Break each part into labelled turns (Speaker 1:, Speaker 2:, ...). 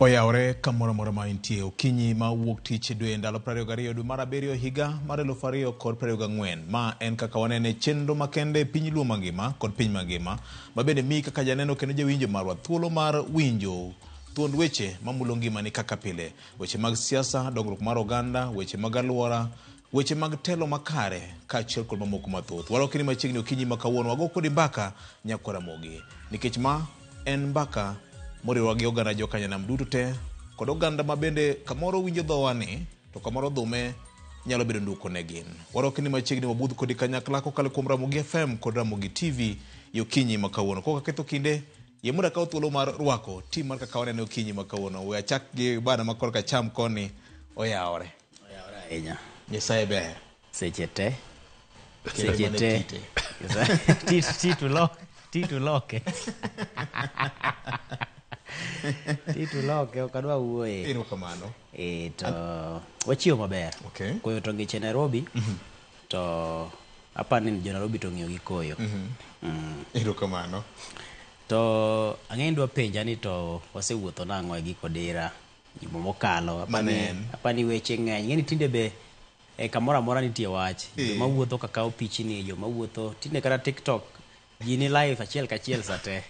Speaker 1: oyawore kamoro amora ma intie okinyi ma wuok tich dwe ndalo 22 dwe mar abiriyo higa mar 2024 ma en kaka wanene chenro makende e piny luo mangima kod piny mangima ma bende miyi kaka janeno kendo jawinjo marwa thuolo mar winjo Thuond weche mamulo ngimani kaka pile, weche mag siasa, dongruok mar oganda, weche mag alwora, weche mag telo makare, kaachiel kod mamoko mathoth. Walokini machiegni okinyi ma kawuono wago kodi mbaka nyako Ramogi. Nikech ma en mbaka moriwwa gi oganda jokanyanam duto te kod oganda ma bende kamoro winjo dhowa ni to kamoro dhume nyalo bedo nduko ne gin. Warokini machiegni wabudh kodi kanyakla kokalo kuom Ramogi FM kod Ramogi TV yokinyi ma kawuono. Koka ketho kinde Yie mondo akaw thuolo mar rwako tim mar kaka wanene okinyi ma kawuono. We achak gi bana ma korka cham koni oyawore.
Speaker 2: Oyawore ahinya.
Speaker 1: Nyasaye ber.
Speaker 2: Seche te.
Speaker 1: Kendo
Speaker 2: Seche
Speaker 1: mana
Speaker 2: te.
Speaker 1: kite.
Speaker 2: Tit- Titu lo- titu loke. Titu loke, ok adwa wuoye.
Speaker 1: Erokamano.
Speaker 2: Eh, to wachiew maber.
Speaker 1: Okay.
Speaker 2: Koyo to ngeche Nairobi. To aparo ni jo Nairobi to ong'iyo gi koyo.
Speaker 1: Erokamano.
Speaker 2: To ang'e ni dwa penja ni to wasewuotho nang'o e giko odira juma mokalo. Apa
Speaker 1: Mane
Speaker 2: ni- en. Apa ni weche ng'eny. Ing'e ni tinde be e kamoro amora nitie wach.
Speaker 1: Eh.
Speaker 2: Joma wuotho ka kawo pichni, joma wuotho. Tinde kata TikTok ji ni live achiel kachiel sa te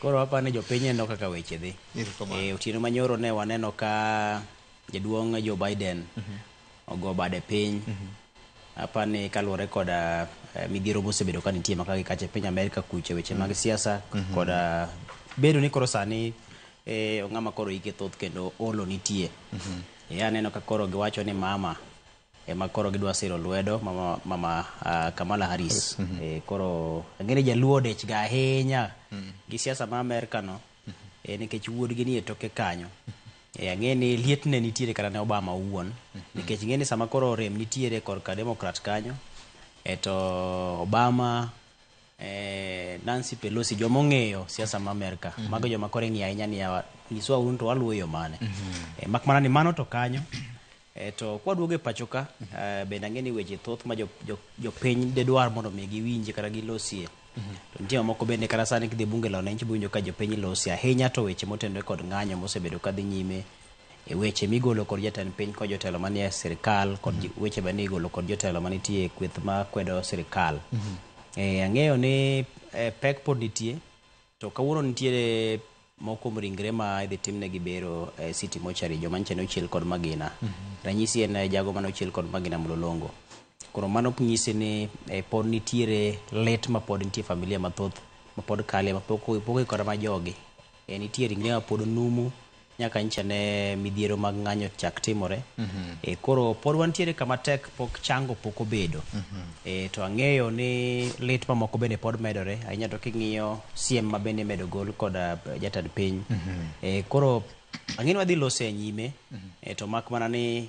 Speaker 2: koro waparo ni jopiny neno kaka weche dhi
Speaker 1: Erokamano.
Speaker 2: Eh, otieno manyoro ne waneno ka jaduong' joe biden ogo bade piny apa ni kaluwore koda eh, midhiero mosebedo ka nitie maka gi kacha e piny amerika kuche weche mag siasa koda bedo ni koro sani eh, ong'ama koro ike thoth kendo olo nitie Eh, aneno ka koro giwacho ni mama Ema koro gidwa siro lwedo mama, mama uh, Kamala Harris. Mm -hmm. E, koro ang'e ni jaluo odich ga ahinya mm -hmm. gi siasa ma Amerka no mm -hmm. e, nikech wuodgi ni e toke kanyo. E, ang'e ni liet ne nitiere kata ne Obama owuon mm -hmm. nikech ng'e ni sama koro rem nitiere korka Democrat kanyo e, to Obama e, Nancy Pelosi joma ong'eyo siasa ma Amerka mm -hmm. mago joma koro ing'iyo ahinya ni nyiswa un to waluwo yo mane mm -hmm. e, mak mana ni mano to kanyo Eh, to kwaduogo e pacho ka eh, bende ang'e ni weche thoth ma jo- jo- jopiny dedwar mondo mi giwinje kata gilosie to nitie mamoko bende kata sani kidhi bunge la wananchi biwinjo ka jopiny losie ahinya to weche motenore kod ng'anyo mosebedo kadhi nyime e weche migolo kod jatend piny kod jotelo manie sirikal kod ji- weche bende igolo kod jotelo manitie e kweth makwedo sirikal Eh, ang'eyo ni eh, pek pod nitie To kawuono nitiere moko kuom ringre ma idhi timnegi bero e City Mortuary, joma nyicha ne ochiel kod magina. Ranyisi en jago mane ochiel kod magina Mlolongo. Koro mano nyisi ni pod nitiere lit ma pod nitie e familia mathoth ma pod kale ma pok oikore ma jogi. Nitie ringre ma pod numu. nyaka nyicha ne midhiero mag ng'anyo chak timore e, koro pod wantiere kama tek pok chango pok obedo e, to ang'eyo ni lit mamoko bende pod medore ahinya to king'iyo siem ma bende imedo gol koda eh, jatend piny e, koro ang'e ni wadhi lose e nyime e, to mak mana ni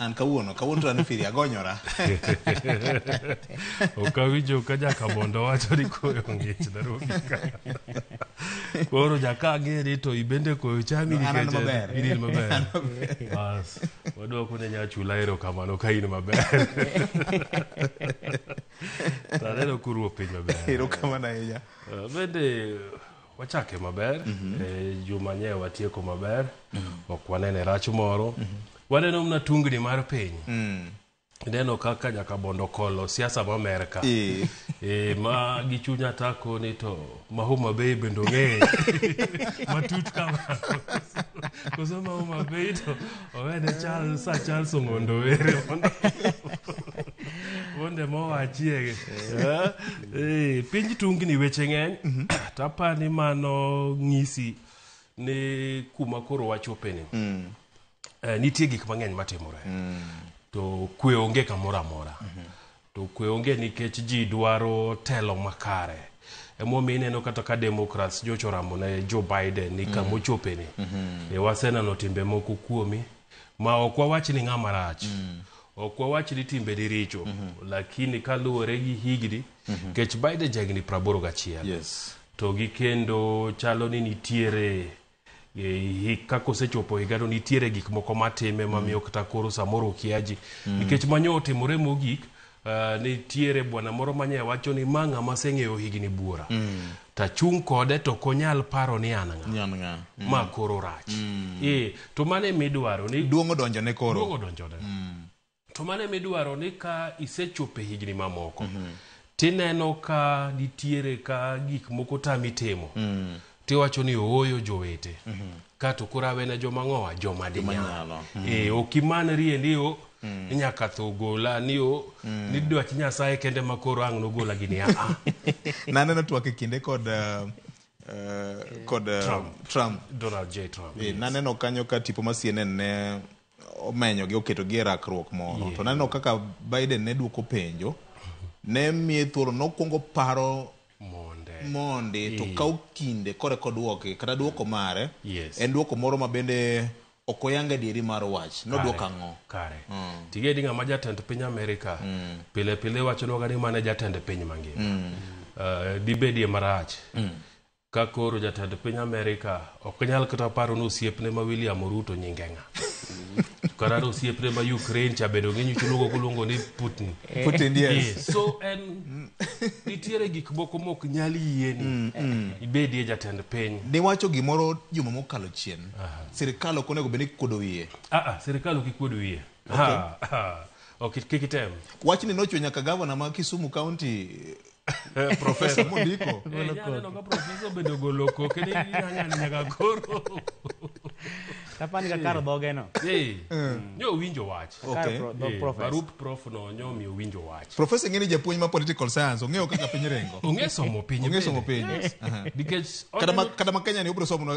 Speaker 1: an kawuono kawuono to an firi agonyora
Speaker 3: ok awinjo ka jakabondo wacho ni koyo ng'ich narobi ka koro jaka ang'eri to ibende koyo chami
Speaker 1: No, an an maber.
Speaker 3: nikech in maber An bas wadwoko ne nyachula erokamano ka in maber taneno kuruo piny maber
Speaker 1: erokamano ahinya
Speaker 3: Uh, bende Wachake maber, e, juma nye watieko maber, ok wanene rach moro. Waneno mna tungni mar piny. Ineno kaka nyaka bondo kolo siasa ma Amerka.
Speaker 1: Eh.
Speaker 3: Eh, ma gi chuny atako ni to ma Homa Bay bende ong'eyo. Matut kama. Koso ma Homa Bay to owene chal sa chal songondo were. Wonde mowachie. Eh? Ee, piny tungni weche ng'eny to apa ni mano ng'isi ni kuma koro wachopeni eh, nitie gik mang'eny matimore to kwe onge kamoro amora to kwe onge nikech ji dwaro telo makare emomiyo ineno kata ka democrats jocho ramo ne joe biden ni kama ochopeni e waseneno timbe moko kuomi ma ok wawach ni ng'a marach Ok wawach ni timbeni richo, lakini kaluwore gi higni, kech Biden jahigni praboro gachiel.
Speaker 1: Yes.
Speaker 3: To gi kendo chalo ni nitiere e, hi- kaka osechopo higano nitiere gik moko matime mamiyo kata koro samoro okiaji. Nikech manyo otimore mogik, ah, nitiere bwana moro manye wacho ni ma ng'ama aseng'eyo higni buora. To achung' kode to ok onyal paro ni an ng'a.
Speaker 1: Ni an ng'a. Mm.
Speaker 3: Ma koro rach. Mm. Ee, to mano ema idwaro ni
Speaker 1: duong' odonjone koro.
Speaker 3: Duong' odonjone. Mm. To mano ema idwaro ni ka isechopo e higni mamoko mm -hmm. tineno ka nitiere ka gik moko tami timo mm. tiwacho ni ooyo jowete mm -hmm. kato koro awena joma ng'owa joma dinyalo
Speaker 1: mm.
Speaker 3: e, ok imanri e ni mm. ni nyaka tho gola ni o mm. ni dwach nyasaye kende ma koro ang' nogola gini a ah, ah.
Speaker 1: naneno twak e kinde kod uh, uh, kod uh,
Speaker 3: Trump.
Speaker 1: Trump.
Speaker 3: Donald J. Trump.
Speaker 1: Eh, yes. Naneno kanyo ka tipo ma CNN ne omenyo gi oketo gi e rakruok moro.
Speaker 3: Yeah.
Speaker 1: To naneno kaka Biden ne duoko penjo. Ne miye thuolo nokwongo paro
Speaker 3: monde
Speaker 1: to kaw kinde kore koduoke kata duoko mare
Speaker 3: yes.
Speaker 1: en duoko moro ma bende Ok oyang adieri mar wach. Nodwoko ang'o?
Speaker 3: Kare. Mm. Tigedi ng'ama jatend piny Amerika mm. pile pile wachonwaga ni mane jatend piny mangima. Mm. Uh, dibedie marach. Mm. Ka koro jatend piny Amerika ok nyal kata paro ni osiepne ma William Ruto nyinge ng'a. Kata osiepne ma Ukraine cha bedo ng'inyu chulugo kuluongo ni Putin. Eh.
Speaker 1: Putin, yes.
Speaker 3: yes. Eh, so en mm. nitiere gik moko mok nyal yieni mm, mm. ibedie jatend piny.
Speaker 1: Niwacho gimoro juma mokalo chien. sirikal ok onego bed ni kuodo wiye
Speaker 3: ah, ah, sirikal ok ikuod wiye okay. ha, ah, ha. ok kik item
Speaker 1: wachni nochwe nyaka gavana ma kisumu county profesa mondiko
Speaker 3: Eh, janeno ka profesa obedo golo koke ni inyang'ani nyaka koro
Speaker 2: Tapani ka kar dhoge no.
Speaker 3: Eh, ne owinjo wach
Speaker 2: Kar
Speaker 1: Okay.
Speaker 2: pro- dho
Speaker 3: Eh,
Speaker 2: profes.
Speaker 3: barup prof no nyomi owinjo wach
Speaker 1: profesa ing'e ni japuonj ma political science ong'eyo kaka piny rengo
Speaker 3: ong'e somo piny
Speaker 1: ong'e somo bende.
Speaker 3: piny
Speaker 1: Aha.
Speaker 3: nikech
Speaker 1: kata ma-
Speaker 3: oneno-
Speaker 1: kata ma kenya ni obiro somo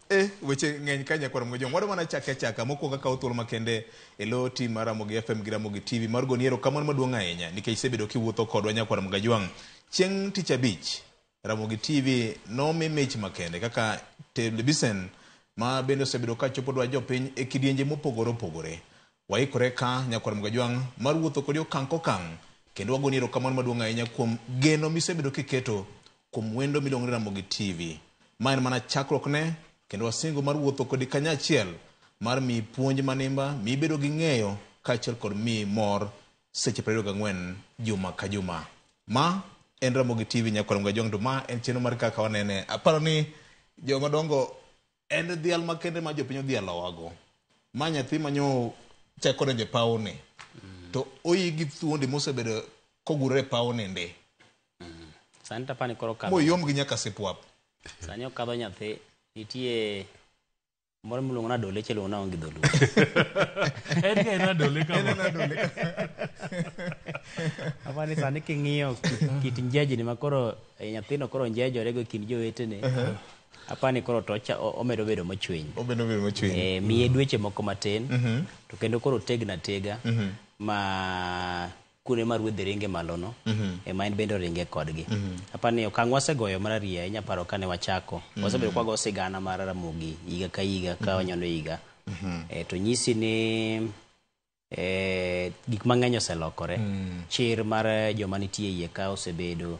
Speaker 3: Eh,
Speaker 1: weche ng'eny ka nyakwar Ramogi Jong. Wadwa mana chake achaka. Mokwongo akawo thuolo makende e lo tim mar Ramogi FM gi Ramogi TV mar goni erokamano maduong' ahinya nikech isebedo kiwuotho kodwa nyakwar Ramogi Jwang'. Chieng' tich abich, Ramogi TV nomi mich makende kaka televisen ma bende osebedo ka chopo dwach jopiny e kidienje mopogore opogore. Waikore ka, Nyakwar Mgajwang', mar wuotho kodi okang' kokang', kendo wagoni erokamano maduong' ahinya kuom geno misebedo kiketo kuom wendo miluongo ni Ramogi TV. Ma en mana chakruokne, kendo wasingo mar wuotho kodi kanyachiel mar miyi puonj manimba, miyi bedo gi ng'eyo, kaachiel kod miyi mor seche 24 juma ka juma. Ma en Ramogi TV, Nyakwar Mgajwang', to ma en chenro mar kaka wanene. Aparo ni jomadongo en dhial makende ma jopiny odhialowago ma nyathi manyo teko donjo e pawni to oyi gi thuondi mosebedo kogurre e pawni ndi
Speaker 2: sani to apani koro kadho
Speaker 1: moyom gi nyaka sipwap
Speaker 2: sani okadho nyathi nitie moro miluongo ni adole cha iluongo nang'o gi dholuo
Speaker 3: en ka en adole ka
Speaker 2: apani sani king'iyo kit- kit njejni ma koro eh, nyathino koro njejorego e kind jowetene Apani koro to ocha- o- omedo bedo mochwiny.
Speaker 1: Obedo bedo mochwiny.
Speaker 2: Eh, miye dweche moko matin Mhm. to kendo koro tegna tega Mhm. ma kuonde ma ruedhi ringe malono Mhm. ema en bende oringe kodgi Mhm. apani okang' wasegoyo mar ariyo ahinya paro kane wachako Mhm. wasebedo kwago sigana mar ramogi higa ka higa ka wanyono higa Mhm. eh, to nyisi ni eh, gik mang'eny oselokore mm. chir mar eh, joma nitie iye ka osebedo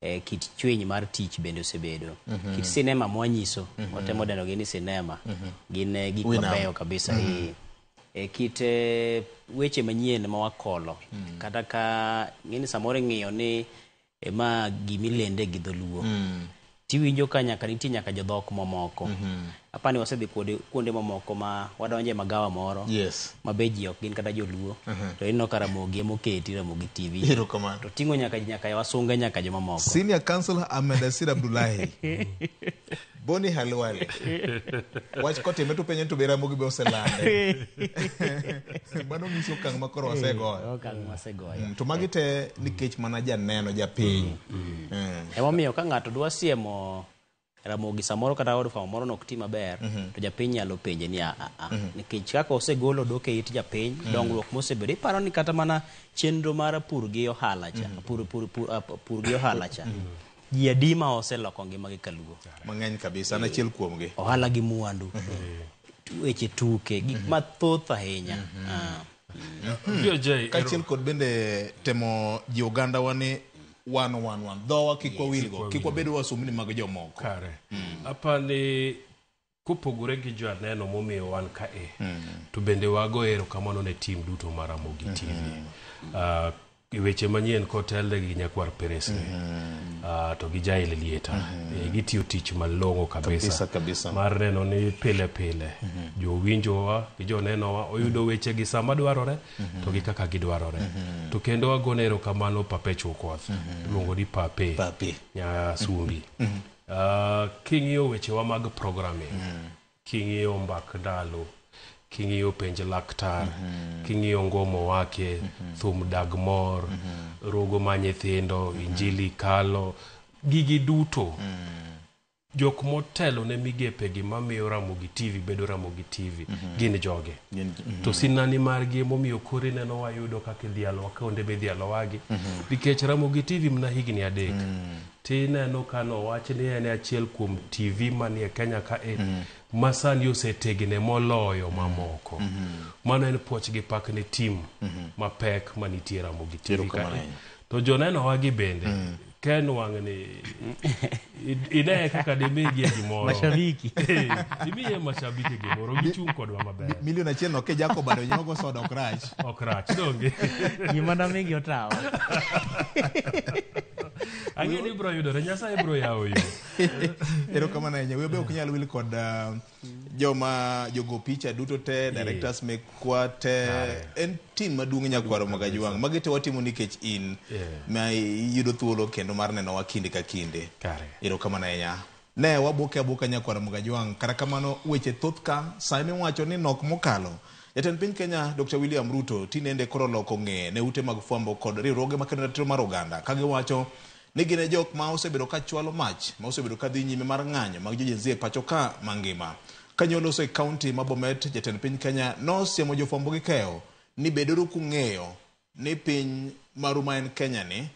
Speaker 2: eh, kit chwiny mar tich bende osebedo mm -hmm. kit sinema mwanyiso mm -hmm. watemo deno gi ni sinema mm -hmm. gin eh, gik mabeyo kabisa mm -hmm. eh, kit eh, weche manyien ma wakolo mm -hmm. kata ka ng'eni samoro ing'iyo ni Ma gima ilende gi dholuo. Tiwinjo ka nyaka nitie nyaka jodhok mamoko. Apani wasedhi kuonde, kuonde mamoko ma wadonjo e magawa moro
Speaker 1: Yes.
Speaker 2: ma be ji ok gin kata joluo to ineno ka Ramogi ema oketi, Ramogi TV.
Speaker 1: Erokamano.
Speaker 2: To ting'o nyaka nyaka wasunge nyaka jomamoko.
Speaker 1: Senior Council Ahmed Asir Abdullahi. Boni Halwale. Wach kotime to penye to be Ramogi be oselande. Mano nyiso okang' ma koro wasegoyo.
Speaker 2: Okang' wasegoyo.
Speaker 1: Mm, to magi te nikech mana janeno japiny. Mm, mm. Eh.
Speaker 2: Emomiyo ka ng'ato dwa siemo Ramogi samoro kata od fwambo moro nok ti maber mhm. to japiny nyalo penje ni a ah, a ah, ah. mhm. nikech kaka osegolo dok e it japiny mhm. dongruok mosebedo iparo ni kata mana chenro mar pur gi ohala cha pur pur pur pur gi ohala cha Ji adi ma oseloko ngimagi ka luwo?
Speaker 1: Mang'eny kabisa, an achiel kuomgi.
Speaker 2: Ohala gi mwandu, weche tuke, gik mathoth ahinya. Ah.
Speaker 1: Kaachiel kod bende temo ji ogandawa ni wan wan wan dhowa kik wawilgo kik wabed wasumbni mag jomoko
Speaker 3: Kare. Apa ni Kopogore gi jo aneno momiyo wan ka e, to bende wago erokamano ne tim duto ma Ramogi TV. Ah, e weche manyien kotelne gi Nyakwar Peresre ah, to gi Jael Lieta. Eh, gitiyo tich malong'o
Speaker 1: kabisa,
Speaker 3: Kabisa,
Speaker 1: kabisa.
Speaker 3: mar neno ni pile pile jowinjowa gi jonenowa oyudo weche gi sama dwarore to gi kaka gidwarore. To kendo agone erokamano Pape Chukoth, iluongo ni Pape,
Speaker 1: Pape.
Speaker 3: Nyasumbi. Uh, king'iyo wechewa mag programming mm. king'iyo mbak ndalo king'iyo penj laktar mm -hmm. king'iyo ngomo wake mm -hmm. thum dag mor mm -hmm. rogo ma nyithindo mm -hmm. injili kalo gigi duto mm -hmm. jok motelo ne migepe gi mamiyo ramogi tv bedo ramogi tv mm -hmm. gin joge mm -hmm. to sinani margi emomiyo kori neno wayudo kaka idhialowa kaonde be idhialowagi mm -hmm. nikech ramogi tv mna higni adek mm -hmm. Tineno ka nowach ni en e achiel kuom TV manie Kenya kae ma sani osetegne moloyo mamoko. Mano en puoch gi pak ne tim mapek manitie Ramogi TV
Speaker 1: Erokamano
Speaker 3: kae.
Speaker 1: ahinya.
Speaker 3: To jonenowagi bende, Ken wang'ni i- ineye kaka dimigie gimoro.
Speaker 2: Mashabiki.
Speaker 3: Eh, Imiye mashabiki gimoro, gichung' kodwa maber.
Speaker 1: Milion achiel no ke Jacob adonjo go soda ok rach.
Speaker 3: ok rach donge
Speaker 2: gima namigi otawa
Speaker 3: ang'e ni bro yudore nyasaye bro yawo yo
Speaker 1: ero kamano ahinya wiwa be ok nyal wil kod uh, joma jogo picha duto te directors mekwa te en tim maduong' nyakwaro magajuwang' magi te watimo nikech in ma iyudo thuolo kendo mar nenowa kinde ka kinde
Speaker 3: ero
Speaker 1: kamano ahinya Ne wabuke abuka nyakwar Mgajwang'. Kata kamano weche thoth ka sa miwacho ni nok mokalo. Jatend piny Kenya Dr. William Ruto tinende koro oloko ng'eye ne ute mag fwambo kod riwruoge makedo ratiro mar oganda ka giwacho ni gin e jok ma osebedo ka chwalo mach ma osebedo ka dhi nyime mar ng'anyo mag jo Gen Z e pacho ka mangima. Ka nyo loso e kaunti ma Bomet, jatend piny Kenya nosiemo jofwambo gi keyo ni beduru kung'eyo ni piny maru ma en Kenya ni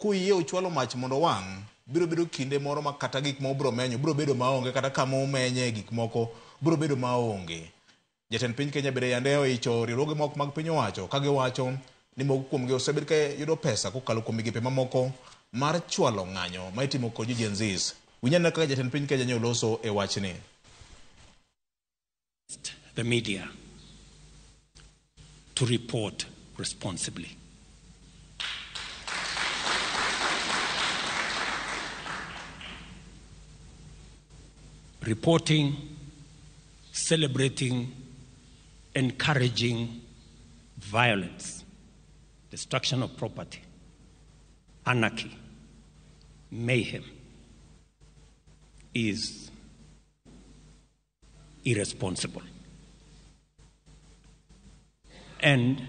Speaker 1: Kuyie ochwalo mach mondo owang', biro bedo kinde moro ma kata gik ma ubiro menyo biro bedo maonge, kata kama umenye gik moko biro bedo maonge. Jatend piny Kenya bende yande oicho riwruoge moko mag piny owacho ka giwacho ni moko kuomgi osebed ka yudo pesa kokalo kuom migepe mamoko mar chwalo ng'anyo ma itimo kod jo Gen Zs. Winj anena kaka jatend piny Kenya nyo loso e wachni.
Speaker 4: The media to report responsibly. Reporting, celebrating, encouraging violence, destruction of property, anarchy, mayhem is irresponsible. And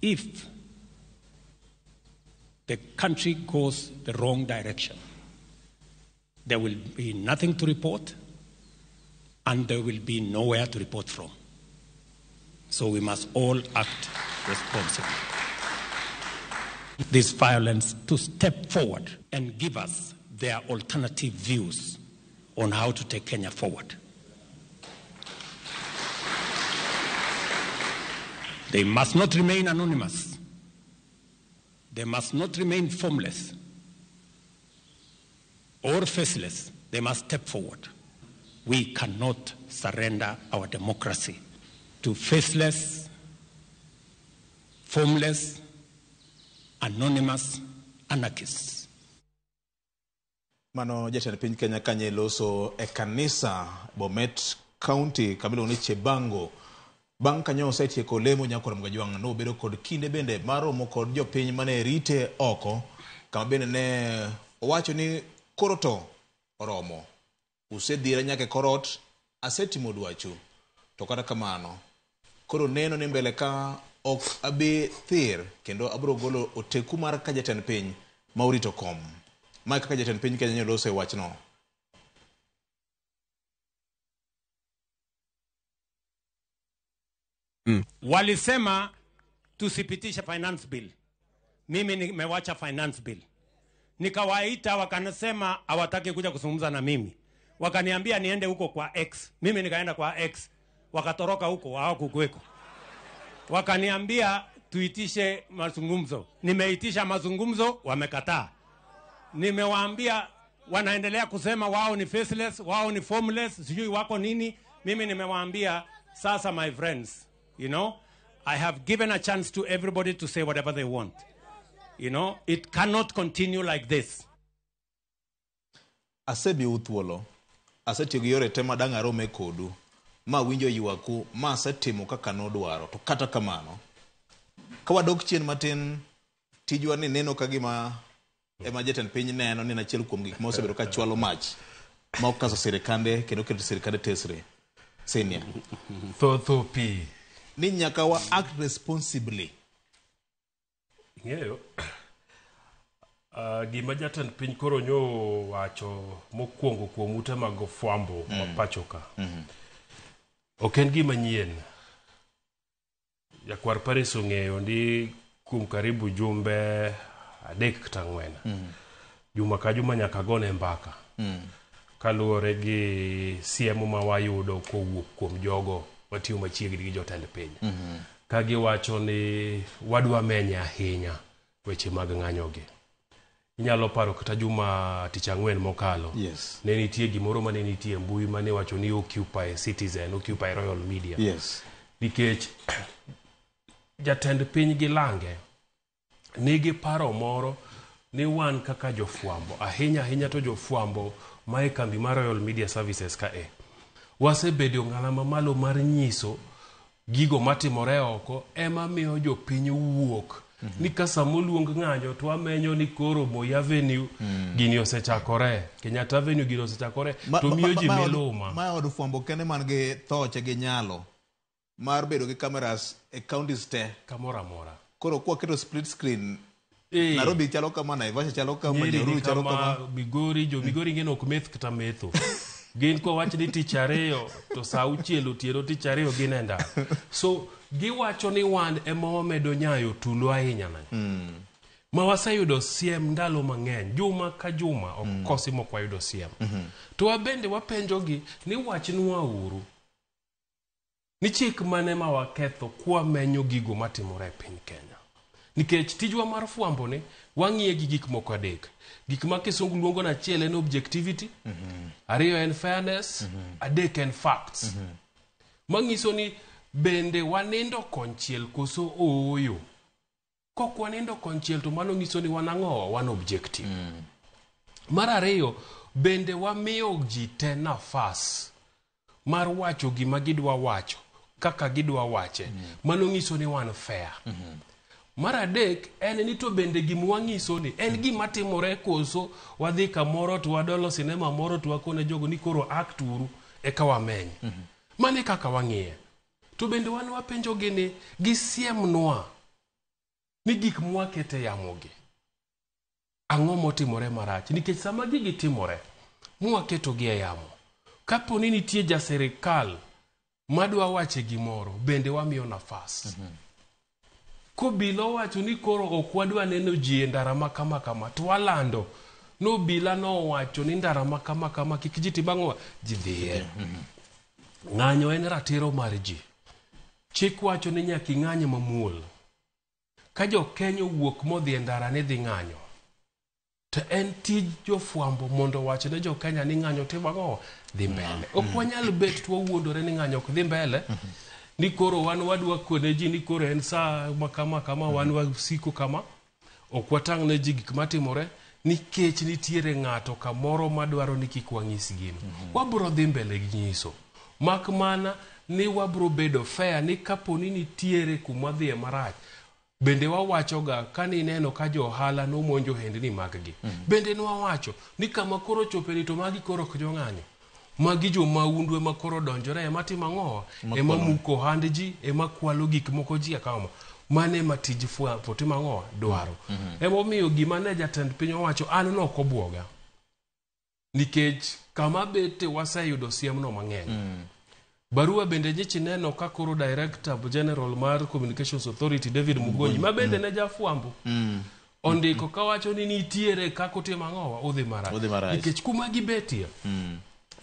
Speaker 4: if the country goes the wrong direction, there will be nothing to report and there will be nowhere to report from. So we must all act responsibly this violence to step forward and give us their alternative views on how to take Kenya forward. They must not remain anonymous. They must not remain formless or faceless, they must step forward. We cannot surrender our democracy to faceless, formless, anonymous anarchists.
Speaker 1: mano jatend piny kenya kanye loso e kanisa bomet county kamiluongo ni chebango Bang' ka nyo osetieko lemo, Nyakor Mgajwang' nobedo kod kinde bende mar romo kod jopiny mane rite oko, kama bende ne owacho ni koro to oromo. Usedhira nyaka e kor ot, asetimo dwachu. To kata kamano, koro neno ni mbele ka ok abi thir kendo abiro golo oteku mar ka jatend piny ma urito kom. Ma e kaka jatend piny Kenya ne olose wachno. mm.
Speaker 4: walisema tusipitishe finance bill mimi nimewacha finance bill nikawaita wakanasema hawataki kuja kuzungumza na mimi wakaniambia niende huko kwa x mimi nikaenda kwa x wakatoroka huko hawakukweko wakaniambia tuitishe mazungumzo. Nimeitisha mazungumzo, wamekataa. Nimewaambia, wanaendelea kusema wao ni faceless, wao ni formless, sijui wako nini. Mimi nimewaambia sasa, my friends, you know, I have given a chance to everybody to say whatever they want. You know, it cannot continue like this.
Speaker 1: Asemiyou thuolo, asetiyo gi yore te ma dang' arome kodu, ma awinjo ywaku, ma asetimo kaka nudwaro. To kata kamano, ka wadok chien matin, tijwa ni neno ka gima ema jatend piny neno ni en achiel kuom gik ma osebedo ka chwalo mach ma okaso sirkande kendo keto sirkande tesre. Senior,
Speaker 3: Thotho pi.
Speaker 1: ni nyaka wa act responsibly.
Speaker 3: Ing'eyo, ah, gima jatend piny koro nyo wacho mokwongo kuom ute mag fwambo ma pacho ka ok en gima nyien jakwar paris ong'eyo ndi kuom karibu jumbe adek kata ang'wen Juma ka juma nyaka agone mbaka kaluwore gi siem ma wayudo kowuok kuom jogo matiyo machiegni gi jotend piny ka giwacho ni wadwa menye ahinya weche mag ng'anyogi. Inyalo paro kata juma tich ang'wen mokalo
Speaker 1: Yes.
Speaker 3: ne nitie gimoro mane nitie e mbui mane iwacho ni Occupy Citizen, Occupy Royal Media
Speaker 1: Yes.
Speaker 3: nikech jatend piny gi lange nigi paro moro ni wan kaka jofwambo, ahinya ahinya to jofwambo ma e kambi mar Royal Media Services ka e, wasebedo e ong'ala mamalo mar nyiso gigo matimore oko ema miyo jopiny wuok ni ka sama oluong ng'anyo to wamenyo ni koro Moi Avenue gini osechakore, Kenyatta Avenue gini osechakore, Ma- to ma- miyo ma- ji ma- miluma.
Speaker 1: Ma od fwambo kende man gi thoche gi nyalo mar bedo gi cameras e counties te
Speaker 3: kamoro amora
Speaker 1: koro kwa keto split screen
Speaker 3: Eh.
Speaker 1: Nairobi chalo kama Naivasha chalo kama
Speaker 3: Nyeri
Speaker 1: Nyahururu
Speaker 3: ni
Speaker 1: chalo
Speaker 3: kama
Speaker 1: kama
Speaker 3: Migori jo Migori ng'eno ok meth kata metho gin kowach ni tich ariyo to saa auchiel otieno tich ariyo gin e ndara so giwacho ni wan ema wamedo nyayo tulu ahinya na ma waseyudo siem ndalo mang'eny juma ka juma ok kosi mok wayudo siem to wabende wapenjogi ni wachnwa uru Ni chik mane ma waketho kwamenyo gigo matimore e piny Kenya? Nikech tijwa mar fwambo ni wang'iye gi gik moko adek. Gik ma kisungu luongo ni achiel en objectivity, ariyo en fairness, adek en facts. Mang'iso ni bende wanindo konchiel koso ooyo. Kok wanindo konchiel to mano nyiso ni wan ang'owa, wan objective. Mar ariyo, bende wamiyo ji te nafas mar wacho gima gidwa wacho kaka gidwa wache. Mano nyiso ni wan fair. Mar adek en ni to bende gima wanyiso ni en gima timore koso wadhi kamoro to wadolo sinema moro to wakone jogo ni koro act uru eka wameny. Mano e kaka wang'iye. To bende wan wapenjogi ni gisiemnwa ni gik mwaketo e yamogi, ang'o motimore marach? Nikech sama gigi timore, mwaketogi e yamo, kapo ni nitie ja serikal madwa wache gimoro, bende wamiyo nafas. Mm-hmm. Kobila owacho ni koro ok wadwa neno ji e ndara ma kama kama to walando ni obila ne owacho ni ndara ma kama kama kik ji tim ang'owa, ji dhiye. Ng'anyo en ratiro mar ji. Chik wacho ni nyaka ing'any mamuol. Ka jo Kenya owuok modhi e ndara ni dhi ng'anyo, To en tij jofwambo mondo owach ne jo Kenya ni ng'anyo timo ang'o? Dhi mbele. Ok wanyal bet to wawuondore ni ng'anyo ok dhi mbele. Ni koro wan wadwa kone ji ni koro en sa ma kama kama wan wasiko kama. Ok watang' ne ji gik matimore nikech nitiere ng'ato kamoro madwaro ni kik wang'is gino. Wabiro dhi mbele gi nyiso. Mak mana ni wabiro bedo fair ni kapo ni nitiere kuma dhiye marach, Bende wawachoga ka nineno ka jo ohala nomonjo ohendni maggi. Bende nwawacho, ni kama koro ochopeni to magi koro ok jong'anyo. Magi jo maundu ema koro odonjore ema timo ang'owa? Ema Ema kwalo. muko ohand ji, ema kwalo gik moko ji akawo ma. Mano ema tij fwa, to timo ang'owa? Dwaro. Emomiyo gima ne jatend piny owacho an nokobwoga. nikech kama bete waseyudo siemno mang'eny mm. barua bende nyichi neno ka koro director general mar communications authority david mm. mugonyi mm. ma bende mm. ne jafwambo mm. ondiko mm. kawacho ni nitiere kaka otimo ang'owa udhi marach nikech kuma gibetie mm.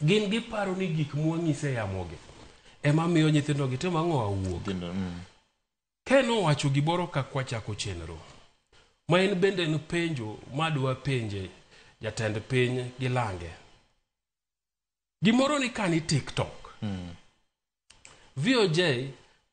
Speaker 3: gin giparo ni gik mwang'ise yamogi ema miyo nyithindogi timo ang'owa
Speaker 1: wuog mm.
Speaker 3: Kae nowacho gimoro ka kwachako chenro. Ma en bende en penjo ma dwa penje jatend piny gi lange. Gimoro ni ka ni TikTok. Mm. VOJ,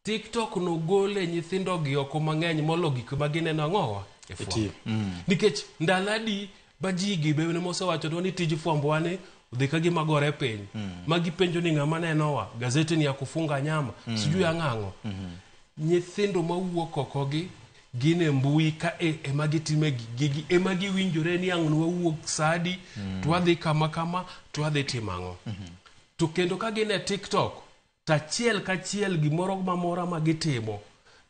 Speaker 3: TikTok nogole nyithindo gi oko mang'eny molo gik ma gineno ang'owa? E fwambo. Mm. Nikech ndaladi Bajigi be ne mosewachonwa ni tij fwambowa ni odhi ka gima gore piny mm. ma gipenjo ni ng'ama nenowa gazeti ni ya kufunga nyama mm. sijui ang'ang'o mm -hmm. nyithindo mawuok okogi gin e mbui ka e, ema gitime gigi ema giwinjore ni ang'no wawuok sadi mm. twadhi kama kama twadhi timang'o mm -hmm. to kendo ka gin e tiktok to achiel kachiel gimoro mamora ma gitimo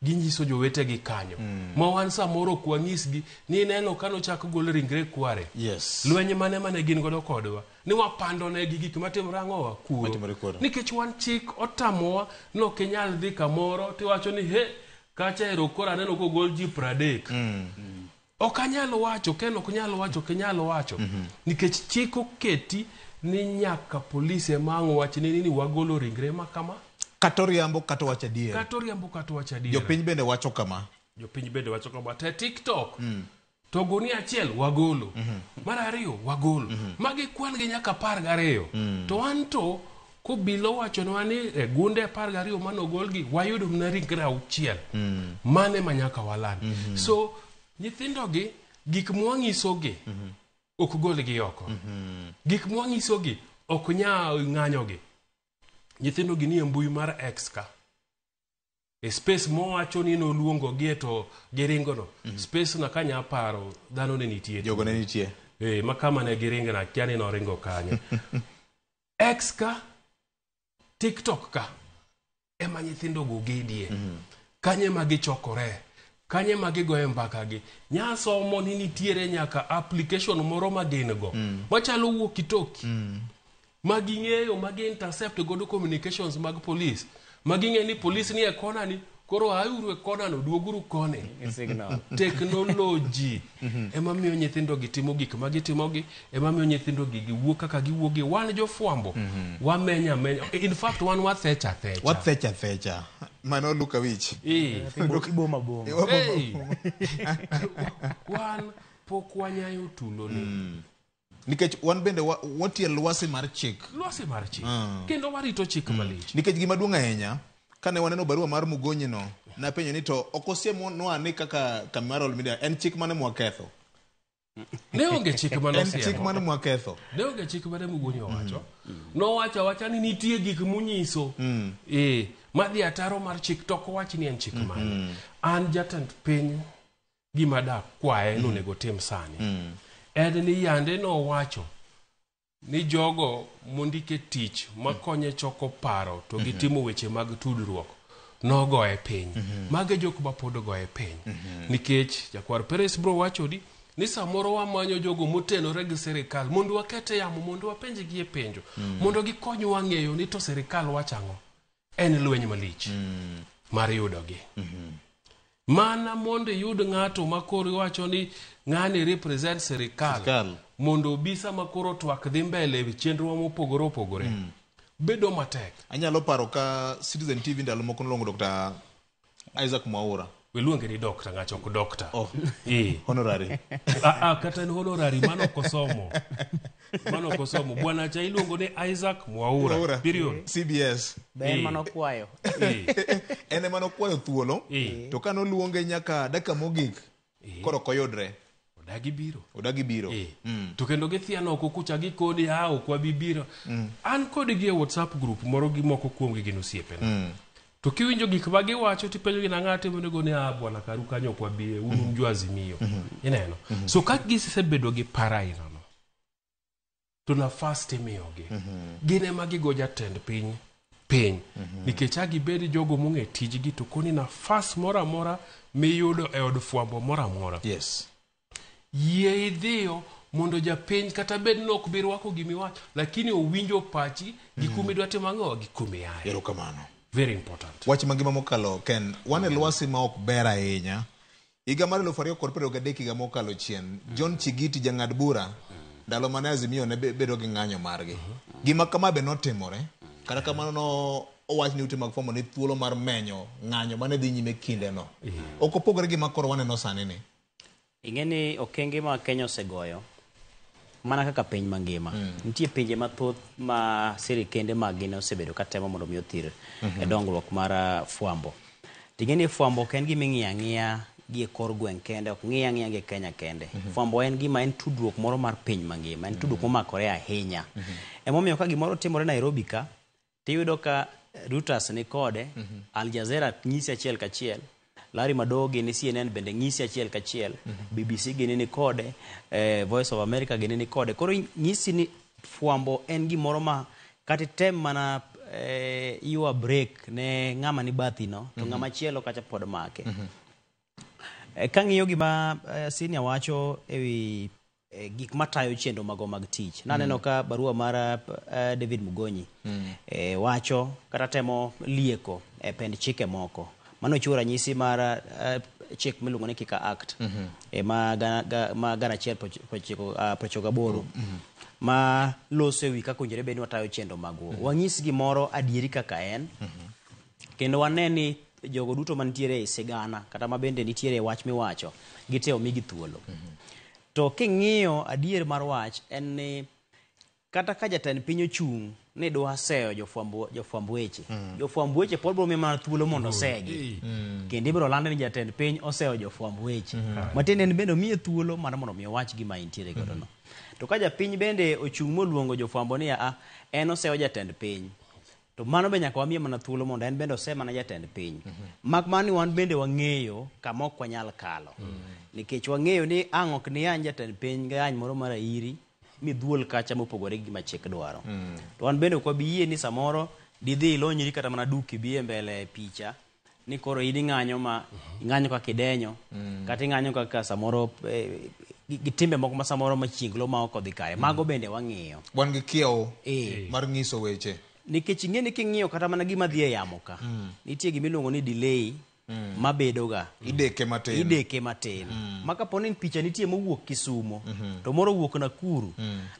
Speaker 3: ginyiso jowetegi kanyo mm. ma wan samoro ok wanyisgi ni ineno ka nochak gol ringre kware
Speaker 1: yes.
Speaker 3: lweny mane mane gin godo kodwa ni wapandonegi gik matimore ang'owa kuro nikech wan chik otamowa ni ok inyal dhi kamoro tiwacho ni he kacha ero koro aneno kogol ji pradek mm. Ok anyal wacho, Ken ok nyal wacho, ok inyal wacho. Nikech chik oketi ni nyaka polis ema ang' wachni ni ni wagolo ringre ma kama,
Speaker 1: Kata oriambo kata owacho adier.
Speaker 3: kata oriambo kata owacho adier.
Speaker 1: Jopiny bende wacho kama.
Speaker 3: Jopiny bende wacho kama, te TikTok, to gunia achiel wagolo, mar ariyo wagolo, ma gikwan gi nyaka apar gariyo. To an to Kobila owachonwa ni e gunde apar gariyo mane ogolgi wayudo mana ringre auchiel. Mm. Mane ma nyaka waland. Mm -hmm. So nyithindogi gik mwanyisogi mm -hmm. ok golgi oko. Mm -hmm. Gik mwanyisogi ok nya ng'anyogi. Nyithindogi nie mbui mar X ka. e space mowacho ni noluongogie to giringono mhm. space na kanya aparo dhano ne nitie
Speaker 1: jogo ne nitie
Speaker 3: ee ma kama ne giringna akia ni noringo kanye x ka tiktok ka ema nyithindogo gedie mhm. kanye ma gichokore kanye ma gigoye mbakagi nyasomo ni nitiere nyaka application moro ma gin go mm. machalo wuokitoki mm. ma ging'eyo ma gi intercept godo communications mag police ma ging'eyo ni police ni e kona ni koro auru e kona no duoguru koni Gi
Speaker 2: signal.
Speaker 3: teknoloji ema miyo nyithindo gi timo gik ma gitimo gi ema miyo nyithindo gi giwuok kaka giwuok gi wan jofwambo wamenya amenya in fact wan wathecha thecha
Speaker 1: wathecha thecha mano luka wich
Speaker 3: Eh.
Speaker 2: Ibo- Iboma boma.
Speaker 3: Hey! wan pok wanyayo tuloni
Speaker 1: nikech wan bende watie lwasi mar chik
Speaker 3: lwasi mar chik ah. kendo warito chik mm. malich
Speaker 1: nikech gima duong' ahinya kane waneno barua mar mugonyi no napenjo ni to ok osiemonwa ni kaka kamarol media en chik mane mwaketho
Speaker 3: ne onge chik manochik
Speaker 1: mane mwaketho
Speaker 3: ne onge chik mane mugonyi owacho mm. mm. nowacho awacha ni nitie gik munyiso mm. e madhi ataro mar chik to ok owach ni en chik mm-hmm. mane an jatend piny Gima da kwaye mm. nonego tim sani mm. en ni yande nowacho ni jogo mondike tich makonye choko paro to mm-hmm. gitimo weche mag tudruok nogoye piny mm-hmm. mage jok mapod ogoye piny mm-hmm. nikech jakwar peres bro wachodi ni samoro wamanyo jogo motenore gi sirikal mondo wakete yamo mondo wapenjgi e penjo mm. mondo gikonywa ng'eyo ni to sirikal wachang'o en lweny malich mar yudogi mana mondo iyud ng'ato ma koro iwacho ni ng'ani represent Sirkal.
Speaker 1: sirikal
Speaker 3: mondo obi sama koro twak dhi mbele e chenrowa mopogore opogore bedo matek
Speaker 1: anyalo paro ka citizen tv ndalo moko noluongo dr Isaac Mwaura.
Speaker 3: Weluonge ni doctor ngach ok doctor.
Speaker 1: Oh.
Speaker 3: Eh.
Speaker 1: Honorary.
Speaker 3: Ah, ah, kata en honorary mano ok osomo. Mano ok osomo. Bwana cha iluongo ni Isaac Mwaura.
Speaker 1: Mwaura.
Speaker 3: Period.
Speaker 1: CBS.
Speaker 2: Be en
Speaker 3: Eh.
Speaker 2: mano kwayo.
Speaker 3: Eh.
Speaker 1: en ema nokwayo thuolo
Speaker 3: Eh.
Speaker 1: to kane oluonge nyaka dakika mogik Eh. koro ok oyudre
Speaker 3: odagi biro
Speaker 1: odagi biro
Speaker 3: Eh. Mm. to kendo githiano oko kucha gikoni a ok wabi biro an kodgi e whatsapp group moro gi moko kuomgi gin osiepena Mm. to kiwinjo gik ma giwacho tipenjogi na ng'ato imenego ni a bwana karu kanyo ok wabie un un jo azimio ineno so ka gisebedo gi para ailano to nafas timiyogi mm -hmm. gin ema gigo jatend piny piny mm -hmm. nikech agibed jogo mong'e tijgi to koni nafas moro amora miyudo e od fwambo moro amora
Speaker 1: yes.
Speaker 3: yie idhiyo mondo japiny kata bed ni ok bi rwako gimiwacho lakini owinjo pachi mm -hmm. gi kumi dwa timo ang'o gi kumi yaye
Speaker 1: erokamano
Speaker 3: very important
Speaker 1: wach mangima mokalo ken wan e lwasi ma ok ber ahinya Higa mar elufu ariyo kod piero gadek higa mokalo chien, John Chigiti jang'ad bura ndalo mane Azimio ne be- bedo gi ng'anyo margi. Gima kama be notimore, kata kamano no owach ni ute mag fwambo ni thuolo mar menyo ng'anyo mane dhi nyime kindeno. Ok opogore gi ma koro waneno sani ni.
Speaker 2: Ing'e ni okenge ma Kenya osegoyo Mana kaka piny mangima, nitie pinje mathoth ma sirkende maggi ne osebedo ka temo mondo mi othir e dongruok mar ah, fwambo. To ing'e ni fwambo ok en gima ing'iyo ang'iya gi e kor gweng' kende, ok ng'iye ang'iya gi e Kenya kende. Fwambo en gima en tudruok moro mar piny mangima, en tudruok momakore ahinya. Emomiyo ka gimoro timore Nairobi ka, tiyudo ka Reuters ni kode, mm -hmm. Al Jazeera nyisi achiel kachiel, Larry Madowo gini CNN bende nyisi achiel kachiel, mm -hmm. BBC gini ni kode, eh, Voice of America gini ni kode. Koro nyisi ni fwambo en gimoro ma kata tem mana eh, iwa break ne ng'ama ni bathino to mm -hmm. ng'ama chielo kacha pod make. Mm -hmm. Eh, Kang'iyo gima eh, Sinia wacho ewi eh, gik matayo chenro mago mag tich, naneno ka barua mar eh, David Mugonyi eh, wacho kata temo lieko eh, pend chike moko mano chiwo ranyisi mar eh, chik miluongo ni Kika Act eh, ma gana- ga- ma gana achiel proch- prochiko- ah, prochiko gaboro ma loso ewi kaka owinjore bed ni watayo chenro magwa. Wanyis gimoro adieri kaka en kendo wane ni jogo duto mantiere e sigana kata ma bende nitiere e wach miwacho gite omigi thuolo to king'iyo adier mar wach en ni kata ka jatend piny ochung' ni dwa seyo jofwamb jofwamb weche mm. jofwamb weche pod bro miyo mana thuolo mondo mm. osegi mm. kendo ibiro lande ni jatend piny oseyo jofwamb weche mm. matiende en bende omiye thuolo mar mondo mi owach gima intiere godo no mm. to ka japiny bende ochung' moluongo jofwambo ni a en oseyo jatend piny To mano be nyaka wamiye mana thuolo mondo en bende ose mana jatend piny. Mak mana ni wan bende wang'eyo kama ok wanyal kalo. Nikech wang'eyo ni ang' ok niyany jatend piny gi any moro mar ayiri midhuol kacha mopogore gi gima chik dwaro. To wan bende ok wabi yie ni samoro didhi ilonyri kata mana duk ibi e mbele picha ni koro in ing'anyo ma ing'anyo kaka idenyo kata ing'anyo kaka samoro eh, gi gi timbe moko ma samoro machienglo ma ok odhi kare mago bende wang'iyo
Speaker 1: wan gi kiewo
Speaker 2: Eh.
Speaker 1: mar nyiso weche
Speaker 2: nikech ing'e ni king'iyo kata mana gima dhi e yamo ka nitie gima iluongo ni delay mabedoga
Speaker 1: ideke matin
Speaker 2: ideke matin ma kapo ni picha nitie mowuok kisumo to moro owuok nakuru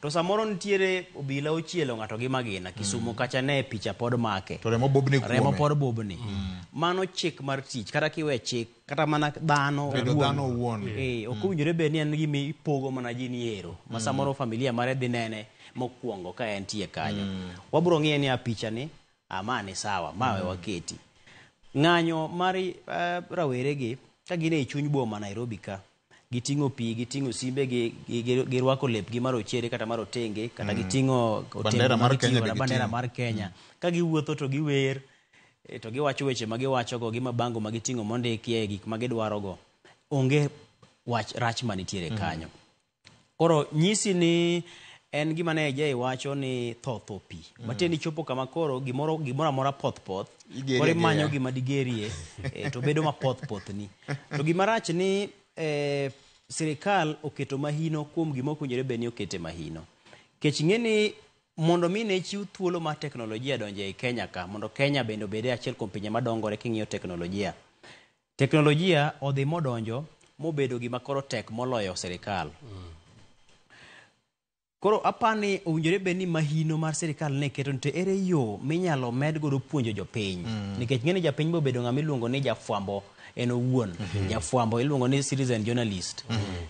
Speaker 2: To samoro nitiere obila ochielo ng'ato gi magina kisumo mm. kacha ne picha pod make
Speaker 1: to remo bobni kuome remo
Speaker 2: pod bobni mm. mano chik mar tich kata kiwe chik kata mana dhano
Speaker 1: bedo dhano owuon mm.
Speaker 2: eh ok owinjore mm. be ni en gima ipogo mana ji ni ero ma mm. samoro mm. familia mare dhi nene mokwongo ka en tie kanyo mm. wabro ng'iye ni a picha ni ama ni sawa ma we mm. waketi ng'anyo mar uh, eh, rawere gi ka gine e chuny boma Nairobi ka giting'o pi, giting'o simbe gi, gi, gi, girwako lepgi marochere kata marotenge kata giting'o otembe
Speaker 1: Bandera
Speaker 2: ma
Speaker 1: mar
Speaker 2: giting'o
Speaker 1: Kenya be
Speaker 2: kata bandera
Speaker 1: giting'o.
Speaker 2: mar Kenya. Ka giwuotho to giwer eh, to giwacho weche ma giwachogo gi mabango ma giting'o mondikie gik ma gidwarogo. Onge wach rach ma nitiere kanyo. Koro nyisi ni en gima ne Ejei wacho ni tho tho pi. Matiende ni chopo kama koro gimoro gimoro amora poth poth,
Speaker 1: Igerie
Speaker 2: koro ageria.
Speaker 1: imanyo
Speaker 2: gima digerie eh, to bedo ma poth poth ni. To gima rach ni eh, sirikal oketo mahino kuom gima ok owinjore bed ni okete mahino. Kech ng'e ni mondo mi ne chiw thuolo mar teknolojia donjo ei Kenya ka, mondo Kenya bende obed achiel kuom pinje madongore king'iyo teknolojia, Teknolojia odhi modonjo mobedo gima koro tek moloyo sirikal. Koro apani owinjore bed ni mahino mar sirikal ne keto nite ere yo minyalo med godo puonjo jopiny. Nikech ng'e ni japiny bobedo ng'ama iluongo ni jafwambo en owuon. Jafwambo iluongo ni citizen journalist.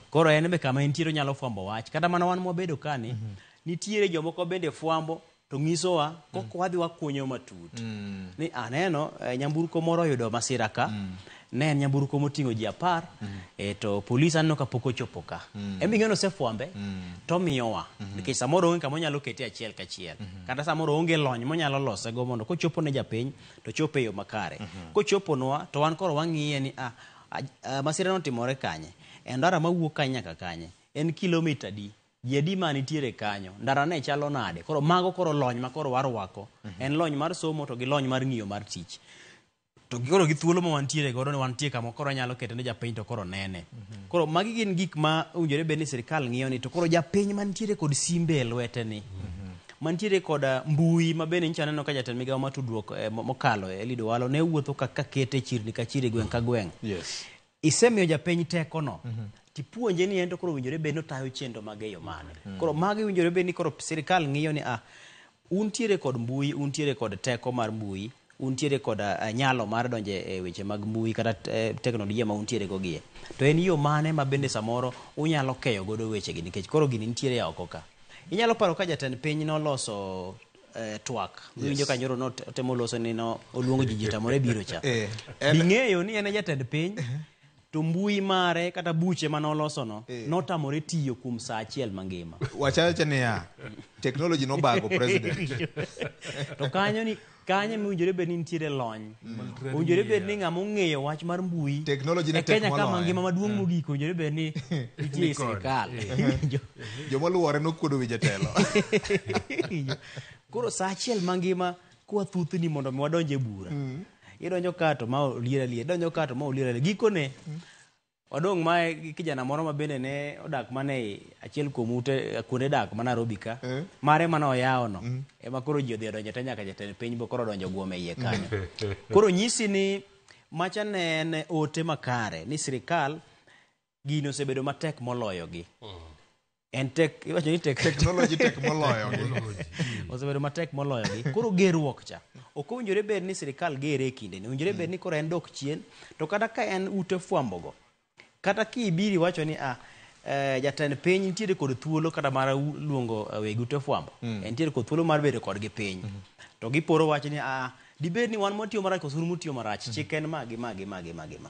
Speaker 2: Koro en be kama entiere onyalo fwambo wach. Kata mana wan mwabedo ka ni, nitiere jomoko bende fwambo to nyisowa kok wadhi wakunyo matut ni aneno eh, nyamburko moro oyudo masira ka ne en nyamburko moting'o ji apar eh, to polis aneno ka pok ochopo ka en be ng'eno osefwambe to omiyowa nikech samoro onge kama onyalo kete achiel kachiel kata samoro onge lony monyalo losego mondo kochopo ne japiny to chopo e yo makare kochoponwa to wan koro wang'iye ni ah, ah, ah, masira notimore kanye en ndara mawuok kanye nyaka kanye en kilomita adi Ji adi ma nitiere kanyo? Ndara ne chalo nade? Koro mago koro lony ma koro warwako. Mhm. En lony mar somo to gi lony mar ng'iyo mar tich. To koro gi thuolo ma wantiere godo ni wantie kama koro anyalo kete ne japiny to koro nene. Mhm. Koro magi gin gik ma owinjore bed ni sirkal ng'iyo ni to koro japiny mantiere kod simbe e lwete ni. Mhm. Mantiere kod eh, mbui ma bende nyicha neno ka jatend migawo matudruok eh, mokalo Eliud Owalo ne wuotho ka, ka kete chirni ka chiri gweng' ka gweng'.
Speaker 1: Yes.
Speaker 2: Isemiyo japiny tekono. Tipuonje ni en to koro owinjore bed ni otayo chenro mage e yo mane. Koro magi winjore bed ni koro sirkal ng'iyo ni ah, untiere kod mbui, untiere kod teko mar mbui, untiere kod ah, nyalo mar donjo e weche mag mbui kata eh, teknolojia ma untiere go gie. To en yo mane ma bende samoro unyalo keyo godo wechegi nikech koro gini nitiere oko ka. Inyalo paro ka jatend piny noloso eh, twak miwinjo ka nyoro notemo loso ni no oluongo ji jitamore biro cha
Speaker 1: Eh, en-
Speaker 2: bing'eyo ni en e jatend piny to mbui mare kata buche ma nolosono Eh. notamore tiyo kuom saa achiel mangima
Speaker 1: wachacha niya teknoloji nobago president
Speaker 2: to kanyo ni kanyo miwinjore bed ni nitiere lony owinjore bed ni ng'ama ong'eyo wach mar mbui
Speaker 1: Technology ne
Speaker 2: e kenya tek ka
Speaker 1: moloyo.
Speaker 2: mangima maduong' mogik owinjore bed ni nitie e sirikal joma
Speaker 1: luwore nokuodo wi jatelo
Speaker 2: koro sa achiel mangima kwa thuthni mondo mi wadonj e bura mm. idonjo ka to ma olier alier idonjo ka to ma olier alier gikone mm. odong' ma kijana moro ma bende ne odak mana e achiel kuom ute kuonde dak ma Nairobi ka
Speaker 1: eh.
Speaker 2: mare mana oyawo no mm. ema koro ji odhi odonjo te nyaka jatend piny bo koro odonjo guome iye kanyo koro nyisi ni macha ne en ote makare ni sirikal gino osebedo matek moloyogi mm. en tek iwacho ni tek
Speaker 1: teknoloji tek moloyo
Speaker 2: osebedo matek moloyo gi koro gerruok cha ok owinjore bed ni sirikal gere e kinde ni owinjore bed ni koro en dok chien to kata ka en ute fwambo go kata ki ibiri wacho ni ah eh, jatend piny nitiere kod thuolo kata mar luongo eh, weg ute fwambo mm. en nitiere kod thuolo mar bedo kod gi piny mm -hmm. to giporo wach ni ah dibed ni wan mwatiyo marach kosuru mutiyo marach mm -hmm. chik en magi magi magi magi ma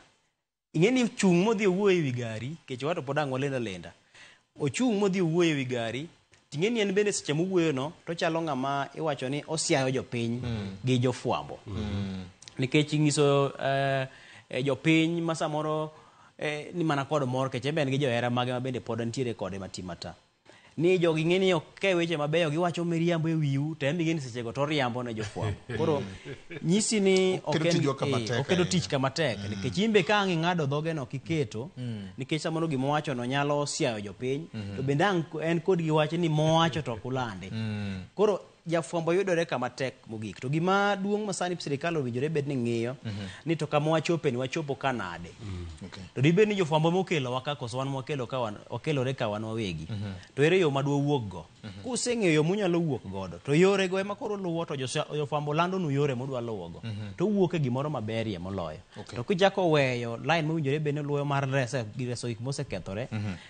Speaker 2: ing'e ni ochung' modhi owuoyo ewi gari nikech wato pod ang' walenda lenda ochung' modhi owuoyo ewi gari ting'e ni en bende seche mowuoyono tochalo ng'ama iwacho ni osiayo jopiny mm. gi jofwambo mm. nikech ing'iso eh, eh, jopiny ma samoro eh, ni mana kod mor keche ben gi johera mage ma bende pod nitiere kode matimata ni jogi ng'e ni ok ke weche mabeyo giwacho miriambo e wiu to en gini sechego to oriambo ne jofwambo koro nyisi ni ok
Speaker 1: Oketo
Speaker 2: en-
Speaker 1: tijwa kama
Speaker 2: eh,
Speaker 1: tek
Speaker 2: oketo
Speaker 1: ahinya.
Speaker 2: tich kama tek nikech in be ka ang' ing'ado dhoge no kiketo nikech samoro gima owacho no nyalo siayo jopiny to bende ang' en kod gi wach ni mowacho to ok ulande koro jafwambo yudore kama tek mogik to gima duong' ma sani sirikal owinjore bed ni ng'iyo ni to kama wachope ni wachopo ka nade
Speaker 1: Okay.
Speaker 2: to dibed ni jofwambo mokelowa ka koso wan mwakelo ka wan- wakelore ka wan wawegi to ere yo ma dwawuokgo kuseng'eyo yo munyalo wuok godo to yorego ema koro luwo to josa- jofwambo landonu yore mudwa luwogo to uwuok e gimoro maberie moloyo
Speaker 1: Okay.
Speaker 2: to kichako weyo line mowinjore bed ni luwo mar rese gi reso gik mosekethore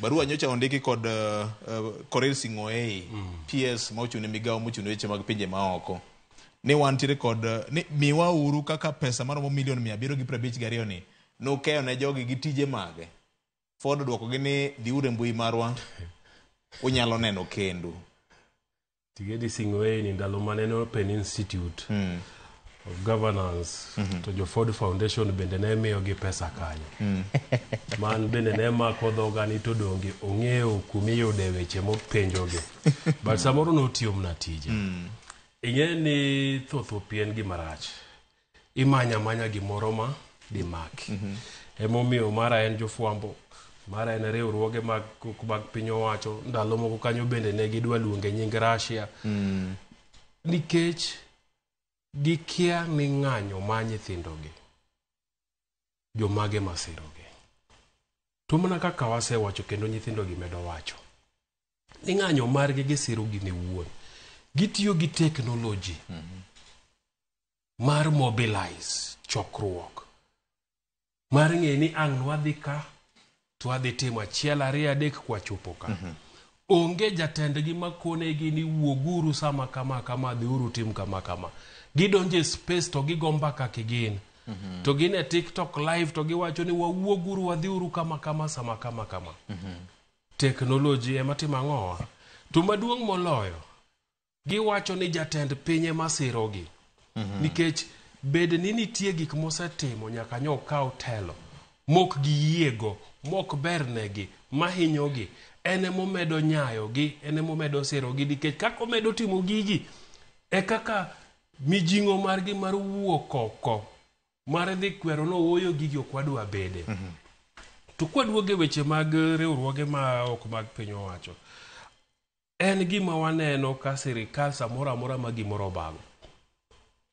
Speaker 1: Barua nyocha ondiki kod uh, uh, Koril Sing'oei, PS ma ochung' ne migawo mochung' ne weche mag pinje maoko. Ni wantiere kod uh, ni miwa uru kaka pesa maromo milion mia abiriyo gi piero abich gi ariyo ni nukeyo ne jogi gi tije mage. Ford odwokogi ni dhiuru e mbui marwa unyalo neno kendu.
Speaker 3: Tigedi Sing'oeini ndalo ma nene Open Institute
Speaker 1: mm.
Speaker 3: of Governance mm -hmm. to jo Ford Foundation bende ne miyogi pesa kanyo mm. man bende ne mako dhoga ni to donge ong'eyo kuma iyude weche mopenjogi but samoro notiyo mna tije mm. ing'e ni thoth opien gima rach Imanyo amanya gimoro ma dimaki. Mm -hmm. Emomiyo mara en jofwambo, mara en riwruoge mag, mag piny owacho, ndalo moko kanyo bende ne gidwa luonge nying Russia. Mm. Nikech gikia ni ng'anyo ma nyithindogi jomage masirogi. To mana kaka wasewacho kendo nyithindogi medo wacho ni ng'anyo margi gisirogi ne wuon. Gitiyo gi teknoloji. Mm -hmm. mar mobilize chokruok mar ng'e ni ang' nwadhi ka to adhi timo achiel ariyo adek kwachopo ka mhm. onge jatendgi makonegi ni wuoguru sama kama kama dhiuru tim kama kama gidonjo e space to gigo mbaka kigin mhm. to gin e tiktok live to giwacho ni wawuoguru wadhiuru kama kama sama kama kama mhm. teknoloji ema timo ang'owa to maduong' moloyo Giwacho ni jatend piny ema sirogi. Nikech bed ni nitie gik mosetimo nyaka nyo okaw telo mok giyiego, mok bernegi, mahinyogi. En ema omedo nyayogi, en ema omedo sirogi nikech kaka omedo timo gigi e kaka mijing'o margi mar wuok oko mar dhi kwero ni ooyo gigi ok wadwa bede. To kwaduogo e weche mag riwruoge ma ok mag piny owacho, en gima waneno ka sirikal samoro amora ma gimoro obago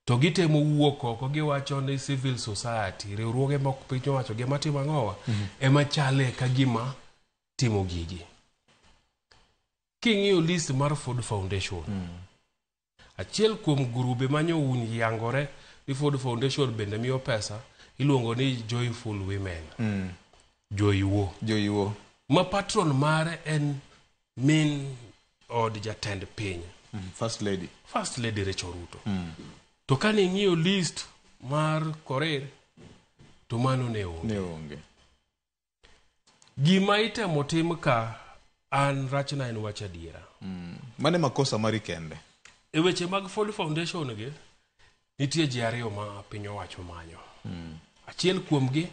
Speaker 3: to gitemo wuok oko giwacho ni civil society riwruoge mok piny owacho gi ema timo ang'owa mhm. ema chale ka gima timo gigi king'iyo list mar Ford Foundation mm. Achiel kuom gurube ma nyoun yangore ni Ford Foundation bende miyo pesa iluongo ni Joyful Women, Joiwo,
Speaker 1: Joiwo.
Speaker 3: ma patron mare en min od jatend piny,
Speaker 1: Mm, First lady.
Speaker 3: First Lady Rachel Ruto. To kane ing'iyo list mar Korir to mano ne onge.
Speaker 1: Ne onge.
Speaker 3: Gima itemo tim ka an rachna en wacho adiera.
Speaker 1: Mm. Mane makosa mari kende?
Speaker 3: E weche mag Ford Foundation gi, nitie ji ariyo ma piny owacho manyo. Mm. Achiel kuomgi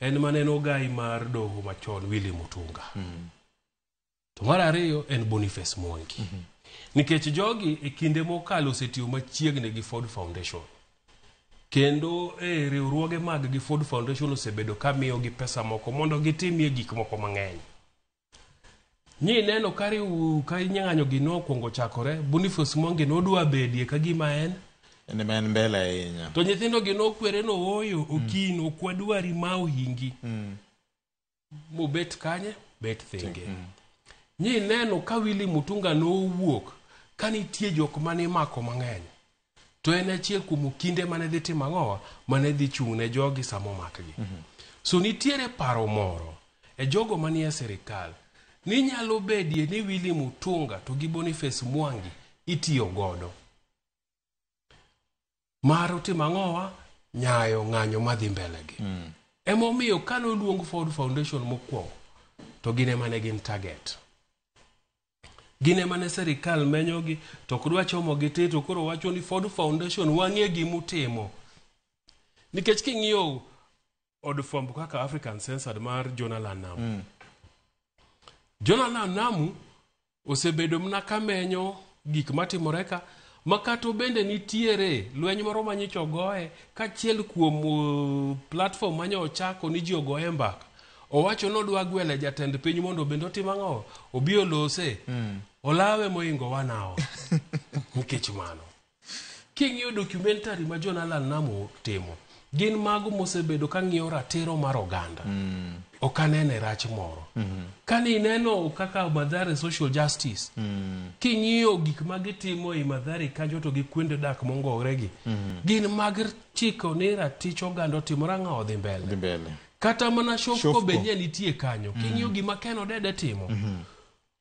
Speaker 3: en maneno gai mar doho machon Willy Mutunga. Mm. To mar ariyo en Boniface Mwangi. Nikech jogi e kinde mokalo osetiyo machiegni gi Ford Foundation. Kendo e riwruoge mag gi Ford Foundation osebedo ka miyogi pesa moko mondo gitimie gik moko mang'eny. Ni neno ka riw ka nyang'anyo gi nokwongo chakore, Boniface Mwangi nodwa bedie ka gima en
Speaker 1: En ema en mbele ahinya.
Speaker 3: to nyithindo gi nokwere no oyo okin okwadwari ma ohingi mobet kanye bet thenge mm. nyi neno ka wili mutunga nowuok ka nitie jok mane imako mang'eny to en achiel kuom kinde mane dhi timo ang'owa mane dhi chung' ne jogi sama omakgi mm -hmm. so nitiere paro moro e jogo manie sirikal ni nyalo bedie ni wili mutunga to gi boniface mwangi itiyo godo Maro timo ang'owa, nyayo ng'anyo madhi mbele gi. Mm. Emomiyo ka noluong Ford Foundation mokwongo, to gin ema ne gin target. Gin ema ne serikal menyogi, to ok dwa chomo gi te, to koro wacho ni Ford Foundation wang'e gimutimo. Nikech king'iyo od fwambo kaka African Censored mar Jonah Lanamu. Mm. Jonah Lanamu osebedo mna ka menyo gik matimore ka makato bende nitiere lweny moro ma nyicho ogoye kachiel kuom uh, platform ma nyo ochako ni ji ogoye mbaka owacho ni odwa gwele jatend piny mondo bende otim ang'o obi olose olawe moingo wanawa nikech mano King'iyo documentary ma John Allan Namu timo, gin mago mosebedo ka ng'iyo ratiro mar oganda. Mm. Ok anene rach moro. Mm -hmm. Kane ineno kaka Madhare Social Justice, mm. king'iyo gik ma gitimo e Madhare kanjo to gi kuende dak mongore gi, mm -hmm. gin mag chiko ni ratich oganda otimo rang'a odhi mbele.
Speaker 1: Odhi mbele.
Speaker 3: Kata mana Shofko,
Speaker 1: Shofko.
Speaker 3: be nye nitie kanyo. Mm. King'iyo gima Ken Odede timo, mm -hmm.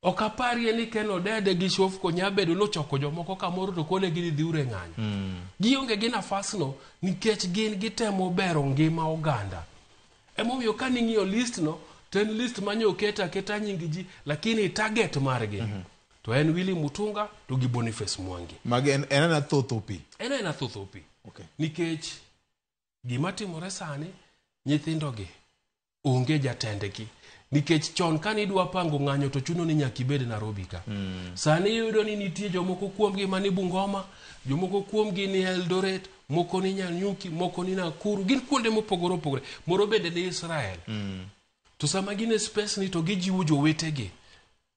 Speaker 3: Ok aparie ni Ken Odede gi Shofco nyabedo nochoko jomoko kamoro to konegi ni dhiuru e ng'anyo. Mm. Gionge gi nafasno nikech gin gitemo bero ngima oganda. Emomiyo ka ning'iyo listno to en list manyo oket aketa nying ji lakini target margi mm -hmm. to en Willy Mutunga to gi Boniface Mwangi.
Speaker 1: Magi en, en ana thothopi.
Speaker 3: En ana thothopi.
Speaker 1: Okay.
Speaker 3: Nikech Gima timore sani, nyithindogi onge jatendgi nikech chon kane idwa pango ng'anyo to chuno ni nyaka ibed Nairobi ka. Mm. Sani iyudo ni nitie jomoko kuomgi mani Bungoma, jomoko kuomgi ni Eldoret, moko ni Nyanyuki, moko ni Nakuru, gin kuonde mopogore opogore. Moro bende ni Israel. Mm. To sama gin e space ni to gijiwo jowetegi.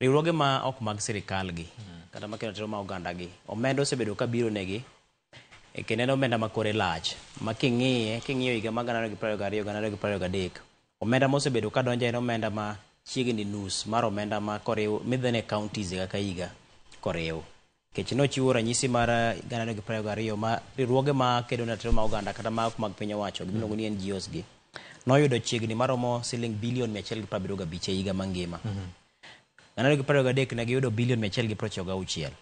Speaker 2: Riwruoge ma ok mag sirikal gi kata ma kendo tero ma oganda gi omenda osebedo ka biro negi e kendo en omenda ma kore lach ma king'iye king'iyo higa ma gana ariyo gi piero ariyo gariyo gana ariyo gi piero ariyo gadek omenda mosebedo ka donjo en omenda ma chiegni nus mar omenda ma koriw midhine counties higa ka higa koriw. Nikech nochiwo ranyisi mar gana ariyo gi piero ariyo gariyo ma riwruoge ma kedo ne ratiro ma oganda kata ma ok mag piny owacho gimiluongo ni NGOs gi noyudo chiegni maromo siling bilion mia achiel gi piero abiriyo gabich e higa mangima. Gana ariyo gi piero ariyo gadek ne giyudo bilion mia achiel gi piero ochiko gauchiel.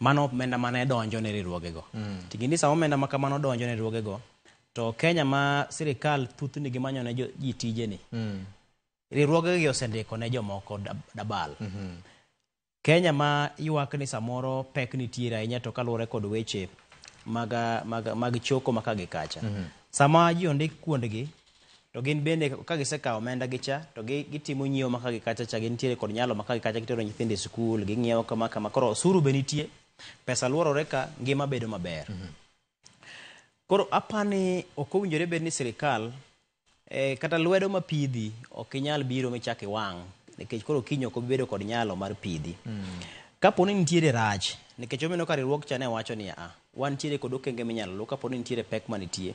Speaker 2: Mano omenda mane donjo ne riwruogego. To ing'e ni sama omenda ma kamano donjo ne riwruogego, to Kenya ma sirikal thothne gimanyo ne jo- ji tije
Speaker 1: ni,
Speaker 2: riwruogegi osendiko ne jomoko dab- dabal. Kenya ma ywak ni samoro pek nitiere ahinya to kaluwore kod weche mag, mag, mag choko ma ka gi kacha. Sama ji ondik kuondgi to gin bende ka gisekawo omenda gi cha to gi, gitimo nyiewo ma ka gi kacha cha gintiere kod nyalo ma ka gi kacha gitero nyithindo e skul, ging'iewo kama kama koro osuru be nitie, pesa luorore ka, ngima bedo maber. Koro apani ok owinjore bed ni sirkal E, kata lwedo ma pidhi ok inyal biro michak iwang' nikech koro kiny ok obibedo kod nyalo mar pidhi. Mm. Kapo ni nitiere rach, nikech omeno ka riwruog cha ne wacho ni a, wantiere kod okenge minyalo luw kapo ni nitiere pek manitie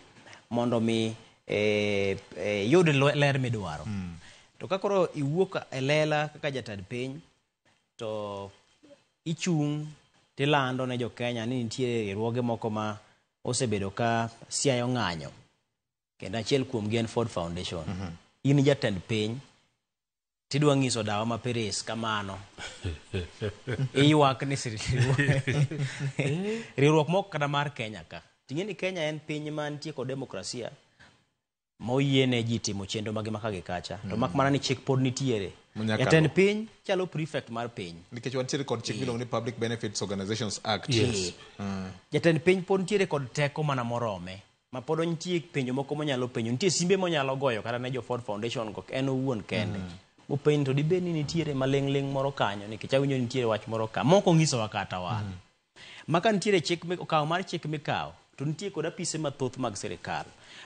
Speaker 2: mondo mi e, e, yud ler midwaro. Mm. To ka koro iwuok e lela kaka jatad piny, to ichung' tilando ne jo Kenya ni nitie riwruoge moko ma osebedo ka siayo ng'anyo kendo achiel kuomgi en Ford Foundation. Mm -hmm. In jatend piny tidwa ng'iso dawa ma Paris kamano iywak ni riwruok moko kata mar Kenya ka ting'e ni Kenya en piny ma nitie kod demokrasia ma oyiene ji timo chenro magi maka gi kacha to mm. mak mana ni chik pod nitiere jatend piny chalo prefect mar piny
Speaker 1: nikech wantiere kod chik miluongo ni public benefits organizations act
Speaker 2: yes. mm. jatend piny pod nitiere kod teko mana morome ma pod nitie penjo moko monyalo penjo nitie simbe monyalo goyo kata ne jo Ford Foundation go en owuon kende mm. mopenj to dibed ni nitiere maling'ling' moro kanyo nikech awinjo nitiere wach moro ka moko nyisowa kata wan mm. maka nitiere chik okawo mar chik mikawo to nitie kod apise mathoth mag sirikal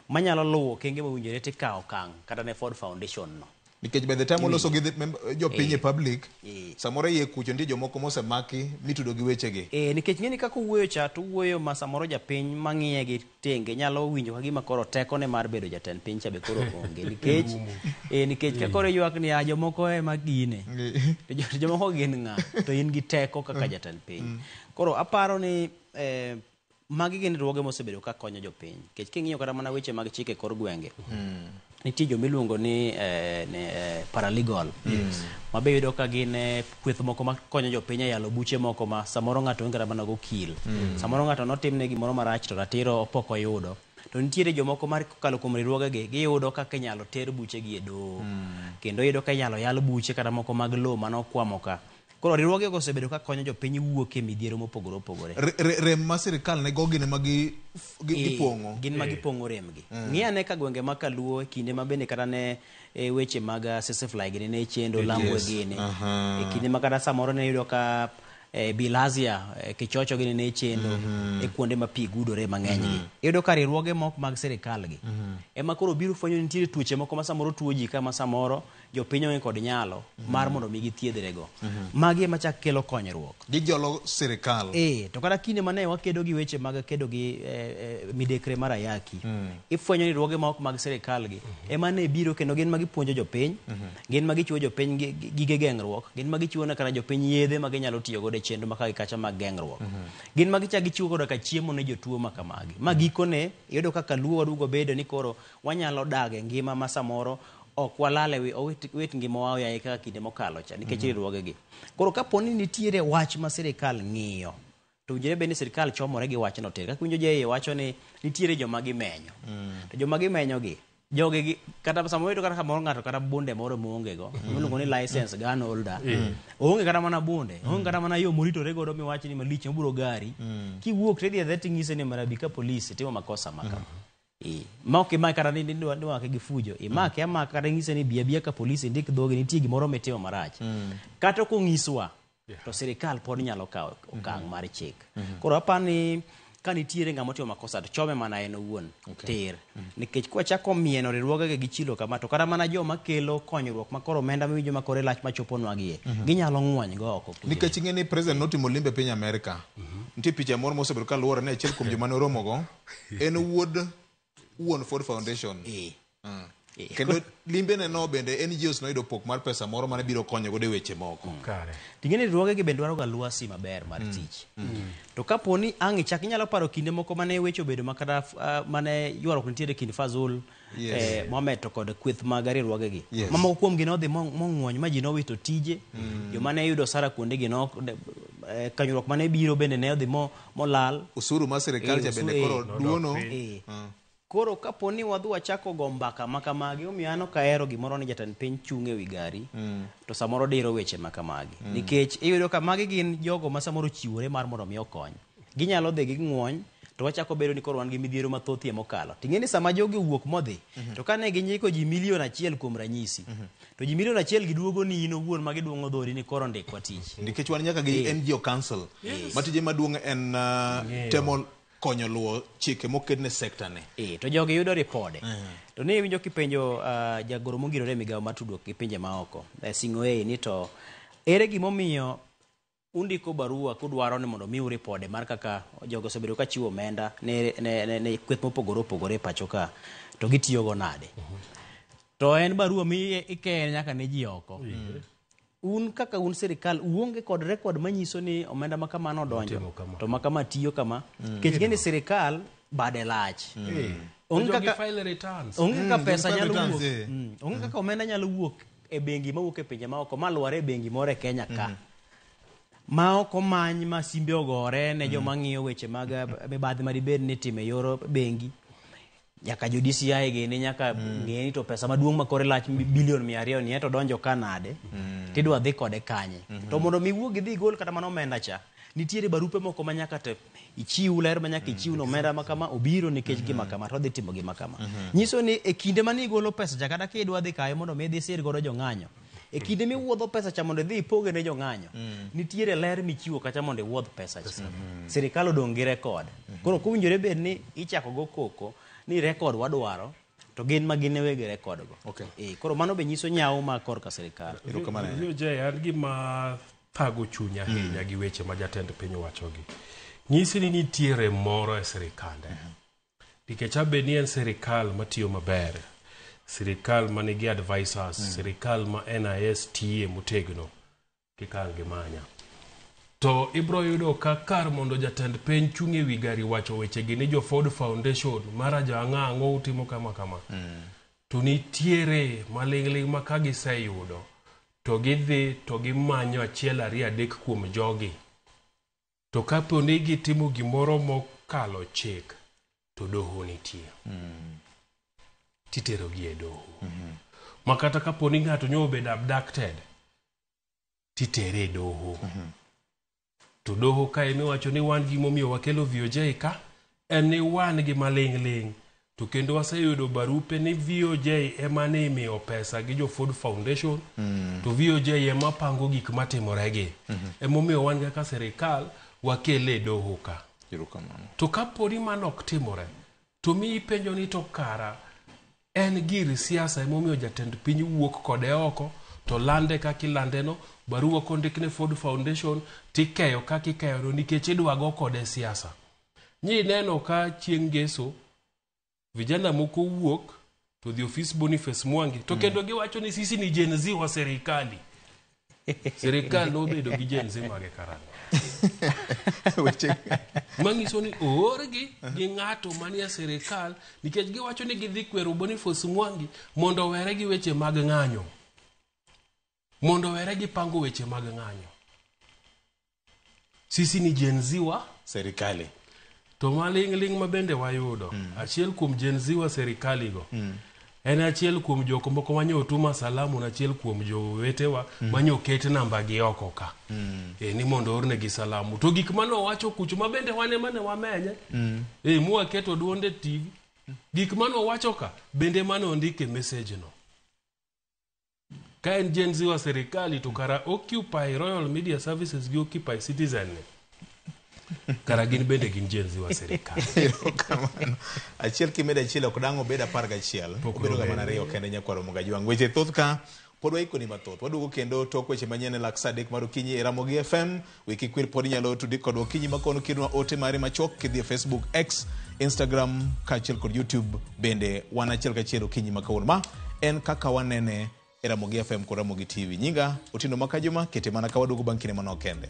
Speaker 2: manyalo luwo okenge mowinjore tikawo okang' kata ne Ford Foundation no
Speaker 1: nikech by the time oloso gi dhi- mem- jopiny e Eh. public
Speaker 2: Eh.
Speaker 1: samoro iye kucho nitie jomoko mosemaki mitudo gi wechegi
Speaker 2: Eh, nikech ng'eni kaka owuoyo cha to owuoyo ma samoro japiny mang'iye gi tenge nyalo winjo ka gima koro tekone mar bedo jatend piny cha be koro onge nikech eh, nikech ka koro ywak ni "Ah, jomoko ema gine to jo- jomoko gin ng'a to in gi teko kaka jatend piny koro aparo ni eh, Magi gin riwruoge mosebedo ka konyo jopiny. Nikech king'iyo kata mana weche mag chike kor gwenge, nitie joma iluongo ni eh, ni, eh, paralegal ma be yudo ka gin eh, kweth moko ma konyo jopiny e yalo buche moko ma samoro ng'ato onge kata mana gokil samoro ng'ato notimne gimoro marach to ratiro pok oyudo to nitiere jomoko mar kokalo kuom riwruogegi giyudo kaka inyalo ter buchegi e doho kendo iyudo ka inyalo yal buche kata moko mag lowo mane okwamo ka Koro riwruogego osebedo ka konyo jopiny wuok e midhiero mopogore opogore.
Speaker 1: Rem ma sirkal ne go gin ma gipong'o.
Speaker 2: Eh, gin ma eh. gipong'o remgi. Eh. Ng'i ane ka gwenge ma Kaluo e kinde ma bende kata ne weche mag uh, sisifly gini ne chendo
Speaker 1: Lambwe
Speaker 2: gini. E kinde ma kata samoro ne yudo ka bilazia kichocho gini ne chendo mm-hmm. e kuonde ma pi gudore mang'eny gi. Mm-hmm. Iyudo ka riwruoge mok mag sirkal gi. Mm-hmm. Ema koro biro fwenyo nitiere tuoche moko ma samoro tuo ji ka ma samoro jopiny onge kod nyalo mar mondo mi githiedhrego. Magi ema chak kelo konyruok.
Speaker 1: Gijolo sirikal.
Speaker 2: Ee, to kata kinde mane wakedo gi weche mag kedo gi eh, eh, midekre mar ayaki, ifwenyo ni ruoge ma ok mag sirikal gi ema ne biro kendo gin ma gipuonjo jopiny, gin ma gichiwo jopiny gi- gi- gige geng'ruok, gin ma gichiwo ne kata jopiny yedhe ma ginyalo tiyo godo e chenro ma kagi kacha mag geng'ruok. Gin ma gichak gichiwo koda ka chiemo ne jotuo ma kamagi. Ma gikone, iyudo kaka luo wadugo bedo ni koro wanyalo dag e ngima ma samoro ok walal e wi- owit wit ngimawa oyaye kaka kinde mokalo cha nikech Mhm. riwruogegi koro kapo ni nitiere wach ma sirikal ng'iyo to winjore bed ni sirikal chomore gi wachno tir kaka winjo jaiye wacho ni nitiere joma gimenyo to joma gimenyogi jogi gi- kata samoro iyudo kata kamoro ng'ato kata bunde moro moongego miluongo ni license gun holder Mm. oonge kata mana bunde oonge kata mana yo moritore godo miwach ni malich moburo gari kiwuok tidhi adhe ting'ise ni marabi ka polis timo makosa ma kama Ee. Ma ok imake kata ni ni- ni- nimake gi fujo. Imake amaka kata ing'ise ni bi abiya ka polisi indik dhogi nitie gimoro mitimo marach. Kata ok onyiswa to sirkal pod nyalo kawo okang' mar chik. Koro apa ni ka nitiere ng'ama otimo makosa to chome mana en owuon tir. Nikech kwa chako mieno riwruogegi gi chilo kama to kata mana joma kelo konyruok makoro omenda miwinjo makoro e lach machoponwa gie ginyalo ng'wony go oko. kucho.
Speaker 1: nikech ing'e ni president notimo limbe piny amerika nitie picha moro mosebedo ka luwore ni achiel kuom joma noromogo en wuod wuon Ford Foundation.
Speaker 2: Eh.
Speaker 1: Mm.
Speaker 2: Eh.
Speaker 1: Kendo limbe ne no bende NGOs noyudo pok mar pesa moro mane biro konyo godo e weche moko. Mm.
Speaker 3: Kare.
Speaker 2: Tingene riwruoge gi bende dwaroga lwasi maber mar mm. tich. Mm. To kapo ni ang' ichak inyalo paro kinde moko mane weche obedo makata uh, mane ywaruok nitiere kind Fazul
Speaker 1: Yes.
Speaker 2: eh, Mohamed to kod kweth mag riwruogegi
Speaker 1: Yes.
Speaker 2: mamoko kuomgi nodhi mo- mong'wony ma ji nowito tije joma ne yudo sara kuondegi no eh, kanyruok mane biro bende ne odhi mo- molal
Speaker 1: Usuru ma sirkal
Speaker 2: Eh,
Speaker 1: cha bende
Speaker 2: usuru,
Speaker 1: koro eh. duono.
Speaker 2: Eh. koro kapo ni wadhi wachako go mbaka ma kamagi omiyo an ok ahero gimoro ni jatend piny chung' e wi gari to samoro diro weche ma kamagi nikech iyudo ka magi gin jogo ma samoro chiwore mar mondo mi okony Ginyalo dhi ging'wony to wachako bedo ni koro wan gi midhiero mathothie mokalo. To ing'eni sama jogi owuok modhi, mhm. to kane ginyiko ji milion achiel kuom ranyisi, mhm. to ji milion achiel giduogo ni in owuon ma giduong'o dhori ni koro ndikwa tich.
Speaker 1: Nikech wan nyaka gi eh. NGO Council, eh. matije maduong' en uh, eh. temo konyo luwo chike moket ne sekta ne.
Speaker 2: E, to jogi yudo ripode. Uh -huh. To ne iwinjo kipenjo uh, jagoro mongirore e migawo matudruok gi pinje maoko, e, Sing'oei ni to ere gimomiyo Undiko barua kudwaro ni mondo omiu ripode mar kaka jogo osebedo ka chiwo omenda ne, ne, ne, ne kweth mopogore opogore e pacho ka to gitiyogo nade. To en barua mi ikeye nyaka ne ji oko. Un kaka un sirikal uonge kod rekod manyiso ni omenda ma kamano odonjo
Speaker 3: Otimo kama.
Speaker 2: to ma kama tiyo kama. Nikech ng'e ni sirikal bade lach. Onge
Speaker 3: Jogi
Speaker 2: kaka
Speaker 3: file returns.
Speaker 2: onge kaka pesa
Speaker 1: return
Speaker 2: nyalo
Speaker 1: returns,
Speaker 2: wuok
Speaker 1: eh.
Speaker 2: Mm, onge kaka omenda nyalo wuok e bengi mawuok e pinje maoko malwar e bengi moro e Kenya ka mm -hmm. ma ok omany ma simbe ogore ne mm -hmm. joma ng'iyo weche mag mibadhi ma dibed ni itimo e yor bengi nyaka jo DCI gini nyaka mm -hmm. ng'e ni to pesa maduong' ma kore lach bilion mia ariyo ni to donjo ka nade mm -hmm. tidwa dhi kode kanye mm -hmm. to mondo mi wuog idhi gol kata mana omenda cha nitiere barupe moko ma nyaka te ichiw ler ma nyaka ichiw ni omenda ma kama obiro nikech gima kama to odhi timo gima kama nyiso ni e kinde mane igolo pesa cha kata kidwa dhi kayo mondo mi idhi isir godo jong'anyo e kinde miwuodho pesa cha mondo idhi ipoge ne jong'anyo nitiere ler michiwo kacha mondo iwuodh pesa cha sirikal odong' gi rekod koro kowinjore bed ni ichako go koko ni rekod wadwaro to gin ma gin ewegi rekodgo
Speaker 1: Okay.
Speaker 2: Eh, koro mano be nyiso nyawo ma korka sirikal
Speaker 1: Erokamano
Speaker 3: ahinya. Rio Jay, an gima thago chunya ahinya mm. gi weche ma jatend piny wachogi nyisi ni nitiere moro e sirikande mm. nikech abe ni en sirikal matiyo maber sirikal ma nigi advisors mm. sirikal ma nis tiye motegno kikal gi manya to ibro yudo ka kar mondo jatend piny chung' e wi gari wacho wechegi ni jo ford foundation mara jo ang'a ang'o utimo kama kama mm. to nitiere maling'ling' ma ka giseyudo To gidhi to gimanyo achiel ariyo adek kuom jogi, to kapo ni gitimo gimoro mokalo chik, to doho nitie. Titerogi e doho. Ma kata kapo ni ng'ato nyo obedo abducted, titere e doho. To doho ka ema iwacho ni wan gimomiyo wakelo VOJ ka en ni wan gi maling' ling' to kendo waseyudo barupe ni VOJ ema ne imiyo pesa gi jo Ford Foundation mm. to VOJ ema pango gik matimoregi mm -hmm. emomiyo wan kaka sirikal wakele e doho ka to kaponi mano ok timore to mi ipenjo ni to kara En gir siasa emomiyo jatend piny wuok kode oko to lande kaka ilandeno, barua kondik ne Ford Foundation tikeyo kaka ikeyono nikech idwa go kode siasa. Nyi neno ka chieng' ngeso vijana moko wuok to odhi ofis Boniface Mwangi to kendo giwacho ni sisi ni Gen Z wa serikali. Sirikal nobedo gi Gen Z mage karang'o? manyiso ni oorgi gi ng'ato manie sirikal nikech giwacho ni gidhi kwero Boniface Mwangi mondo owere gi weche mag ng'anyo, mondo owere gi pango weche mag ng'anyo. sisi ni jenzi wa
Speaker 1: serikali
Speaker 3: to maling'ling' ma bende wayudo mm. achiel kuom jenzi wa serikaligo mm. en achiel kuom joko moko manye otuma salamu na achiel kuom jowetewa mm. manye oket namba gi oko ka mm. e, ni mondo orne gi salamu to gik mane owacho kucho ma bende wane mane wamenye mm. e, muwaketo duonde tv gik mane owacho ka bende mane ondik e message no Ka en Gen Z wa serikali to kara Occupy Royal Media Services gi Occupy Citizen ni. Kara gin bende gin Gen Z wa serikali.
Speaker 1: Erokamano. Achiel kimedo achiel ok dang' obed apar gachiel.
Speaker 3: Pok
Speaker 1: Obedo ga
Speaker 3: robe.
Speaker 1: mana ariyo kende nyakwaro Mugajwang'. Weche thoth ka pod waikoni mathoth. Waduogo kendo tok weche manyien e lak saa adek mar okinyi e Ramogi FM. We kik wir pod inyalo tudi kodwa okinyi ma kono kiirnwa ote mari machuok kidhi e Facebook, X, Instagram kaachiel kod YouTube bende wan achiel kachiel okinyi ma kawuono. Ma en kaka wanene e Ramogi FM kod Ramogi TV. Nyinga Otindo Makajuma kete mana ka waduogo bang' kinde manok kende.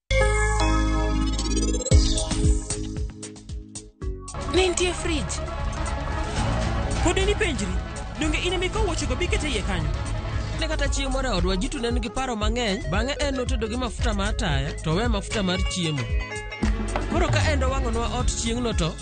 Speaker 5: Ne nitie frij. Pod en ipenjri, donge in ema ikawo wuochego biketo e iye kanyo? Ne kata chieng' moro e odwa Jitu ne nigi paro mang'eny, bang'e en notedo gi mafuta ma ataya, to owe mafuta mar chiemo. Koro ka en dowang'onwa ot chieng'no to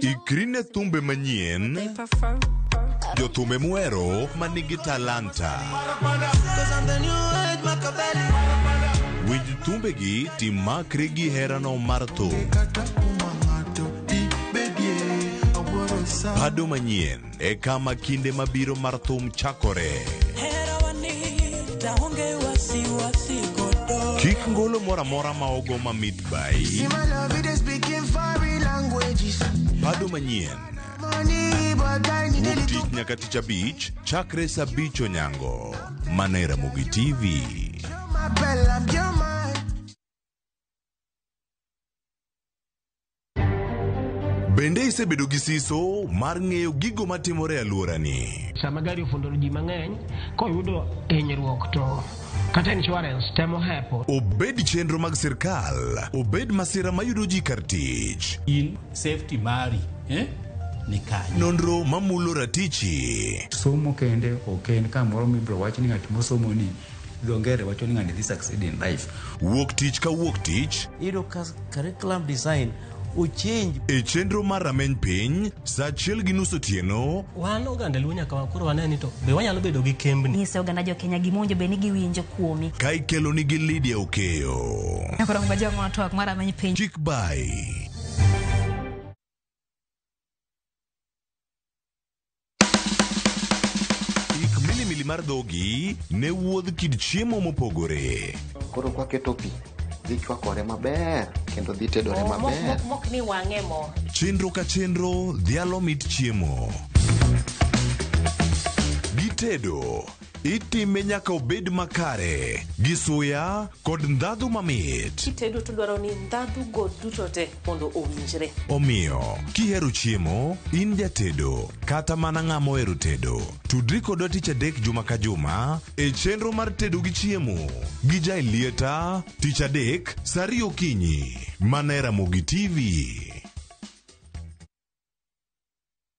Speaker 6: Ikri ne thumbe manyien jothumbe muhero
Speaker 7: ma nigi talanta.
Speaker 6: Winj thumbegi timakri gi herano mar thum. Pado manyien e kama kinde mabiro mar thum chakore. Kik ngolo moro amora ma ogo ma mit bayi.
Speaker 7: See my love, it is speaking foreign languages.
Speaker 6: Pado manyien
Speaker 7: Money, but I need a
Speaker 6: wuok
Speaker 7: little
Speaker 6: tich nyaka tich abich chakre saa abich onyango mana e Ramogi TV.
Speaker 7: my bell, I'm your man.
Speaker 6: Bende isebedo gi siso mar ng'eyo gigo matimore e alworani?
Speaker 8: Sama gari ofundoro ji mang'eny, koyudo hinyruok to kata insurance temo hepo.
Speaker 6: Obed chenro mag sirkal, obed masira mayudo ji kar tich.
Speaker 9: In safety mari eh? ni kanye?
Speaker 6: Nonro mamulo ratichi.
Speaker 10: Somo kende ok en kamoro mibiro wach ni ng'at mosomo ni Dho ngere wacho ni ng'ani dhi succeed in life.
Speaker 6: Wuok tich ka wuok tich.
Speaker 11: Iyudo ka curriculum design ochange.
Speaker 6: E chenro mar rameny piny, sa achiel gi nus otieno.
Speaker 8: Wan oganda luo nyaka wakoro wane ni to be wanyalo bedo gi kembni.
Speaker 12: Nyise oganda jo Kenya gima owinjo bed ni giwinjo kuomi.
Speaker 6: Ka ikelo ni gi Lydia Okeyo.
Speaker 12: Koro mwa jo mwa twak mar rameny piny.
Speaker 6: Chik by. Ik milimili mar dhogi ne wuodh kid chiemo mopogore.
Speaker 13: Koro kwaketo pi, dhi chwakore maber kendo dhi tedore maber.
Speaker 14: Mok ni wang'e mo.
Speaker 6: Chenro ka chenro dhialo mit chiemo. Gitedo. Itime nyaka obed makare gi suya kod ndhadhu mamit.
Speaker 5: Kitedo to dwaro ni ndhadhu go duto te mondo owinjre.
Speaker 6: Omiyo, kihero chiemo, in jatedo, kata mana ng'ama ohero tedo, tudri kodwa tich adek juma ka juma e chenro mar tedo gi chiemo gi Jai Lieta tich adek sa ariyo okinyi mana e Ramogi TV.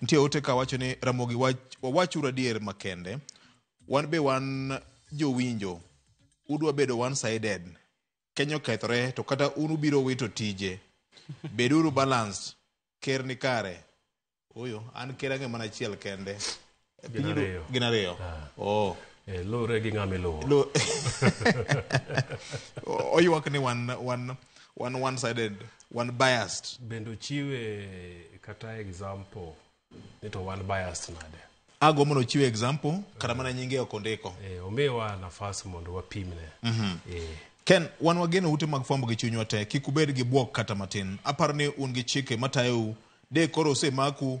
Speaker 1: Nitie ote ka wacho ni Ramogi wach- wawachuru adier makende. Wan be wan jowinjo. Udwa bedo one sided. Kenya okethore to kata un ubiro wito tije. Beduru balanced. Ker ni kare. Oyo, an ker ang'e mana achiel kende.
Speaker 3: Gin
Speaker 1: Pinyi lu-
Speaker 3: ariyo.
Speaker 1: gin ariyo oh
Speaker 3: Eh, luwre gi ng'ama iluwo
Speaker 1: Lu- O- oywak ni wan wan wan one sided wan biased
Speaker 3: bende ochiwe kata example ni to wan biased nade
Speaker 1: ago mondo ochiwe example kata mana nyinge ok ondiko
Speaker 3: eh, omiwa nafas mondo wapimne eh,
Speaker 1: ken wan wageno ute mag fwambo gi chunywa te kik ubed gi bwok kata matin aparo ni un gi chike matayou de koro osemaku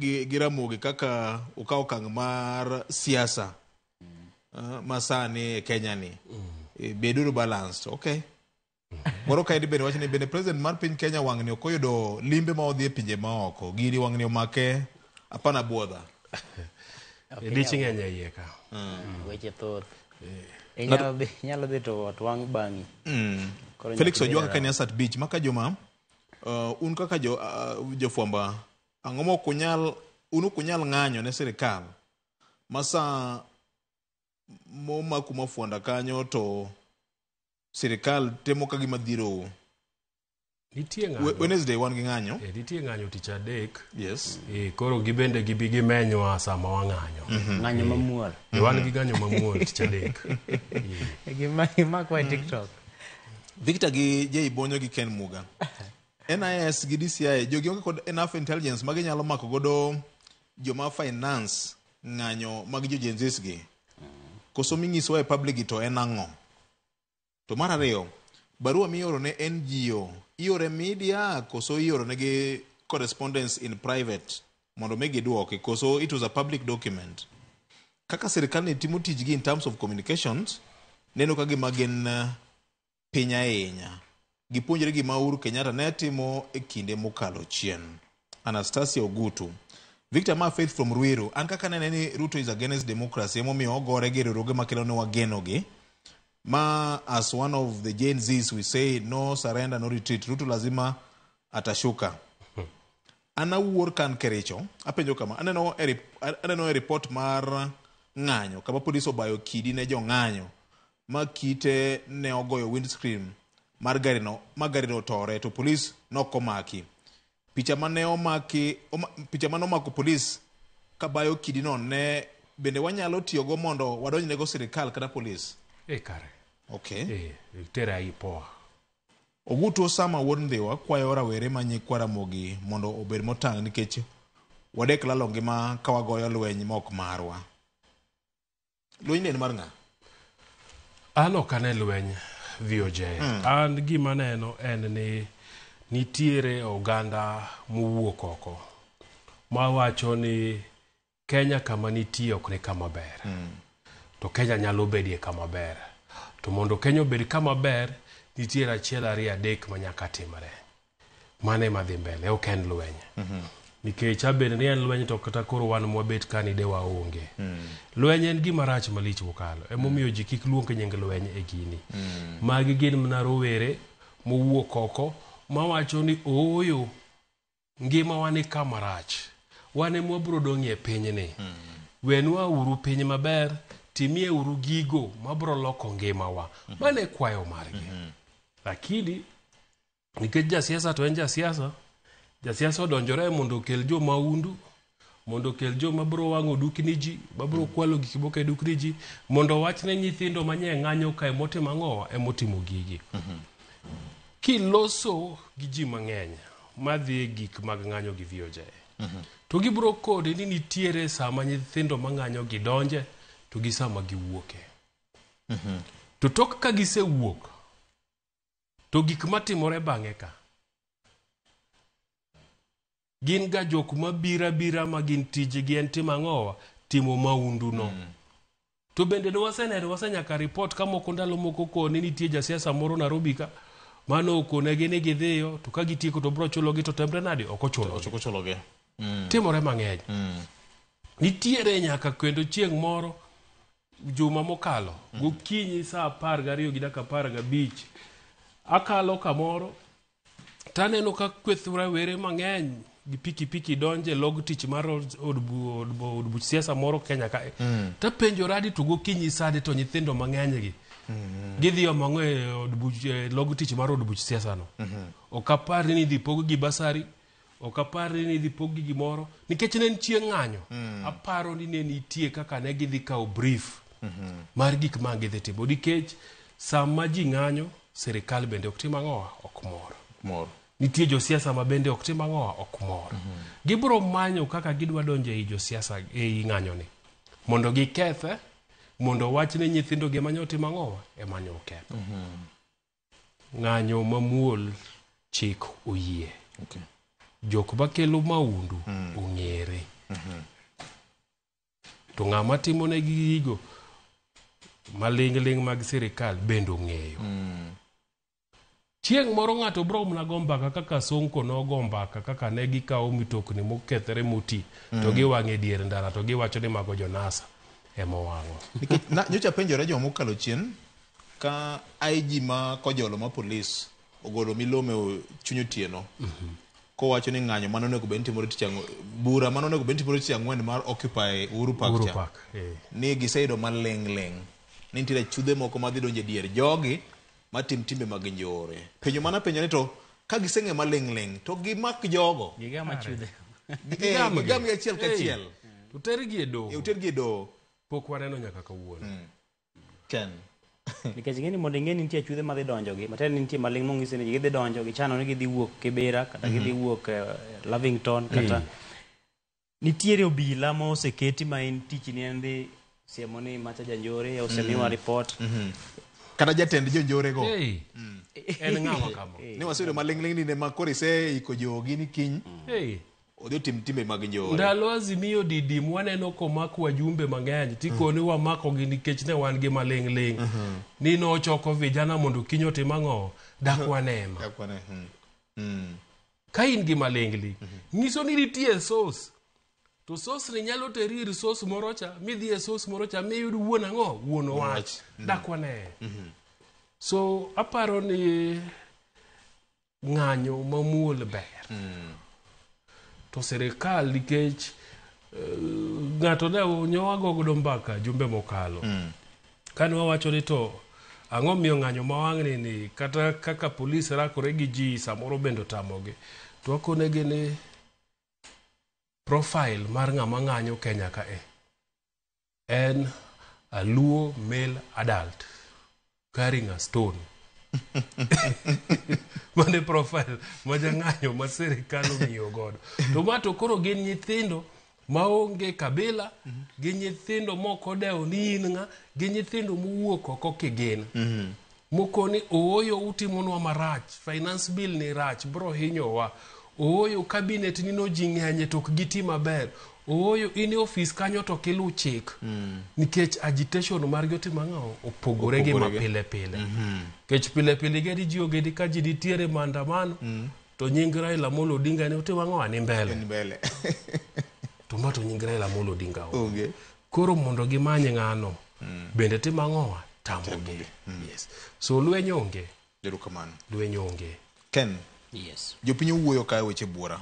Speaker 1: gi, gi ramogi kaka okawo okang' mar siasa uh, masani e kenya ni Eh, beduru balanced okay moro kaendi bende wacho ni bende president mar piny kenya wang'ni ok oyudo limbe ma odhi e pinje maoko gini wang'ni omake apana bwodha
Speaker 3: dich ng'eny e iye ka
Speaker 2: weche thoth inyalo dhi inyalo dhi to ot wang' bang'i
Speaker 1: Mm.
Speaker 2: Koro
Speaker 1: felix
Speaker 2: nyaka ibed
Speaker 1: ojwanga
Speaker 2: around.
Speaker 1: kani asat beach maka juma uh, un kaka jo, uh, jofwamba ang'o ma ok unyal un ok unyal ng'anyo ne sirikal ma sa momaku mafwanda kanyo to sirikal temo ka gima dhirou
Speaker 3: nitie
Speaker 1: We-
Speaker 3: ng'anyo
Speaker 1: wednesday wan gi ng'anyo
Speaker 3: Eh, nitie ng'anyo tich adek
Speaker 1: yes
Speaker 3: Eh, koro gibende gibi gimenywa sama wang'anyo
Speaker 2: ng'anyo mamuol
Speaker 3: Eh, wan gi ng'anyo mamuol tich adek Eh,
Speaker 2: Gima- gimakwa e tiktok
Speaker 1: Victor gi Jay Bonyo gi Ken Muga. NIS gi DCI jogi onge kod enough intelligence ma ginyalo mako godo joma finance ng'anyo mag jo Gen Zs gi. Koso minyisowa e public gi to en ang'o? To mar ariyo, barua mioro ne NGO iore media koso ioro negi correspondence in private mondo mi gidwoki koso it was a public document kaka sirikal ni timo tijgi in terms of communications neno ka gima gin eh, piny ahinya gipuonjre gima Uhuru Kenyatta ne timo e kinde mokalo chien Anastasia Ogutu Victor ma Faith from Ruiru an kaka nene ni Ruto is against democracy emomiyo ogore gi riwruoge makelo ne wagenogi ma as one of the Gen Zs we say no surrender no retreat Ruto lazima atashuka An awuor ka an Kericho, apenjo kama, aneno e, rip, aneno e ripot mar ng'anyo kama polis obayo kidi ne jong'anyo ma kite ne ogoyo windscreen mar garino ma garino otore to polis nok omaki. Picha ma ne omaki, oma, picha ma nomako polis ka bayo kidino ne bende wanyalo tiyogo mondo wadonjnego sirkal kata polis.
Speaker 3: E kare.
Speaker 1: Okay.
Speaker 3: E, tera i poa.
Speaker 1: Ogutu Osama wuod Ndhiwa kwayo rawere ma nyikwa Ramogi mondo obed motang' nikech wadek lalo ngima ka wagoyo lweny mok marwa. Lweny ne en mar ng'a?
Speaker 3: An ok ane lweny VOJ.
Speaker 1: Mm.
Speaker 3: An gima neno en ni nitiere oganda mowuok oko mawacho ni Kenya kama nitie ok ni kama ber. Mm. To Kenya nyalo bedie kama ber. To mondo Kenya obed kama ber, nitiere achiel ariyo adek ma nyaka timre. Mano ema dhi mbele, ok en lweny. Mm -hmm. Nikech abed ni en lweny to kata koro wan mwabet ka ni de waonge. Mm. Lweny en gima rach malich mokalo. Emomiyo mm. ji kik luong nying lweny e gini. Mm. Magi gin mana rowere mowuok oko mawacho ni ooyo Ngimawa ni ka marach. Wan ema wabiro dong' e pinyni. Wenwa uru piny maber, timie uru gigo mabiro loko ngimawa. Mano e kwayo margi. Lakini nikech jasiasa to en jasiasa, jasiasa odonjore mondo okel jo mahundu, mondo okel joma biro wang'o dukni ji, ma biro kwalo gik moko e dukni ji, mondo owach ne nyithindo manie ng'anyo kae motimo ang'owa, emotimo gigi. Kiloso gi ji mang'eny madhi e gik mag ng'anyo gi VOJ, to gibiro kode ni nitiere sama nyithindo mang'anyo gi donje, to gi sama giwuoke. To tok ka gisewuok, to gik matimore bang'e ka, Gin ga jok ma biro abira ma gin tijgi en timo ang'owa? Timo maundu no. Mm. To bende ne waseneno wasenyaka report ka moko ndalo moko koni nitie jasiasa moro Nairobi ka mano okonegi ni gidhiyo to ka gitieko to bro chulogi to temre nadi ok ochulogi.
Speaker 1: Ok ochulogi. Mm.
Speaker 3: Timore mang'eny. Mm. Nitiere nyaka kendo chieng' moro juma mokalo mm. gokinyi saa apar gariyo gi dakika apar gabich akalo kamoro To aneno ka kweth rawere mang'eny gi pikipiki donje log tich mar od, od, bu- od, bu- od buch siasa moro Kenya kae.
Speaker 1: Mm.
Speaker 3: To apenjo radi to gokinyi sadi to nyithindo mang'eny gi. Gidhi omang'o e od buch e log tich mar od buch siasa no. Ok apar ni idhi pog gi basari. ok apar ni nidhi pog gi gimoro nikech ne en chieng' ng'anyo mm. aparo ni ne nitie kaka ne gidhi kawo brief mm -hmm. mar gik ma gidhi timo nikech sama ji ng'anyo sirikal bende ok tim ang'owa ok mor
Speaker 1: mor
Speaker 3: nitie josiasa ma bende ok tim ang'owa ok mor mm -hmm. gibiro manyo kaka gidwa donjo ei josiasa ei ng'anyoni mondo gikethe mondo wach ne nyithindogi emanyo tim ang'owa emanyo oketho mm -hmm. ng'anyo mamuol chik oyie okay. jok makelo maundu mm. ong'ere mm -hmm. to ng'ama timo ne gigo malingling mag sirikal bende ong'eyo mm. chieng' moro ng'ato bro mna go mbaka kaka sonko nogo mbaka kaka ne gikawo mitokni mokethre moti
Speaker 1: mm.
Speaker 3: to giwang'e dier ndara to giwacho ni mago jonasa
Speaker 1: emowang'o nyocha penjore jomokalo chien Ka IG ma kojolo ma polis ogolo milome chuny otieno kowacho ni ng'anyo mane onego bed ni timore tich ang'wen bura mane onego bed ni timore tich ang'wen mar occupy Uhuru Park
Speaker 3: Uhuru
Speaker 1: cha
Speaker 3: Park, eh.
Speaker 1: ni giseyudo maling' ling' ni nitiere chudhe moko madhi donjo e dier jogi matim timbe mag njore penjo mana penjo ni to ka giseng'e maling' ling' to gimak jogo
Speaker 2: Gigama chudhe.
Speaker 1: Gigam gi. gigamgi achiel kachiel Hey,
Speaker 3: to tergi e doho.
Speaker 1: utergi e doho
Speaker 3: pok waneno nyaka kawuono
Speaker 1: Ken.
Speaker 2: nikech ing'eni mondo ing'eni nitie achudhe madhi donjogi matiende ni nitie maling' mong'isi ni gidhi donjo gichano ni gidhi wuok kibera kata gidhi mhm. wuok eh, lavington
Speaker 1: mm.
Speaker 2: kata nitiere obila ma oseketi ma en tichni en dhi siemo ni macha janjore osemiwa
Speaker 1: mm-hmm.
Speaker 2: ripot mm-hmm.
Speaker 1: kata jatend jonjorego
Speaker 3: mm. en ng'ama kama
Speaker 1: ni waseyudo maling'ling' ni ne ma koro iseiko jogi ni kiny Odhi otim timbe mag njore.
Speaker 3: Ndalo Azimio didim waneno komak wajumbe mang'eny tikoni wamakogi nikech ne wan gi maling' ling' ni nochoko vijana mondo kiny otim ang'o dak wanema
Speaker 1: Dak wane, mm. Mm.
Speaker 3: ka in gi malingli nyiso ni nitie sos to sos ni nyalo teri ir sos moro cha midhi e sos moro cha miyud wuon ang'o wuon wach dakwane so aparo ni ng'anyo mamuol ber mm. to sirikal nikech eh, ng'ato ne nyowa gogodo mbaka jumbe mokalo mm. kane wawacho ni to ang'o miyo ng'anyo ma wang'ni ni kata kaka polis rakore gi ji samoro bende otamogi to wakonegi ni profile mar ng'ama ng'anyo kenya ka e En a Luo male adult carrying a stone. Mane profile ma jang'anyo ma sirikal ong'iyo godo. To ma to koro gin nyithindo maonge kabila gi nyithindo mok odewo ni in ng'a gi nyithindo mowuok oko kigin. Mokoni, Ooyo utimonwa marach, finance bill ni rach, bro hinyowa. Ooyo cabinet ni no ji ng'enye to ok giti maber. Ooyo in e office kanyo to ok iluw chik. Nikech agitation margi otimo ang'o? Opogore gi ma Opogore
Speaker 1: gi-
Speaker 3: pile pile. Nikech pile pile igedi ji ogedi ka ji nitiere e maandamano to nying Raila Amolo Odinga ne otimo ang'o? An mbele.
Speaker 1: En mbele.
Speaker 3: To ma to nying Raila Amolo Odinga onge.
Speaker 1: Onge.
Speaker 3: Koro mondo gimany ng'ano mm. bende tim ang'o? Tamogi. Mm. Yes. So lweny onge.
Speaker 1: Erokamano.
Speaker 3: Lweny onge.
Speaker 1: Ken.
Speaker 2: Yes.
Speaker 1: Jopiny owuoyo kae weche buora.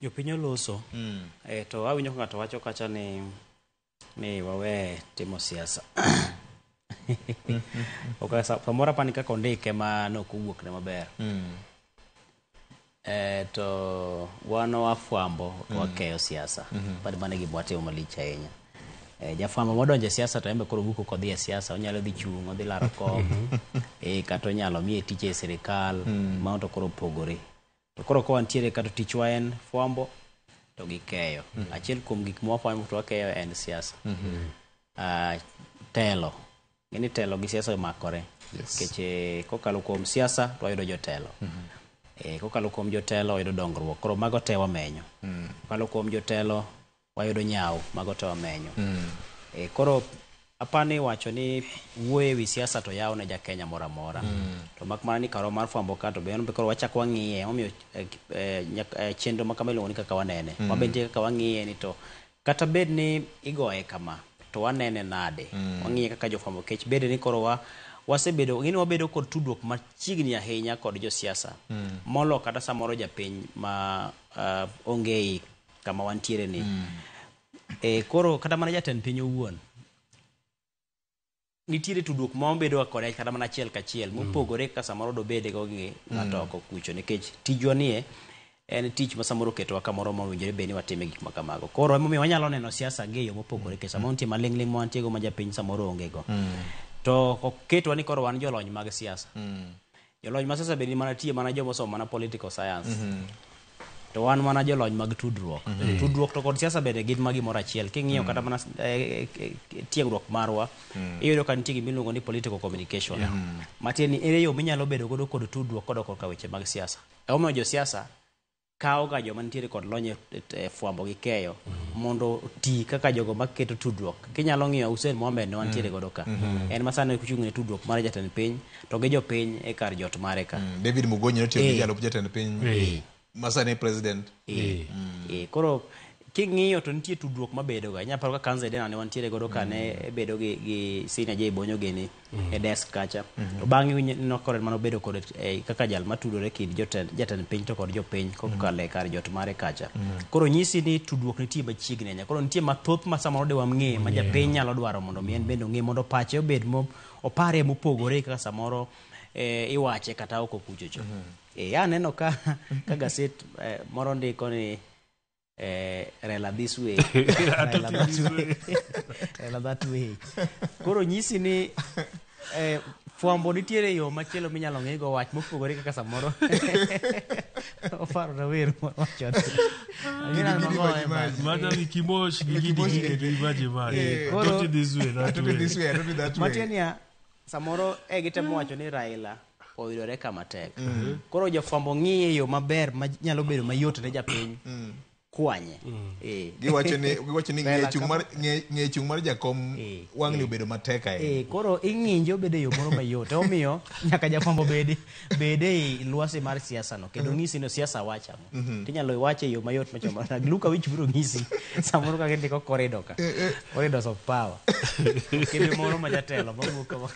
Speaker 2: Jopiny oloso. Mm. E, to awinjo ka ng'ato wacho kacha ni ni wawe timo siasa okay, sa- samoro apani kaka ondike ma nok owuokne maber Mm. eh, to wan wafwambo to wakeyo siasa padi mane gima watimo malich ahinya eh, jafwambo modonjo e siasa to embe koro wuko kodhi e siasa onyalo dhi chung' odhi laro kom eh, kata onyalo miye tich e sirikal mano to koro opogore To koro ka wantiere ka to tichwa en fwambo to gi keyo. Mm. Achiel kuom gik ma wafwambo to wakeyo en siasa. Mm -hmm. uh, telo. Ng'eni telo gi siasa omakore. Yes. Keche eh, kokalo kuom siasa to wayudo jotelo. Mm -hmm. eh, kokalo kuom jotelo wayudo dongruok. Koro mago te wamenyo. Mm. Kokalo kuom jotelo wayudo nyau mago to wamenyo e, koro apani wacho ni wuoyo ewi siasa to yawo ne jakenya moro amora to mak mana ni karo mar fwambo ka to be en be koro wachak wang'iye emomiyo eh, ki- eh, nyak- eh, chenro ma kama iluongo ni kaka wanene
Speaker 1: Mm.
Speaker 2: wabe nitie kaka wang'iye ni to kata bed ni igoye kama to wanene nade
Speaker 1: Mm.
Speaker 2: wang'iye kaka jofwambo kech bede ni koro wa wasebedo ng'ini wabedo kod tudruok machiegni ahinya kod josiasa molo kata samoro japiny ma uh, onge i kama wantiere ni mm. e, koro kata mana jatend piny owuon nitiere tudruok ma wabedoga kode kata mana achiel kachiel mm. mopogore ka samoro dobedego gi mm. ng'ato oko kucho nikech tijwa nie en tich ma samoro oketowa kamoro mowinjore bed ni watime gik ma kamago koro emomiyo wanyalo neno siasa gi e yo mopogore kech samoro nitie maling'ling' ma wantiego ma japiny samoro ongego to oketwa ni koro wan jolony mag siasa Jolony ma sasa bende mana tiye mana joma osomo mana political science. Mm -hmm. To wan mana jolony mag tudruok.
Speaker 1: Mm -hmm.
Speaker 2: Tudruok to kod siasa bende gin magi moro achiel. King'iyo mm -hmm. kata mana eh, eh, eh, tiegruok marwa,
Speaker 1: mm -hmm.
Speaker 2: iyudo ka nitie gimiluongo ni political communication.
Speaker 1: Yeah. Mm
Speaker 2: -hmm. Matieni ere yo minyalo bedo godo kod tudruok kod kod weche mag siasa. Emomiyo josiasa kawoga joma nitiere kod lony e- e- e fwambo gi keyo mondo oti kaka jogo maketo tudruok kinyalo ng'iyo Hussein Mohamed ne wantiere godo ka en ma sani ochung' ne tudruok mar jatend piny to gi jopiny e kar jot mare ka
Speaker 1: david mugonyi notiyo gi
Speaker 2: Eh.
Speaker 1: jalup jatend piny
Speaker 2: Eh.
Speaker 1: masani president
Speaker 2: Eh, eh, koro king'iyo to nitie tudruok mabedoga inyalo paro ka kanza edena ne wantiere godo ka ne bedo gi, gi sina je bonyo
Speaker 1: geni
Speaker 2: e desk kacha to bang'e winyo- neno kore mano bedo kod eh, kaka jal matudore kind jotend jatend piny to kod jopiny kokalo e kar jot mare kacha koro nyisi ni tudruok nitie machiegni ahinya koro nitie mathoth ma samoro de wamng'e ma japiny nyalo dwaro mondo mi en bende ong'e mondo pache obed mo opare mopogore kaka samoro eh, iwache kata ok okuchocho eh aneno ka ka gaset eh, moro ndiko ni eh, rela this way rela that way rela that way koro nyisi ni eh, fwambo nitiere yo machielo minyalo ng'ego wach mopogore kaka samoro oparo na wer mwacho
Speaker 3: mata ni kimosh gi gidi kimosh gi gidi maji maji don't do this way that way
Speaker 2: matin ya samoro e gitemo wacho ni Raila oyudore kama tek. Koro jofwambo ng'iye yo maber ma nyalo bedo mayot ne japiny kwanye. Eh.
Speaker 1: giwacho ni giwacho ni
Speaker 2: Raila
Speaker 1: ng'e chung' mar kama- ng'e- ng'e chung' mar jakom Eh, wang'ni obedo matek ahinya
Speaker 2: Eh, koro ing'injo bedo e yo moro mayot. Omiyo nyaka jafwambo bedi. bede ei lwasi mar siasa no kendo ng'isi no siasa wacha mo
Speaker 1: Mhm.
Speaker 2: tinyalo iwache e yo mayot machoma na luka wich biro ng'isi samoro kaka indiko korido ka corridors of power kendo moro ma jatelo mawuok kama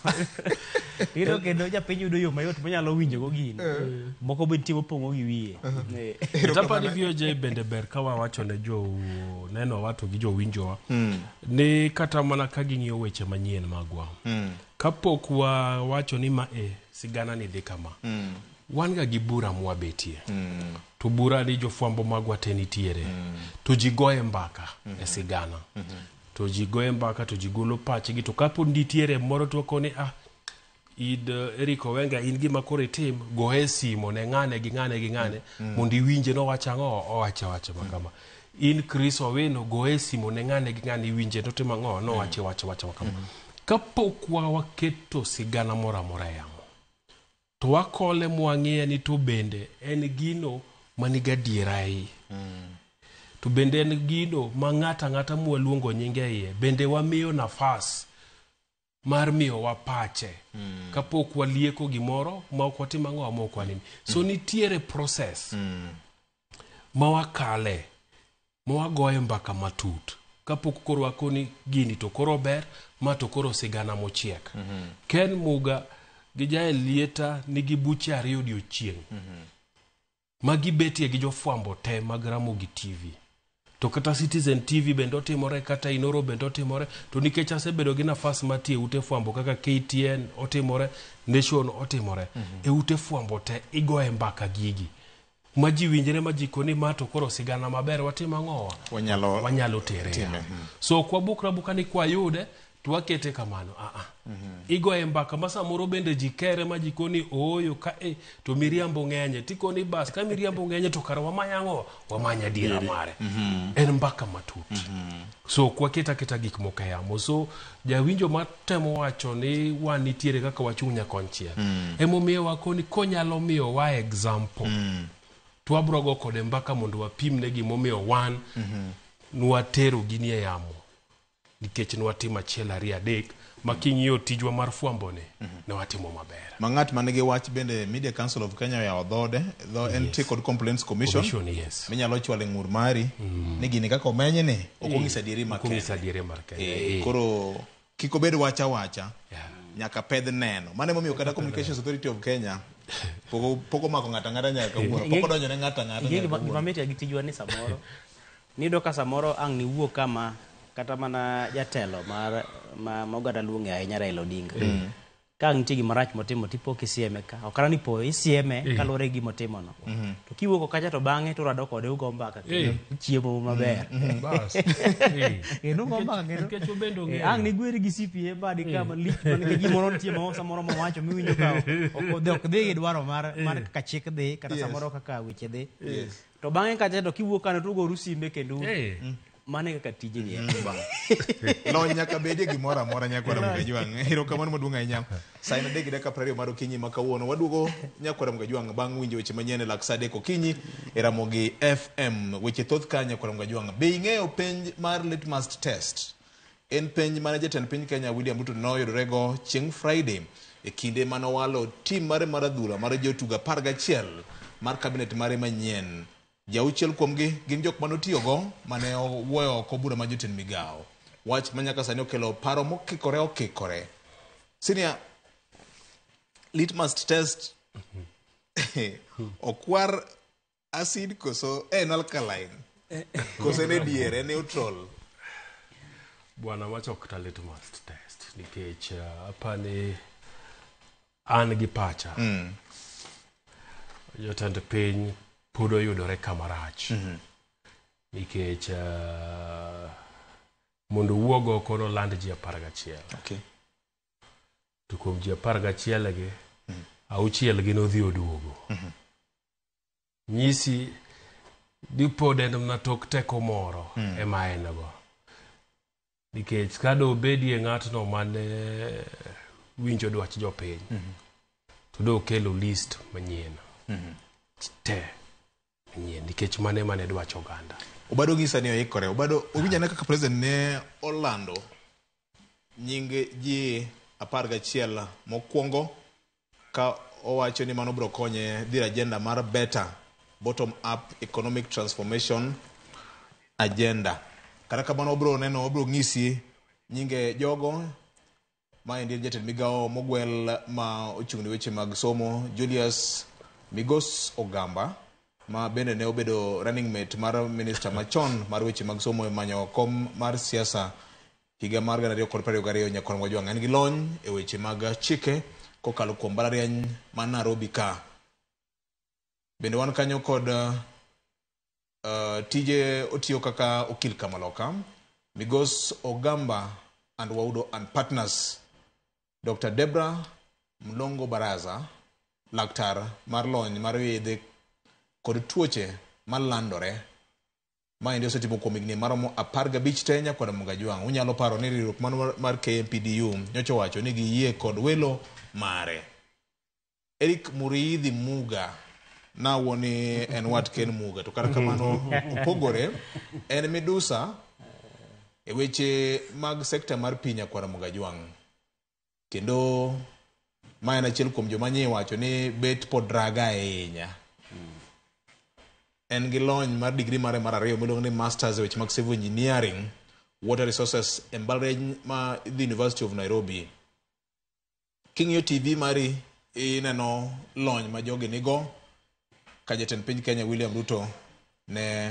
Speaker 2: tiro kendo japiny yudo yo mayot monyalo winjogo gino Eh. moko be nitie mopong'o gi wiye Eh.
Speaker 3: Etapa ni VOJ bende ber ka wawacho ne jo neno wato gi jowinjowa
Speaker 1: Mm.
Speaker 3: ni kata mana ka ging'iyo weche manyien magwa
Speaker 1: Mm.
Speaker 3: Kapok wawacho ni ma e sigana ni dhi kama, wan ga gi bura mwabetie. To bura ni jofwambo magwa te nitiere. To ji goye mbaka e sigana. To ji goye mbaka to ji golo pachgi. To kapod nitiere moro to wako ni ah, id Eric Owenga in gima koro itim, goye simo ne ng'ane gi ng'ane gi ng'ane mondo iwinje nowach ang'o, owache awacha ma kama. in Chris Owino goye simo ne ng'ane gi ng'ane iwinje to timo ang'o nowache wache wache wakama kapok wa waketo sigana moro amora yamo to wakole mwang'iye ni to bende en gino mani gadiera e iye to bende en gino ma ng'ato ang'ata mwaluongo nyinge iye bende wamiyo nafas mar miyowa pache kapok walieko gimoro ma ok watim ang'o ama ok wanini so nitiere process ma wakale ma wagoye mbaka matut kapok koro wakoni gini to koro ber ma to koro sigana mochiek ken muga gi jael lieta nigi buche ariyo odiochieng' ma gibetie gi jofwambo te mag Ramogi TV. To kata Citizen TV bende otimore, kata Inoro bende otimore. To nikech asebedo gi nafas mar tiyo e ute fwambo kaka KTN otimore, Nation otimore. E ute fwambo te igoye mbaka gigi. Ma ji winjre ma ji koni ma to koro sigana maber watim ang'owa?
Speaker 1: Wanyalo
Speaker 3: wanyalo tere.
Speaker 1: time,
Speaker 3: mm. So ok wabukra abuka ni kwayude, to wakete kamano aa ah, ah. mhm. igoye mbaka ma samoro bende ji kere ma ji koni ooyo ka e to miriambo ng'enye tikoni bas ka miriambo ng'enye to kara wamanya ang'o wamanya adiera mare
Speaker 1: mhm.
Speaker 3: en mbaka matut mhm. so kwaket aketa gik moko e yamo so jawinjo matemo wacho ni wan nitiere kaka wachung' nyakonchiel
Speaker 1: mm.
Speaker 3: emomiyo wakoni konyalo miyo wa example mm. twabro go kode mbaka mondo wapimne gimomiyo wan mm -hmm. nwaterogi ni e yamo Nikech nwatimo achiel ariyo adek ma king'iyo tijwa mar fwamboni ne watimo maber.
Speaker 1: Ma ng'at man gi wach bende Media Council of Kenya oyawo dhoode, dho en
Speaker 3: Yes.
Speaker 1: kod Complaints Commission,
Speaker 3: Commission, yes.
Speaker 1: minyalo chwale ng'ur mari ni gini kaka omeny ni
Speaker 3: ok
Speaker 1: onyis adieri
Speaker 3: ma Kuom
Speaker 1: nyisa
Speaker 3: adieri mar Kenya.
Speaker 1: Eh,
Speaker 3: Eh.
Speaker 1: koro kik obed wach awacha Yeah. nyaka pedh neno mano emomiyo kata communications authority of kenya pok o- pok omako ng'ato ang'ata nyaka kawuono pok odonjo ne ng'ato ang'ata
Speaker 2: Ing'e
Speaker 1: nyaka
Speaker 2: gima-
Speaker 1: kawuono.
Speaker 2: gima mit ya gi tijwa ni samoro Niyudo ka samoro ang' niwuo ka ma kata mana jatelo mar ma ma oganda luo ng'eyo ahinya Raila Odinga. Ka ang' nitie gima rach motimo tipo kisieme ka. Ok aneno ni po isieme
Speaker 3: Eh.
Speaker 2: kaluwore gi gima otimono.
Speaker 1: Mhm.
Speaker 2: To kiwuok oko kacha to bang'e to urado kode ugo mbaka kendo
Speaker 3: Eh.
Speaker 2: uchiemo maber.
Speaker 3: Mhm. Bas. Eh.
Speaker 2: Kendo ugo mbaka kendo.
Speaker 3: Nikech obende ong'eyo.
Speaker 2: Eh, Ang' nigweri gi CPA badi ka Eh. malich man gi gimoro nitie ma samoro mowacho miwinjo ka ok odhi ok dhi gi dwaro mar mar kaka chik dhi kata
Speaker 1: Yes.
Speaker 2: samoro kaka weche dhi.
Speaker 1: Yes.
Speaker 2: to bang'e kacha to kiwuok kano to ugoru simbe kendo u-
Speaker 3: Eh. Mm.
Speaker 2: mano e kaka tijni en
Speaker 1: lony nyaka bedie gimoro amora nyakwara mgajwang erokamano maduong' ahinya saa en adek gi dakika prariyo mar okinyi ma kawuono waduogo nyakwara mgajwang bang' winjo weche manyien e lak saa adek okinyi e ramogi fm weche thoth ka nyakwara mgajwang be ing'eyo penj mar litmus test En penj mane jatend piny Kenya William Ruto noyudorego chieng' Friday e kinde mane owalo tim mare mar adhula mar jotugo apar gachiel mar kabinet mare manyien. Jauchiel kuomgi gin jok mane otiyogo mane owuoyo oko bura mar jotend migawo. Wach manyaka sani okelo paro mokikore okikore. Senior litmus test okwar Acid koso eh, en alkaline. Koso en edier, en neutral.
Speaker 3: Bwana wacho kata litmus test nikech uh, apani an gi pacha.
Speaker 1: Mm.
Speaker 3: Jotend piny pod oyudore kama rach.
Speaker 1: Mm -hmm.
Speaker 3: Nikech uh, mondo wuog oko noland ji apar gachiel.
Speaker 1: Okay.
Speaker 3: To kuom ji apar gachiel gi, mm -hmm. auchiel gi nodhi oduogo. Mm -hmm. nyisi ni pod en mana tok teko moro
Speaker 1: mm.
Speaker 3: ema en go nikech ka dobedie ng'atno mane winjo dwach jopiny
Speaker 1: mm
Speaker 3: -hmm. to dokelo list manyien
Speaker 1: mm -hmm.
Speaker 3: te manyien nikech mane mane dwach oganda
Speaker 1: obado ng'isa ni oikore obado owinjane kaka president ne olando nying ji apar gachiel mokwongo ka owacho ni mano biro konye dhir agenda mar better bottom up economic transformation agenda. Kata kamano wabiro neno, wabiro ng'isi nyinge jogo ma endi en jatend migawo mogwel ma ochung' ne weche mag somo Julius Migos Ogamba ma bende ne obedo running mate mar minista machon mar weche mag somo e manyo kom mar siasa Higa mar gana ariyo kod piero ariyo gariyo, Nyakwar Mwajwang' en gi lony e weche mag chike kokalo kuom mbalariany ma Nairobi ka. Bende wan kanyo kod uh, tije otiyo kaka okil kamaloka Migos Ogamba and Waudo and Partners, Dr. Debra Mlongo Baraza, laktar mar lony mar yedhe kod tuoche malandore Maendi osetimo kuom higni maromo apar gabich te Nyakwar Mungajwang'. Unyalo paro ni riwruok mano mar KMPDU nyocha owacho ni giyie kod welo mare. Eric Muridhi Muga nawo ni en wat Ken Muga to kata kamano opogore en midusa e weche mag sekta mar pi Nyakwar Mungajwang'. kendo ma en achiel kuom joma nyie wacho ni bet pod raga ahinya en gi lony mar digri mare mar ariyo miluongo ni masters e weche mag civil engineering water resources e mbalariany ma the university of nairobi king'iyo tv mari ineno lony ma jogi nigo ka jatend piny Kenya William Ruto ne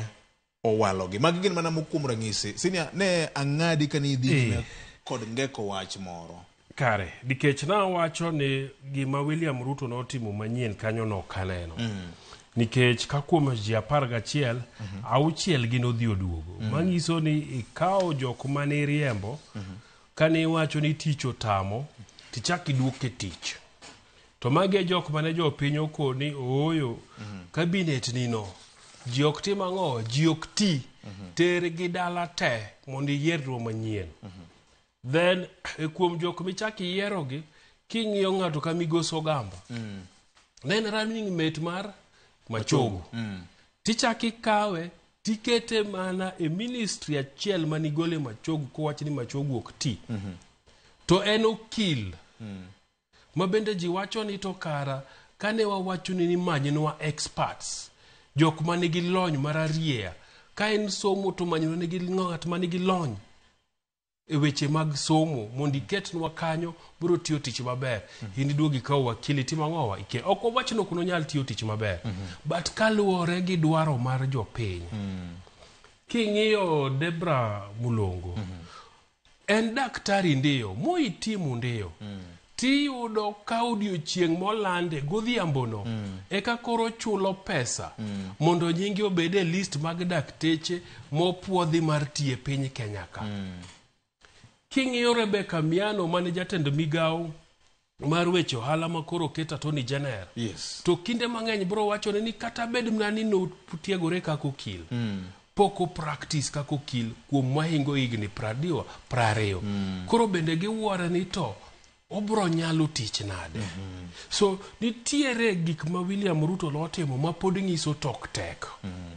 Speaker 1: owalogi. Magi gin mana moko kuom ranyisi. Sinia, ne ang'adi ka ni idhi eh. kod ngeko wach moro.
Speaker 3: Kare, nikech na wacho ni gima William Ruto notimo manyien kanyo no kaneno.
Speaker 1: Mm.
Speaker 3: Nikech ka kuom ji apar gachiel, mm -hmm. auchiel gin odhi oduogo. Mm. Manyiso ni ikawo jok mane riembo, mm -hmm. kane iwacho ni tich otamo, tichak iduok e tich. To magi e jok mane jopiny okor ni ooyo kabinet ni no. Ji ok tim ang'o? Ji ok ti. Ter gi dala te mondo iyierrwa manyien. Then e kuom jok michak iyierogi, king'iyo ng'ato ka migosi Ogamba, ne en running mate mar Machogu. Tichak ikawe tikete mana e ministry achiel mane igole Machogu kowach ni Machogu ok ti. To en okil. Ma bende ji wacho ni to kara kane wawachoni ni manyinwa experts, jok ma nigi lony mararieya. Ka en somo to manyinwa nigi ng'at ma nigi lony e weche mag somo mondo iketnwa kanyo biro tiyo tich maber mm -hmm. in iduogi ka wakili timo ang'owa ike ok wawach ni ok nonyal tiyo tich maber mm -hmm. but kaluwore gi dwaro mar jopiny mm -hmm. king'iyo Debra Mulongo mm -hmm. En daktari ndiyo, muhitimu ndiyo. Tiyudo ka odiochieng' molande godhiambono eka koro ochulo pesa mondo nyinge obed e list mag dakteche mopuodhi mar tiyo e piny Kenya ka. King'iyo Rebecca Miano mane jatend migawo mar weche ohala ma koro oket Attorney General.
Speaker 1: Yes.
Speaker 3: To kinde mang'eny bro wachone ni kata bed mna ni notiegore kaka okil,
Speaker 1: mm.
Speaker 3: pok o practice kaka okil kuom mahingo higni pradiwa prariyo. Mm. Koro bende giwuore ni to obro nyalo tich nade? Mm -hmm. So nitiere gik ma William Ruto notimo ma pod nyiso tok tek. Mm.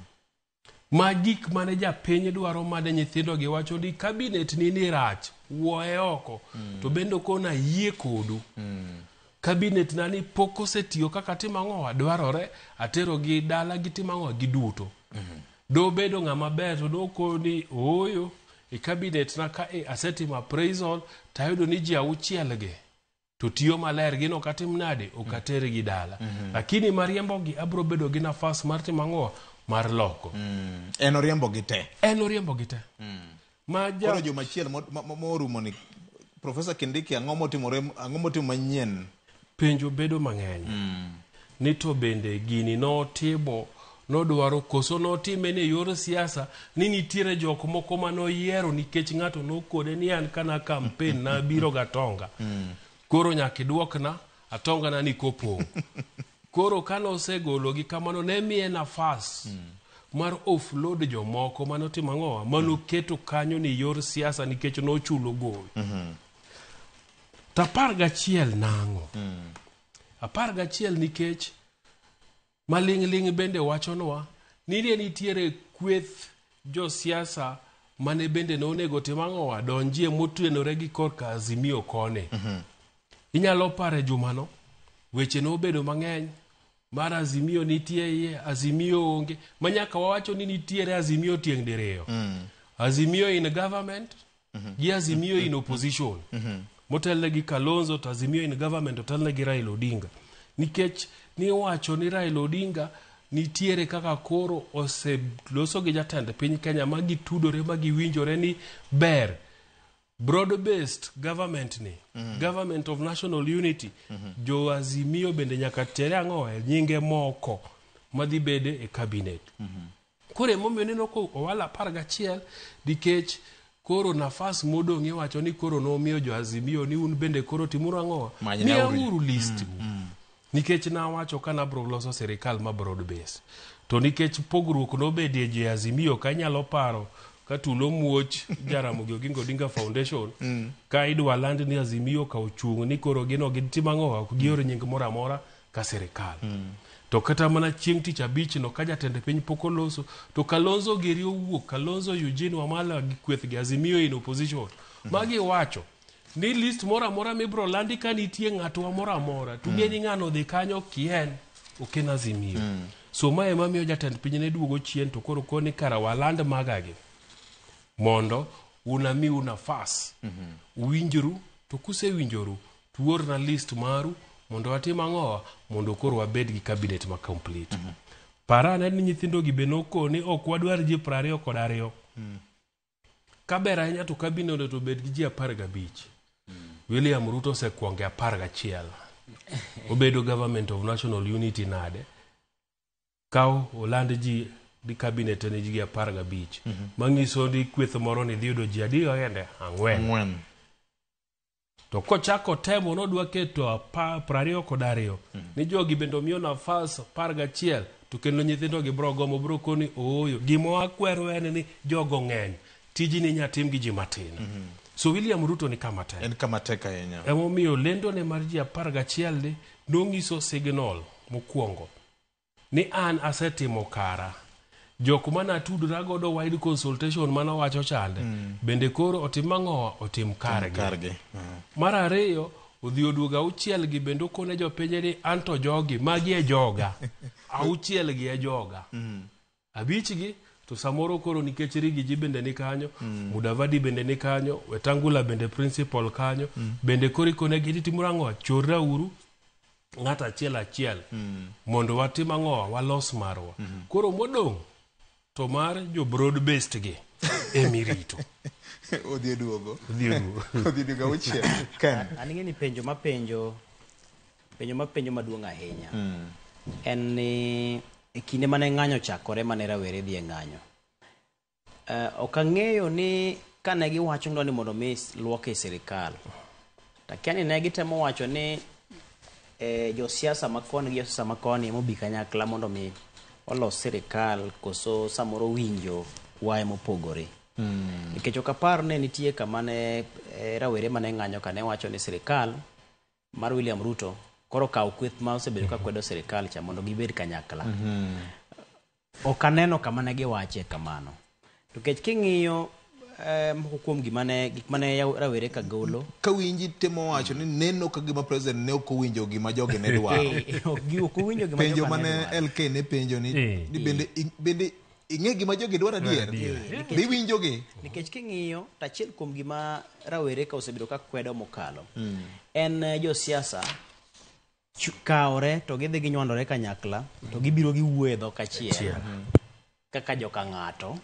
Speaker 3: Ma gik mane japiny dwaro mane nyithindo gi wacho ni cabinet ni ni rach, wuoye oko. Mm. To bende okona yie kodu. Mm. Cabinet na ni pok osetiyo kaka timo ang'o wadwarore, atero gi dala gi timo ang'o gi duto. Mm -hmm. Do bedo ng'ama ber to doko ni oyo e cabinet na ka e asetimo appraisal tayudo ni ji auchiel gi. to tiyo maler gin ok atim nade ok mm. atergi dala mm-hmm. lakini mariembogi abiro bedo gi nafas mar timo ang'o mar loko
Speaker 1: mm. en oriembogi te
Speaker 3: en oriembogi te mm.
Speaker 1: koro joma chiel morumoni profesa kindiki ang'o motimore ang'o motimo manyien
Speaker 3: penjo bedo mang'eny mm. ni to bende gini notimo nodwaro koso notime ni yor siasa ni nitiere jok moko ma noyiero nikech ng'ato nokode ni an kana kampen na biro ga tonga mm. koro nyaka idwokna atonga na ni kopong' koro ka nosegologi kamano ne miye nafas mm. mar offload jomoko mane otimo ang'owa manoketo mm. kanyo ni yor siasa nikech nochulo gol mm -hmm. tapar gachiel nang'o mm. Apar gachiel nikech maling' ling' bende wachonwa ni ne nitiere kweth josiasa mane bende ne onego tim ang'o wadonjie motenore gi korka Azimio koni. Mhm. Inyalo paro e jumano, weche ne obedo mang'eny, mar Azimio nitie iye, Azimio onge, manyaka wawacho ni nitiere Azimio tieng' diriyo. Mm. Azimio in government, gi azimio in opposition motelne gi kalonzo to azimio in government otelne gi raila odinga nikech niwacho ni raila odinga nitiere kaka koro oseloso gi jatend piny kenya ma gitudore ma giwinjore ni ber broad based government ni government of national unity jo azimio bende nyaka tere ang'o e nyinge moko madhi bede e cabinet Koro emomiyo ineno ko owalo apar gachiel nikech koro nafas modong' iwacho ni koro nomiyo jo Azimio ni un bende koro timuru ang'o?
Speaker 1: Manyna uru-
Speaker 3: Miyauru list u. Nikech nawacho ka nabro loso sirikal ma broad base. To nikech pogruok nobedie jo Azimio ka inyalo paro ka tulo muoch Jaramogi Oginga Odinga Foundation ka idwa land ni Azimio ka ochung' ni koro gin ok gitim ang'o ok gior nying moro amora ka sirikal mm. to kata mana chieng' tich abich no ka jatend piny pok oloso to kalonzo geri owuok kalonzo eugene wamala gi kweth gi azimio in opposition mm -hmm. magi wacho ni list moro amora mibro landi ka nitie ng'atwa moro amora to ng'e ni ng'ano dhi kanyo kien ok en azimio mm. so ma ema miyo jatend piny ne duogo chien to koro koni kara waland magagi mondo unamiu nafas mm -hmm. uwinjru to kusewinjoru to uorna list maru mondo watim ang'owa mondo koro wabed gi cabinet ma complete mm -hmm. para ane ni nyithindogi be noko ni ok wadwar ji piero ariyo kod ariyo mm. kaber ahinya to cabinet onego obed gi ji apar gabich mm. william ruto osekwonge apar gachiel obedo government of national unity nade kaw oland ji di cabinet ne ji apar gabich mm -hmm. manyiso ni kweth moro ni dhi yudo ji adiyo kende ang'wen To kochako otemo nodwa keto apa- prariyo kod ariyo ni jogi bende omiyo nafas apar gachiel to kendo nyithindo gi bro gomo bro koni ooyo gima wakwero en ni jogo ng'eny tijni inya tim gi ji matin so William Ruto ni kama tek
Speaker 1: en kama tek ahinya
Speaker 3: emomiyo lendone mar ji apar gachiel ni nonyiso signal mokwongo Ni an asetimo kara. Jok mane atudora godo wide consultation mane owacho chande, mm. bende koro otim ang'o? Otim kargi.
Speaker 1: kargi. Mm.
Speaker 3: Mar ariyo, odhi oduogo auchiel gi bende okone jopiny ni anto jogi, magi e joga. auchiel gi e joga. Mm. abichgi to samoro koro nikech rigiji bende ni kanyo mm. mudavadi bende ni kanyo wetangula bende principal kanyo mm. bende koro ikone gidi timoro ang'o chorra uru ng'ato achiel achiel mm. mondo watim ang'owa walos marwa mm -hmm. koro modong' to mar jo broad based gi emirito
Speaker 1: odhi oduogo
Speaker 3: odhi oduogo
Speaker 1: odhi oduogo auchiel ken
Speaker 2: aning'e ni penjo mapenjo Penjo ma penjo maduong' ahinya mm. en ni e kinde mane ng'anyo chakore mane rawere dhi e ng'anyo uh, ok ang'eyo ni kane giwacho nwa ni mondo mi lwoke e sirikal takia ni ne gitemo wacho ni eh, josiasa makoni gi josiasa makoni emobi kanyakla mondo mi olos sirikal koso samoro winjo waye mopogore mm. nikech ok apar ne nitie kama ne eh, rawere mane ng'anyo ka ne wacho ni sirikal mar William Ruto koro kawo kweth ma osebedo ka kwedo sirkal cha mondo gibed kanyakla. Mhm. Ok aneno kama ne giwache kamano. To kech king'iyo eh, moko kuom gima ne gik mane rawere ka golo
Speaker 1: ka winji temo wacho ni neno ka gima president ne ok owinjo gima joge ne dwaro
Speaker 2: eh, ok gi- ok owinjo gima
Speaker 1: penjo
Speaker 2: jogo ne
Speaker 1: mane
Speaker 2: dwaro.
Speaker 1: LK ne penjo ni
Speaker 3: Eh.
Speaker 1: ni bende bende ing'e gima jogi dwaro adier
Speaker 2: Nikech-
Speaker 1: be iwinjogi
Speaker 2: nikech king'iyo to achiel kuom gima rawere ka osebedo ka kwedo mokalo en eh, josiasa chu- kawore to gidhi ginywandore kanyakla to gibiro giwuoyo e dhok achiel kaka joka ng'ato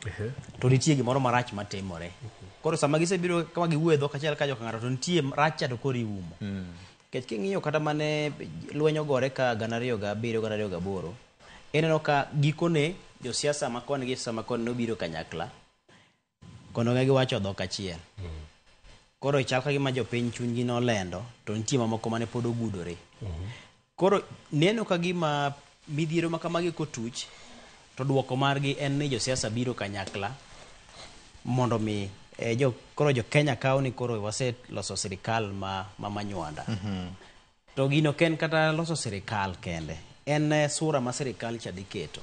Speaker 2: to nitie gimoro marach matimore koro sama gisebiro kama giwuoyo e dhok achiel ka joka ng'ato to nitie racha to koro iumo nikech king'iyo kata mane lweny ogore ka gana ariyo ga abiriyo gana ariyo ga aboro Ineno ka gikone josiasa ma koni gi josiasa ma koni nobiro kanyakla kono ne giwacho dhok achiel. Koro chal ka gima jopiny chunygi nolendo to nitie mamoko mane pod ogudore. Koro neno ka gima midhiero ma kamagi kotuch to duoko margi en ni josiasa biro kanyakla mondo mi eh, jo, koro jo Kenya kawo ni koro waseloso sirikal ma, ma manywanda. To gino ok en kata loso sirikal kende, en eh, sura ma sirikal cha dhi keto.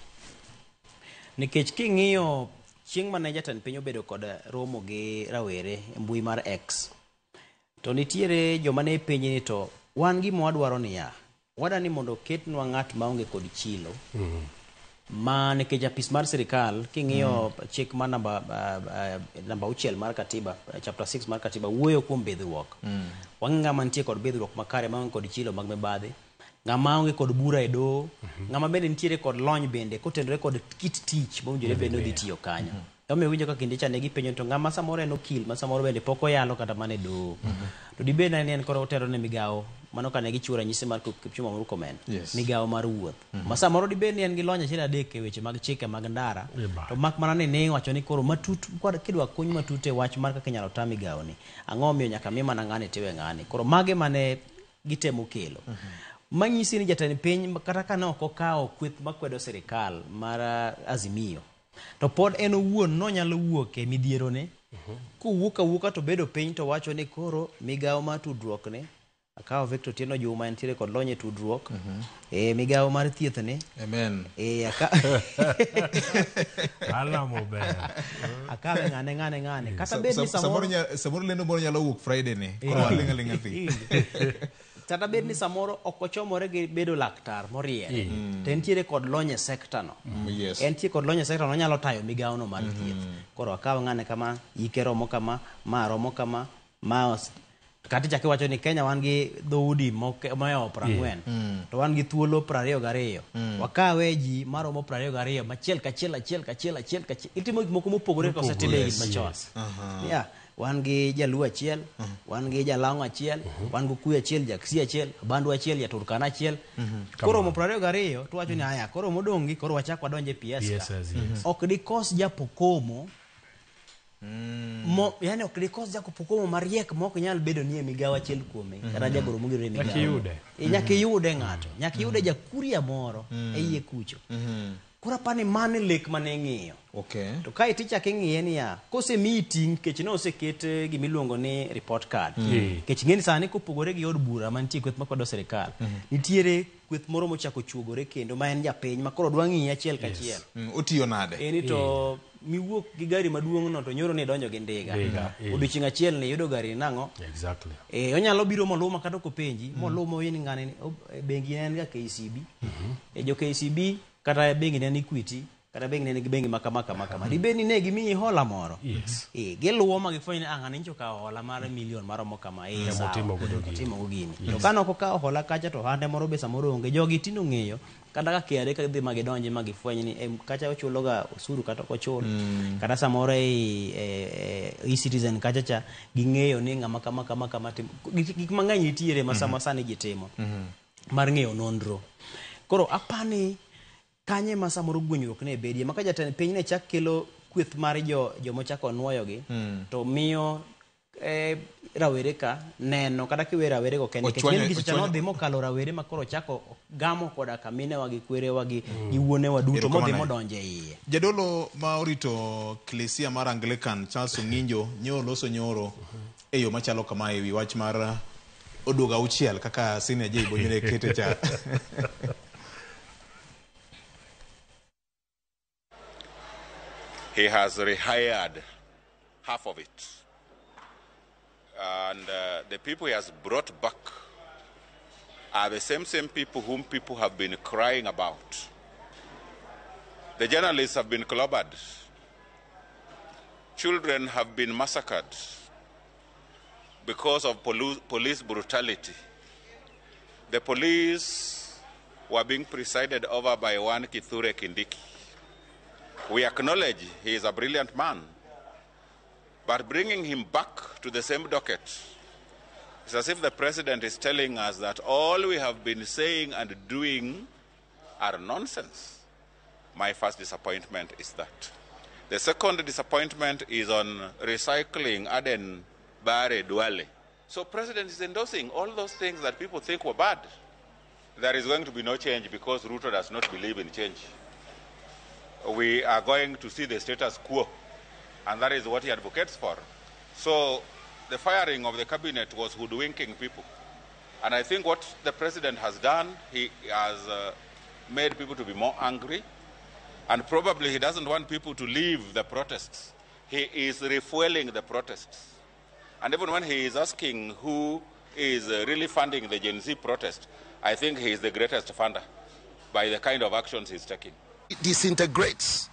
Speaker 2: Nikech king'iyo chieng' mane jatend piny obedo kod eh, romo gi rawere e mbui mar X, to nitiere joma ne penje ni to wan gima wadwaro niya, wadwa ni mondo oketnwa ng'at maonge kod chilo ma nikech apis mar sirikal king'iyo chik mar namba eh, eh, namba auchiel mar katiba eh, chapter 6 mar katiba wuoyo kuom bidhruok wang'e ng'ama nitie kod bidhruok makare maonge kod chilo mag mibadhi ng'ama onge kod bura e doho ng'ama bende nitiere kod lony bende kotenore kod kit tich mowinjore bende odhi tiyo kanyo Emomiyo iwinjo ka kinde cha ne gipenjo ni to ng'ama samoro en okil ma samoro bende pok oyalo kata mana e doho. To dibed nade ni en koro otero ne migawo mano kane gichiwo ranyisi mar Kip- Kipchumba Murkomen
Speaker 1: Yes.
Speaker 2: migawo mar wuoth. Ma samoro dibed ni en gi lony achiel adek e weche mag chike mag ndara Eba. to mak mana ni ne wacho ni koro matut kwa- kidwa kuny matut e wach mar kaka inyalo ta migawo ni ang'o miyo nyaka mi mana ng'ani tiwe ng'ani. Koro mage mane gitemo kelo. Manyisi ni jatend piny kata kane ok okawo kweth makwedo sirikal mar ah, Azimio To pod en owuon nonyalo wuok e midhierone kowuok awuoka to bedo piny to wacho ni koro migawo mar tudruok ni akawo Victor Otieno Juma entiere kod lony e tudruok e migawo mar thieth ni
Speaker 1: Amen.
Speaker 2: e aka
Speaker 3: Alamo ber.
Speaker 2: akawe ng'ane ng'ane ng'ane kata
Speaker 1: Sa-
Speaker 2: bed ni
Speaker 1: sa- samoro
Speaker 2: samoro
Speaker 1: nya- samoro lendo moro nyalo wuok friday ni koro aling' aling' adhi
Speaker 2: kata bed ni samoro ok ochomore gi bedo laktar moriere
Speaker 1: mm.
Speaker 2: to entiere kod lony e sekta no mm,
Speaker 1: yes.
Speaker 2: entiere kod lony e sekta no onyalo tayo migawo no mar mm-hmm. thieth mm -hmm. koro akawo ng'ane kama ike romo kama ma romo kama ma kata chaki wacho ni kenya wan gi dhoudi moyawo prang'wen yeah. mm. to wan gi thuolo prariyo gariyo
Speaker 1: mm.
Speaker 2: wakawe ji maromo prariyo gariyo machiel kachiel achiel kachiel achiel kachiel itimo gik moko mopogore kosetime higni machon
Speaker 1: yes. uh -huh.
Speaker 2: yeah. wan gi jaluo achiel wan gi jalang'o achiel wan gi kuyu achiel jakisi achiel bandu achiel jaturkana achiel koromo piero ariyo gariyo to wacho ni aya koro modong' gi koro wachak wadonje
Speaker 3: Yes,
Speaker 2: piesa
Speaker 3: yes, yes.
Speaker 2: ok dikos japokomo mo yani ok dikos japokomo mariek ma ok nyal bedo ni e migawo achiel kuome kata jagoro mogero e migawo Nyaka
Speaker 3: iyude.
Speaker 2: Eh, nyaka iyude ng'ato nyaka iyude jakuria moro e iye kucho Koro aparo ni mano e lek mane ing'iyo.
Speaker 1: Okay.
Speaker 2: To kae to ichako ing'iye niya, kosemiyi ting' kech ne oseket eh, gima iluongo ni report card.
Speaker 3: Mm.
Speaker 2: Kech ng'eni sani kopogore gi od bura mantie kweth makwedo sirikal, nitiere kweth moro mochako chuogore kendo ma en japiny ma koro dwa ng'iye achiel kachiel.
Speaker 1: Mm, otiyo nade?
Speaker 2: Eni to miwuok gi gari maduong' no to nyoro ni idonjo gi ndiga
Speaker 3: Ndiga, eh.
Speaker 2: odiochieng' achiel ni iyudo gari nang'o
Speaker 3: Exactly.
Speaker 2: Eh, onyalo biro moluma kata okopenji moluma oyeni ng'ane ni, ob- eh, bengi ne en ga KCB e jo KCB kata bengi ne en Equity kata bengi ne en gi bengi ma kama kama kama dibed ni ne gimiyi hola moro
Speaker 3: Yes.
Speaker 2: eh giluwo ma gifwenyo ni ah ng'ani nyocha okawo hola mar milion maromo kama eh
Speaker 3: Ema
Speaker 2: sawa
Speaker 3: otimo godo gini.
Speaker 2: otimo go
Speaker 3: gini
Speaker 2: to kane ok okawo hola kacha to ohande moro be samoro onge jogi tinde ong'eyo kata ka KRA ka gidhi ma gidonji ma gifweny ni em, kacha ochuloga osuru kata ok ochul kata samoro ei eh, eh, e-citizen kacha cha ging'eyo ni ng'ama kama kama kama timo gik gik mang'eny nitiere ma sama sani ji timo mar ng'eyo nonro koro apani kanye ma samoro gwenyruok ne bedie maka jatend piny ne chak kelo kweth mar jo joma chako
Speaker 1: nwoyogi
Speaker 2: to miyo eh, rawere ka neno kata kiwe rawere go kende nikech
Speaker 1: Ochwanyo-
Speaker 2: ng'eny kisecha
Speaker 1: ochwanyo-
Speaker 2: nodhi mokalo rawere ma koro chako gamo koda ka minewa gi kwerewa gi gi wuonewa duto Erokamano modhi
Speaker 1: ahinya.
Speaker 2: modonjo e iye
Speaker 1: jadolo ma orito klesia mar anglican charles ong'injo nyo loso nyoro e yo machalo kama e wi wach mar oduogo auchiel kaka senior j bonyone kete cha
Speaker 14: He has rehired half of it. And uh, the people he has brought back are the same same people whom people have been crying about. The journalists have been clobbered. Children have been massacred because of police brutality. The police were being presided over by one Kithure Kindiki. We acknowledge he is a brilliant man, but bringing him back to the same docket, it's as if the president is telling us that all we have been saying and doing are nonsense. My first disappointment is that. The second disappointment is on recycling Aden Bare Duale. So president is endorsing all those things that people think were bad. There is going to be no change because Ruto does not believe in change we are going to see the status quo. And that is what he advocates for. So the firing of the cabinet was hoodwinking people. And I think what the president has done, he has uh, made people to be more angry. And probably he doesn't want people to leave the protests. He is refueling the protests. And even when he is asking who is uh, really funding the Gen Z protest, I think he is the greatest funder by the kind of actions he's taking.
Speaker 15: It disintegrates.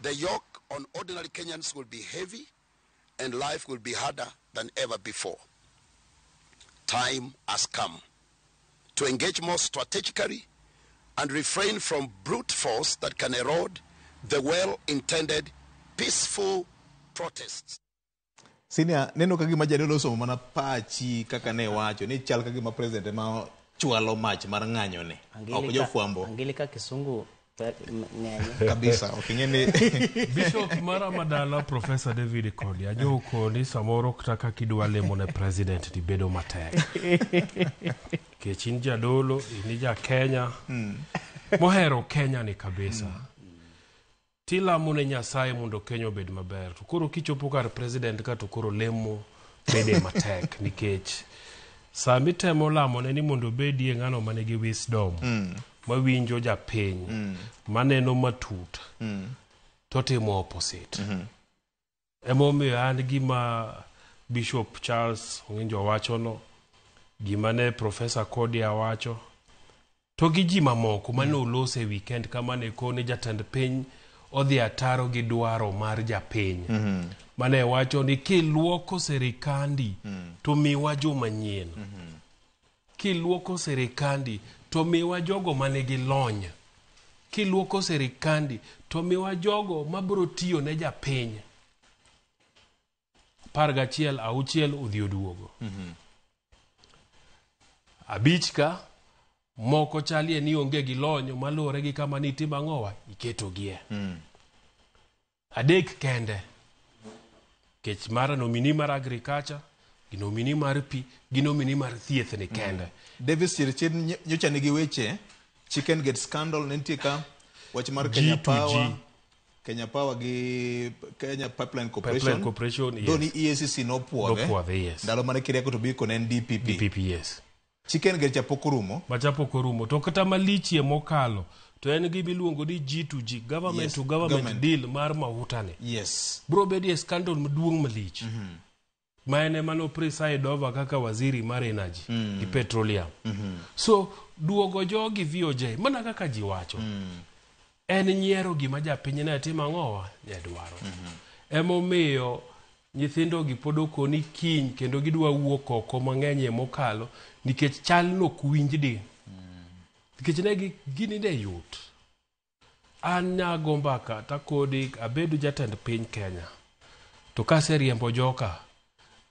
Speaker 15: The yoke on ordinary Kenyans will be heavy and life will be harder than ever before. Time has come to engage more strategically and refrain from brute force that can erode the well intended peaceful protests.
Speaker 1: Senior, neno ka gima jadolo osomo mana pachi kaka ne wacho ni chal ka gima president ema chwalo mach mar ng'anyoni. Ok jofwambo.
Speaker 2: Angili ka kisungu
Speaker 1: kabisa ok ing'e ni
Speaker 3: bishop mara madala profesa david kodi ajoko ni samoro kata kaka idwa lemo ne president ni bedo matek kech in jadolo in ija kenya mohero kenya ni kabisa tilamo ne nyasaye mondo kenya obed maber to koro kichopo kar president ka to koro lemo bede matek nikech sama itemo lamone ni mondo obedie ng'ano ma nigi wisdom mawinjo japiny
Speaker 1: mm.
Speaker 3: maneno matut
Speaker 1: mm.
Speaker 3: totimo opposite mm -hmm. emomiyo an gima bishop charles ong'injo wachono gima ne profesa kodia wacho to gi ji mamoko mane mm. olos e weekend kamane kone jatend piny odhi ataro gi dwaro mar japiny
Speaker 1: mm -hmm.
Speaker 3: mane wacho ni kiluoko serikandi mm. to miwa jomanyien mm -hmm. Kiluoko serikandi to miwa jogo manigi lony. Kiluoko serikandi to miwa jogo mabiro tiyo ne japiny. Apar gachiel, auchiel odhi oduogo. Mm -hmm. Abich ka moko chalie ni onge gi lony maluwore gi kama nitie mang'owa iketogie. Mm. adek kende kech mara nomini mar agriculture gi nomini mar pi gi nomini mar thieth ni kende mm.
Speaker 1: davis chirchir nyocha nigi weche chicken get scandal ne nitie ka wach mar kenya power kenya power gi kenya pipeline corporation,
Speaker 3: pipeline
Speaker 1: corporation
Speaker 3: yes.
Speaker 1: doni eacc
Speaker 3: nopwodhe yes.
Speaker 1: ndalo mane kiriako to biko ne en dpp,
Speaker 3: DPP, yes.
Speaker 1: Chicken ger cha pok orumo.
Speaker 3: Macha pok orumo. To kata malichie mokalo to en gima iluongo ni G to G, government
Speaker 1: yes,
Speaker 3: to government,
Speaker 1: government
Speaker 3: deal mar mahutani.
Speaker 1: Yes.
Speaker 3: Bro bedie scandal maduong' malich. Mm -hmm. Ma en ema no preside over kaka waziri mar energy mm -hmm. gi petroleum. Mm -hmm. So duogo jogi VOJ mana kaka ji wacho. Mm -hmm. en nyiero gima japiny ne timo ang'owa ne dwaro emomiyo nyithindogi pod okoni kiny kendo gidwa wuok oko mang'eny e mokalo nikech chal no ok winjdi nikech ne gi- gininde yot an nyago mbaka takodi abedo jatend piny kenya to kaseriembo joka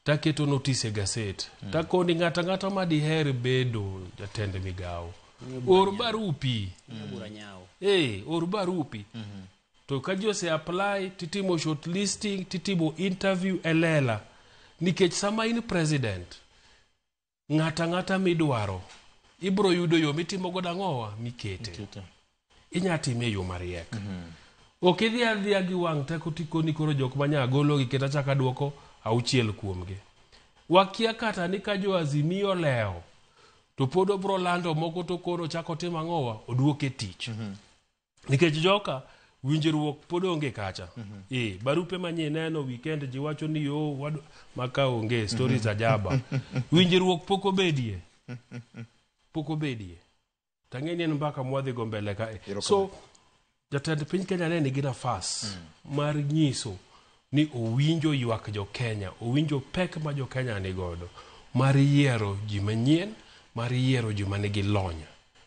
Speaker 3: taketo notis e gaset mm. takoni ng'ata ng'ata ma diher bedo jatend migawo or barupi e or barupi mm -hmm. to ka ji ose apply titimo short listing titimo interview e lela nikech sama in president ng'ato ang'ata midwaro ibiro yudo yo mitimo godo ang'owa mikete Kete. inya time e yo mariek ok idhi adhiya gi wang' teko tikoni koro jok manya gologi kendo achaka dwoko auchiel kuomgi wakia kata ni ka joazimio olewo to pod obro lando moko to koro ochako timo ang'owa odwoke tich nikech joka winjruok pod onge kacha eh barupe manye neno weekend ji wacho ni yo wadu- maka onge stories ajaba winjruok pok obedie pok obedie tang'e ni en mbaka mwadhi go mbele ka eh. so jatend piny kenya ne nigi nafas mar nyiso ni owinjo ywak jo kenya owinjo pek ma jo kenya ni godo mar yiero ji manyien mar yiero ji
Speaker 2: ma nigi lony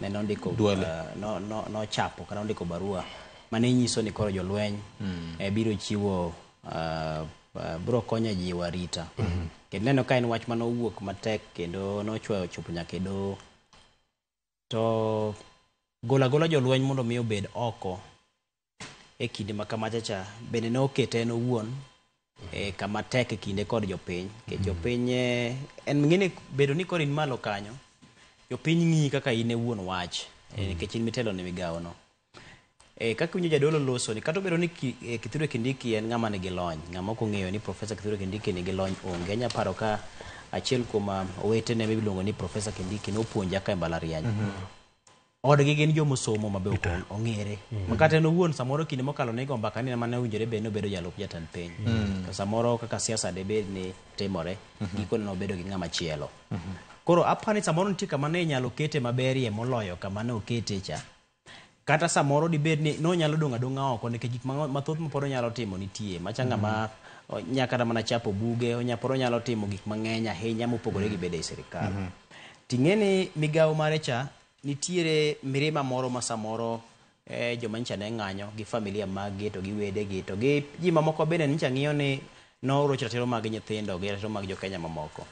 Speaker 2: ne nondiko
Speaker 1: Duale.
Speaker 2: eh, no- no- nochapo kata nondiko barua mane nyiso ni koro jolweny eh, biro chiwo ah, ah, biro konyo jiwo arita kendo neno ka en wach mane owuok matek kendo nochweyo chopo nyaka e doho to golagola jolweny mondo mi obed oko e kinde ma kamacha cha bende ne okete en owuon e kama tek e kinde kod jopiny nikech jopiny eh, en ng'eni bedo ni koro in malo kanyo jopiny ng'iyi kaka in e wuon wach eh, nikech in mitelo ne migawono Eh, kaka winjo jadolo loso ni kata obedo ni ki, eh, Kithure Kindiki en ng'ama nigi lony, ng'ama ok ong'eyo ni Profesa Kithure Kindiki nigi lony onge. Anya paro ka achiel kuom ah, owetene miluongo ni Profesa Kindiki nopuonja ka e mbalariany. odgi gin joma osomo ma be ok ong'ere mm. ma kata en owuon samoro kinde mokalo ne go mbaka ni ema ne owinjore bed ni obedo jalup jatend piny
Speaker 1: mm.
Speaker 2: to samoro kaka siasa debed ni timore
Speaker 1: mm-hmm.
Speaker 2: gikone nobedo gi ng'ama chielo mm-hmm. koro apa ni samoro nitie kama ne inyalo kete maberie moloyo kama ne okete cha kata samoro dibed ni nonyalo dong' adong'a oko nikech gik mathoth ma pod onyalo timo nitie machanga ma mm-hmm. onya kata mana chapo buge onya pod onyalo timo gik mang'eny ahinya mopogore gi bede e sirikal mm-hmm. ting'e ni migawo mare cha Nitiere mirima moro ma samoro eh, joma nyicha ne ng'anyo gi familia maggi to gi wedegi to gi ji mamoko bende nyicha ng'iyo ni noroch ratiro mag nyithindo gi ratiro mag jokenya mamoko.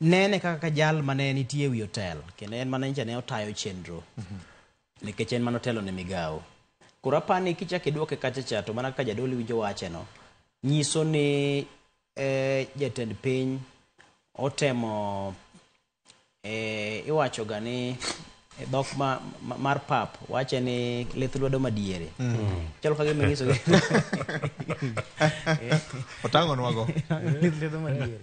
Speaker 2: Nene kaka ka jal mane nitie e wi otel kendo en mane nyicha ne otayo chenro nikech en mane otelo ne migawo. Koro apani kichak iduoke kacha cha to mana kaka jadolo iwinjo wacheno nyiso ni eh, jatend piny otemo eh, iwachoga ni e dhok ma, ma, mar pap wache ni lith lwedo madiere
Speaker 1: mm.
Speaker 2: chalo ka gima inyiso
Speaker 1: otangonwago
Speaker 2: lith lwedo madiere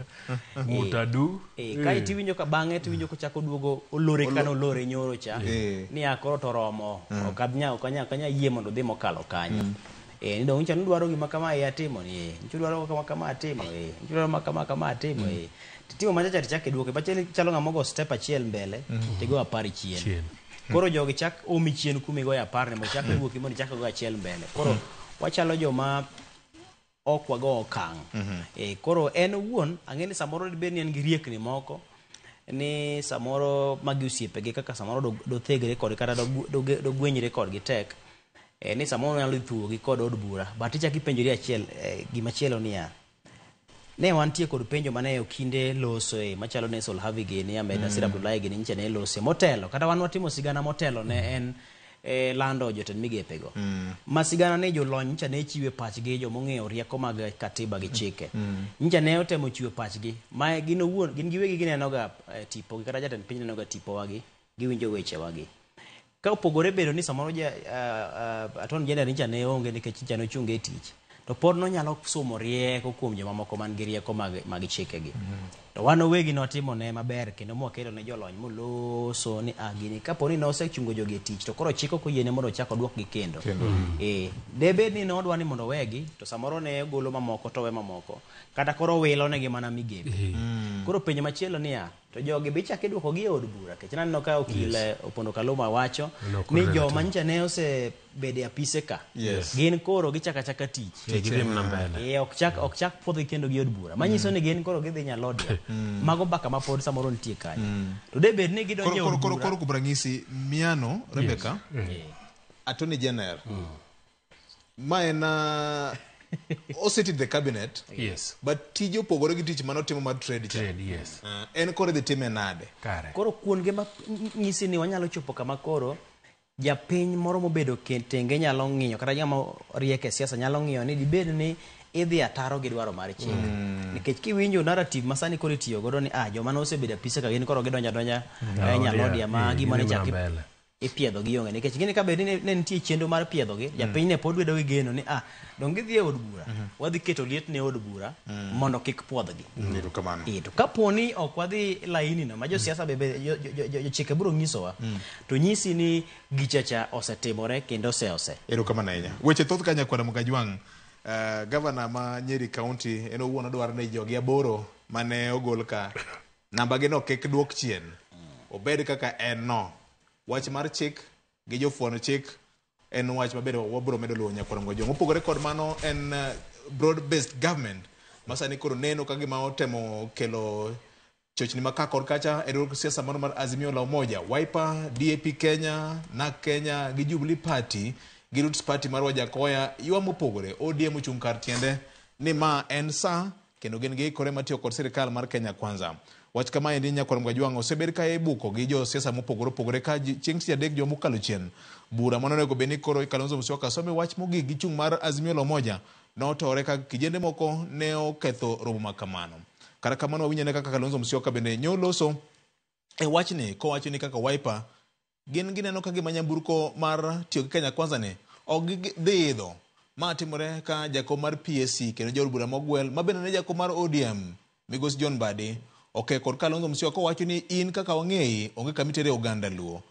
Speaker 3: mutadu
Speaker 2: eh, eh, kae tiwinjo ka bang'e tiwinjo kochako duogo olore kana olore nyoro cha
Speaker 1: eh.
Speaker 2: ni akoro to romo
Speaker 1: mm.
Speaker 2: ok adnya ok anya yie mondo dhi mokalo kanyo mm. Ee, ni donge nyicha nudwaro gima kama e atimo ni ee, nyicha udwaro kama kama atimo ee, nyicha udwaro ma kama kama atimo ee. Titimo machacha tichak iduoke, pachiel chalo ng'ama ogo step achiel mbele, tigo apar chien.
Speaker 3: Chien.
Speaker 2: Koro jogi chak omi chien kuma igoyo apar ni mondo ichak iduoki mondo ichak igo achiel mbele. Koro wachalo joma ok wago okang'. Eh, koro en owuon ang'e ni samoro dibed ni en gi riekni moko ni samoro magi osiepegi kaka samoro do- dothegre kodgi kata dogu- doge- dogwenyre kodgi tek eh, ni samoro nyalo thuogi kod od bura but ichako ipenjori achiel eh, gimachielo niya ne wantie kod penjo mane okinde loso e machalo ne Sol Harvey gini Ahmed Nasir
Speaker 1: mm.
Speaker 2: Abdullahi gini nyicha ne loso motelo kata wan watimo sigana motelo ne mm. en e, lando jotend migepego mm. ma sigana ne jolony nyicha ne chiwe pachgi jomong'eyo rieko mag katiba gi chike mm. nyicha ne otemo chiwe pachgi ma gin owuon gin giwegi ginenoga e, tipogi kata jatend piny nenoga tipowagi giwinjo wechewagi Ka opogore bedo ni samoro ja, uh, uh, Attorney General nyicha ne onge nikech nyicha ne ochunge e tich, to pod nonyalo somo rieko kuom jomamoko man gi rieko mag, mag chikegi. Mm -hmm. To wan owegi notimo ne maber kendo mokelo ne jolony moloso ni ah, gini kapo ni nosechungo jogi e tich to koro chik ok oyiene mondo ochak odwokgi kendo.
Speaker 1: kendo.
Speaker 2: Mm -hmm. E, debed ni nodwa ni mondo owegi to samoro ne golo mamoko to we mamoko kata koro wilo negi mana migepe. Mm -hmm. Koro penjo machielo niya, To jogi be ichak iduoko gi e od bura kech naneno ka okil
Speaker 1: yes.
Speaker 2: Opondo Kaluma wacho ni jo manyicha ne ose bede e apise ka
Speaker 1: yes.
Speaker 2: gin koro gichaka chaka tich
Speaker 3: e,
Speaker 2: e, ok chak ok chak puodhi kendo gi od bura manyiso mm. ni gin koro gidhi nyalodia mm. mago baka ma pod samoro nitie kanye mm. to de bed ni
Speaker 1: gidonje
Speaker 2: od
Speaker 1: bura koro koro koro ranyisi miano Rebecca mm. attorney general mm. ma en ah, osetit the cabinet
Speaker 3: yes
Speaker 1: but tije opogore gi tich manotimo mar trade cha
Speaker 3: trade yes
Speaker 1: Ah, en koro idhi time nade
Speaker 3: kare
Speaker 2: koro kuonge ma nyisi ni wanyalo chopo kama koro japiny moro mobedo ke- tenge nyalo ng'iyo kata jama riek e siasa nyalo ng'iyo ni dibed ni idhi ataro gi dwaro mar chik nikech kiwinjo narrative ma sani koro itiyo godo ni ah joma nosebedo apise ka gin koro gidonja donja Mm. eh, nyalodia ma Yeah, gimane gidhi chaki mana
Speaker 3: mbele.
Speaker 2: ipiedho gi onge nikech gini ka bed ni ne nitie chenro mar piedho gi mm. japiny ne pod wedo gi geno ni ah donge idhi e od bura mm-hmm. wadhi keto liet ne od bura mm. mondo kik puodh
Speaker 1: gi
Speaker 2: mm. e, to kapo ni ok wadhi laini no ma josiasa bebe jochike biro nyisowa to nyisi ni gichacha osetimore kendo ose ose
Speaker 1: erokamano ahinya weche thoth ka nyakwara mugajwang' eh, gavana ma nyeri kaunti en owuon odwaro ni jogi aboro mane ogol ka Nambagino kik dwok chien, obed kaka en no. Wach mar chik gi jofwon chik en wach maber wabiro medo luwo nyakwarango jong. Opogore kod mano en eh, broad based government masani koro neno ka gima otemo kelo chochni ma ka kod kacha e riwruog siasa mano mar Azimio la Umoja, Wiper, DAP Kenya, NAK Kenya gi Jubilee Party gi Roots Party mar Wajakoya ywa mopogore. ODM ochung' kar tiende ni ma en saa kendo gin giikore matiyo kod sirikal mar Kenya Kwanza. Wach kama endi Nyakwar Mgajwang' osebed ka ibuko gi josiasa mopogore opogore ka chieng' tich adek juma mokalo chien. Bura mane onego bed ni koro Kalonzo Musyoka some wach mogik gi chung' mar Azimio la Umoja notore ka kijende moko ne oketho romo ma kamano. Kata kamano wawinjo ne kaka Kalonzo Musyoka bende nyoloso e wachni kowacho ni kaka Wiper gin gineno ka gima nyamburko mar tiyo gi Kenya Kwanza ni ok gidhi idho. Ma timore ka jakom mar PAC kendo jaod bura mogwel ma bende ne jakom mar ODM Migosi John Badi oke kod Kalonzo Musyoka kowacho ni in kaka wang'eyi onge kama itere oganda Luo.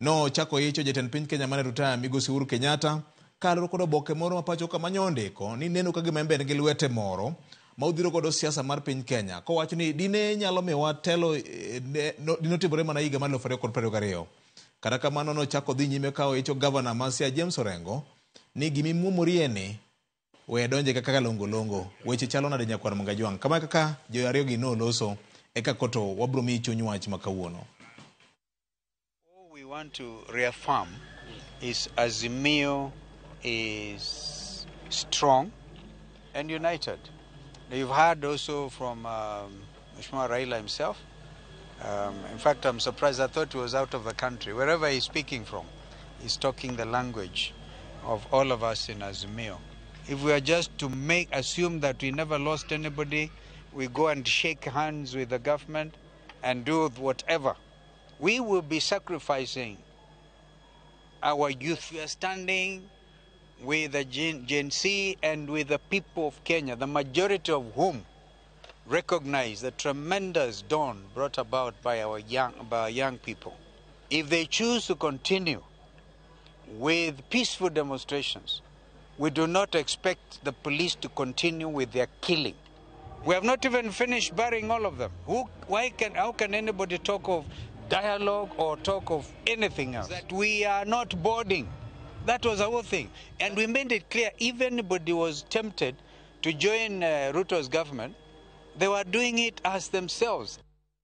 Speaker 1: Nochako yicho jatend piny Kenya mane rutaya Migosi Uhuru Kenyatta kaloro kod oboke moro ma pacho kama nyondiko ni neno ka gima en be en gi lwete moro ma udhiro godo siasa mar piny Kenya kowacho ni dine nyalo miwa telo eh, ne- no- dinotimore mana higa mar 2022 kata kamano nochako dhi nyime ka oicho gavana ma Siaya James Orengo ni gimimuomorie ni we donje kaka kalongo longo weche chalo nade nyakwar Mangajwang kama kaka jo ariyogi noloso eka koto wabiro miyi chuny wach ma kawuono
Speaker 16: want to reaffirm is Azimio is strong and united. Now you've heard also from um, Raila himself Um, in fact, I'm surprised. I thought he was out of the country. Wherever he's speaking from, he's talking the language of all of us in Azumio. If we are just to make assume that we never lost anybody, we go and shake hands with the government and do whatever, we will be sacrificing our youth. We are standing with the Gen, Gen Z and with the people of Kenya, the majority of whom recognize the tremendous dawn brought about by our young, by our young people. If they choose to continue with peaceful demonstrations, we do not expect the police to continue with their killing. We have not even finished burying all of them. Who, why can, how can anybody talk of dialogue or talk of anything else? That we are not boarding. That was our thing. And we made it clear if anybody was tempted to join uh, Ruto's government, they were doing it as themselves.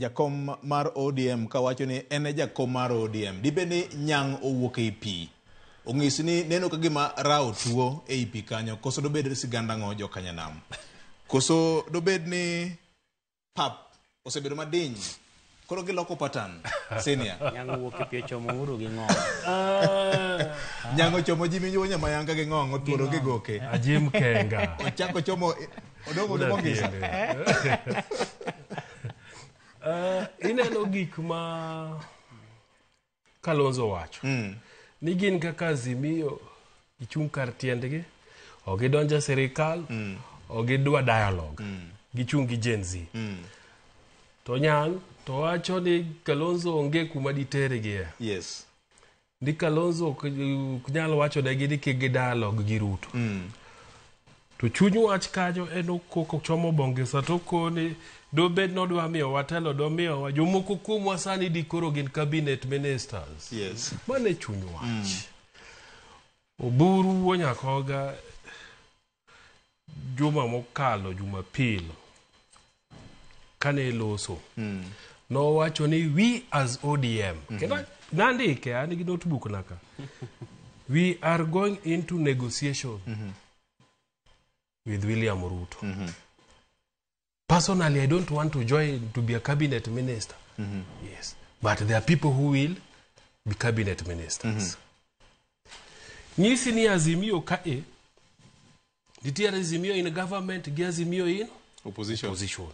Speaker 1: Jakom mar ODM kawacho ni en e jakom mar ODM, dibed ni nyang' owuok ei pi? Onyis ni neno ka gima rawo tuo ei pi kanyo, koso dobed sigand ang'o jokanyanam? Koso dobed ni pap osebedo madiny koro giloko pattern senior
Speaker 2: nyang' owuok e pi ochomo uhuru gi ng'o
Speaker 1: nyang' ochomo ji minyuo nyamayanga gi ng'o otworo gi goke
Speaker 3: ajim kenga
Speaker 1: ochako chomo Odongo Una odongo
Speaker 3: ngisa. tiende. Ah, ineno gik ma kalonzo wacho ni gin kaka azimio gichung' kar tiendgi ok gidonjo e sirikal ok gidwa dialogue gichung' gi gen z to nyang' to wacho ni kalonzo onge kuma ditergie
Speaker 1: Yes.
Speaker 3: Ndi Kalonzo ok nyal wacho ne gi ni kik gi dialogue gi Ruto. Mm. To chuny wach kanyo en okoko chomo bonge sa to koni do bed no dwa miyo watelo do miyo wa jomoko kuom wasani di koro gin cabinet ministers.
Speaker 1: Yes.
Speaker 3: Mane chuny wach. Mm. Oburu wonyakoga juma mokalo Jumapil kane loso mm. nowacho ni we as ODM mm -hmm. kendo nandike an gi notebook naka we are going into negotiation mm -hmm. with William Ruto mm -hmm. personally i don't want to join to be a cabinet minister mm -hmm. yes but there are people who will be cabinet ministers mm -hmm. nyisi ni azimio ka e nitiere azimio in government gi azimio in
Speaker 1: opposition,
Speaker 3: opposition.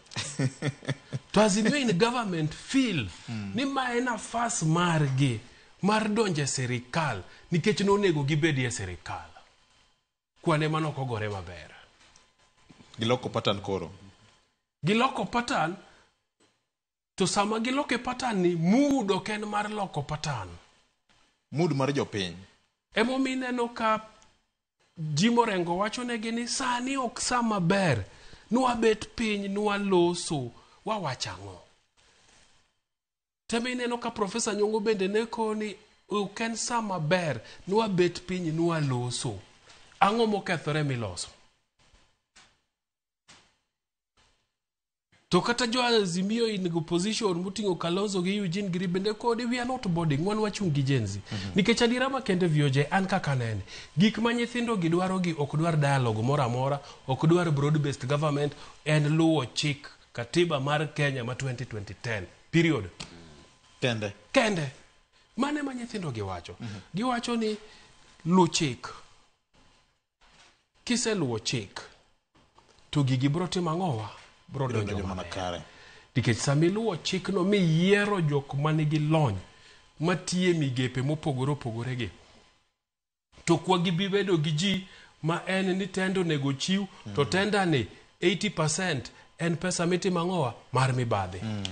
Speaker 3: to azimio in government feel mm. ni ma en afas margi mar donjo e sirikal nikech nonego gibedi e sirikal Kwande mano ok ogore maber.
Speaker 1: Giloko pattern koro.
Speaker 3: Giloko pattern to sama giloko e pattern ni mood ok en mar loko pattern.
Speaker 1: Mood mar jopiny.
Speaker 3: Emomiyo ineno ka ji morengo wachonegi ni sani ok sa maber nwabet piny nwaloso wawach ang'o? Teme ineno ka Profesa Nyong'o bende ne kowo ni ok en sa maber nwa bet piny nwa loso. Ang'o mokethore miloso? To kata jo Azimio in the opposition muting'o Kalonzo gi Eugene Giri bende kodi we are not boarding wan wachung' gi Gen Z. Mm -hmm. Nikech adiera makende VOJ an kaka nene. Gik ma nyithindo gi dwaro gi ok dwar dialogue moro amora, ok dwar broad based government en luwo chik katiba mar Kenya ma 2020 Period.
Speaker 1: Kende.
Speaker 3: Kende. Mane ma nyithindo giwacho. Mm -hmm. Giwacho ni lu chik. Kise luwo chik. To gigi bro timo ang'owa. Bro donjo mana
Speaker 1: kare.
Speaker 3: Nikech sami luwo chik no mi yiero jok manigi lony matiye migepe mopogore opogore gi. to kwa gibi bedo gi ji ma en ni tenda onego ochiw mm. to tenda ni 80% en pesa mitimo ang'owa mar mibadhi mm.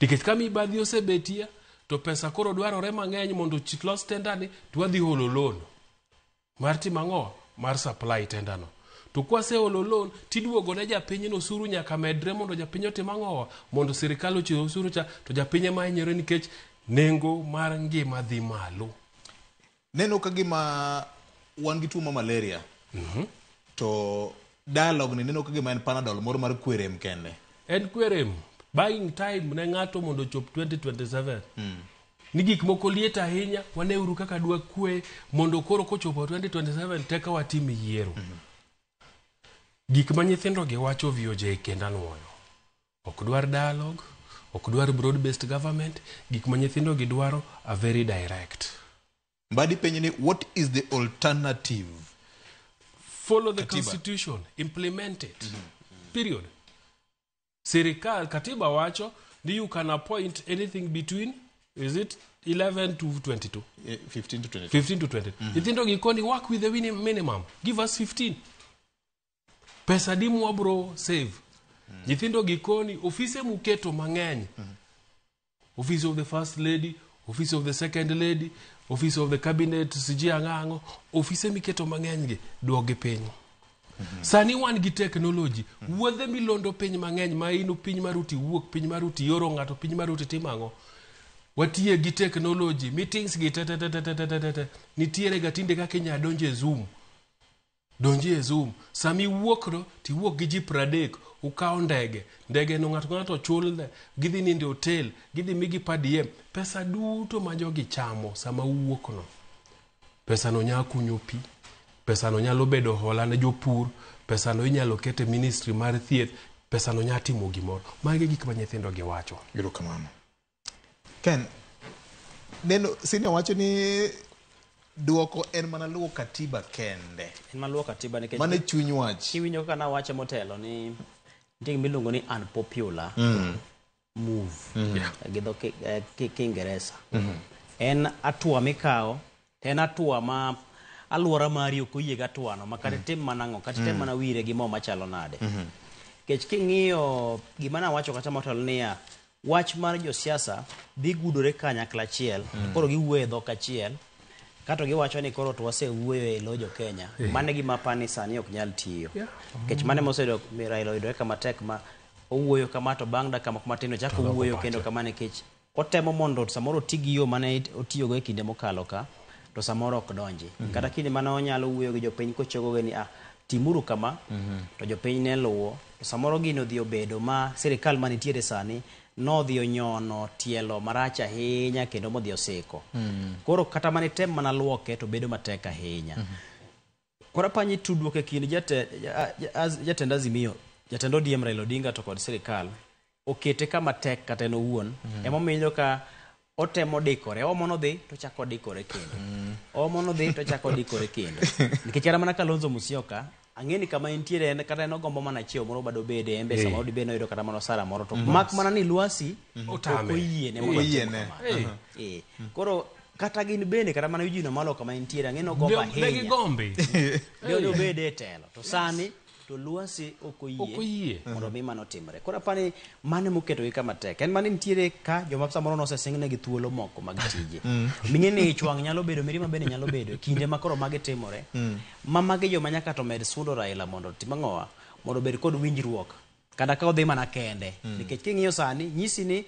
Speaker 3: nikech ka mibadhi osebetie to pesa koro dwarore mang'eny mondo chik los tenda ni to wadhi holo loan mar timo ang'owa mar supply tenda no to kwaseolo loan tiduogo ne japiny no osuru nyaka medre mondo japiny otim ang'owa mondo sirikal ochiw osuru cha to japiny ema hinyore nikech Nengo mar ngima dhi malo.
Speaker 1: Neno ka gima wan gi tuo ma malaria. Mm -hmm. To dialogue ni neno ka gima en panadol moro mar kwerem kende.
Speaker 3: En kwerem. Buying time ne ng'ato mondo chop 2027. Mm. Ni gik moko liet ahinya, waneuru kaka dwa kwe mondo koro kochopo 2027 teka watim yiero. Mm -hmm. Gik ma nyithindo gi wacho VOJ kenda nwoyo. Ok dwar dialogue, ok dwar broad based government, gik ma nyithindo gi dwaro are very direct.
Speaker 1: Mbadi penjo ni what is the alternative?
Speaker 3: Follow the
Speaker 1: Katiba.
Speaker 3: constitution, implement it. Mm -hmm. Period. Sirikal, Katiba wacho ni you can appoint anything between, is it 11 to 22?
Speaker 1: Yeah, 15 to 22.
Speaker 3: 15 to 20. Mm -hmm. Nyithindo gikoni work with the minimum. Give us 15. pesa di mwabro save mm. nyithindo gikoni ofise muketo mang'eny mm. office of the first lady office of the second lady office of the cabinet siji ang'ang'o ofise miketo mang'eny gi duogi piny mm -hmm. sani wan gi teknoloji mm -hmm. wuodhe milondo piny mang'eny ma inu piny maruti wuok piny maruti yoro ng'ato piny maruti timang'o watiye gi teknoloji meetings gi tetetetetetete nitiere ga tinde kaka inyalo donjo e zoom Donji e Zoom. Sama iwuok no, to iwuok gi ji pradek. Ukawo ndege. Ndege no ng'ato ka ng'ato ochulne. Gidhi nindo e hotel. Gidhi migi per diem. Pesa duto ma jogi chamo sama uwuok no. Pesa no nyalo kunyo pi. Pesa no nyalo bedo hola ne jopur. Pesa no inyalo ket e ministry mar thieth. Pesa no nyalo timo gimoro. Magi e gik ma nyithindo gi wacho.
Speaker 1: Erokamano. Ken, neno senior wacho ni duoko en mana luwo katiba kende.
Speaker 2: En maluwo katiba nikech
Speaker 1: Mano e chuny wach.
Speaker 2: kiwinjo kaka nawache motelo ni nitie gima iluongo ni unpopular move gi dho ki- eh, ki-
Speaker 1: kiingeresa
Speaker 2: en atua mikawo En atua ma aluora mari ok oyie gi atuano ma kata itim mana ang'o kata
Speaker 1: item
Speaker 2: mana wire gi mo machalo nade. Nikech king'iyo gima nawacho kata motelo niya, wach mar josiasa dhi gudore kanyakla achiel
Speaker 1: to
Speaker 2: koro giwuoyo e dhok achiel kato giwacho ni koro to wasewuoyo e lo jo-Kenya.
Speaker 3: Mano
Speaker 2: e gima apani sani ok nyal tiyo. Nikech mano emoseyudo Raila oyudore kama tek ma owuoyo kama to bang' dakika moko matin ochako
Speaker 3: owuoyo
Speaker 2: kendo kama nikech Otemo mondo samoro oti gi yo mane otiyogo e kinde mokalo ka, to samoro ok donji. Kata kinde mane onyalo wuoyo gi jopiny kochokogi ni ah, timuru kama, to jopiny ne luwo. To samoro gini odhi obedo ma sirikal manitiere sani nodhi onyono tielo marach ahinya kendo modhi osiko. Koro kata mana item mana luoke to bedo matek ahinya. Koro apanyi tudruok e kind jatend Azimio, jatend ODM Raila Odinga to kod sirkal okete kama tek kata en owuon mm. emomiyo ka otemo dikore omo nodhi to chako dikore kendo mm. omo nodhi to chako dikore kendo nikech kata mana Kalonzo Musyoka ang'eni kama entiere en kata en ogombo mana chiewo moro bado bede en be
Speaker 3: eh.
Speaker 2: sama dibed noyudo kata mana sara moro to
Speaker 3: mm.
Speaker 2: mak mana ni lwasi
Speaker 3: mm-hmm.
Speaker 2: ok oyiene moyiene
Speaker 3: eh.
Speaker 2: eh. koro kata gin bende kata mana Eugene Wamalwa kama entiere ang'e ni ogombo
Speaker 3: Be-
Speaker 2: ahinya
Speaker 3: negigombe.
Speaker 2: ne odo obed e telo to sani to Lwasi ok oyie
Speaker 3: Ok oyie.
Speaker 2: mondo mi mano otimre koro apani mano moketogi kama tek en mani nitiere ka joma samoro nosesingnegi thuolo moko mag tije ming'e ni ich wang' nyalo bedo mirima bende nyalo bedo e kinde ma koro magi timore ma magi joma nyaka to med sundo Raila mondo otim ang'owa mondo obed kod winjruok kata ka odhi mana kende nikech king'iyo sani nyisi ni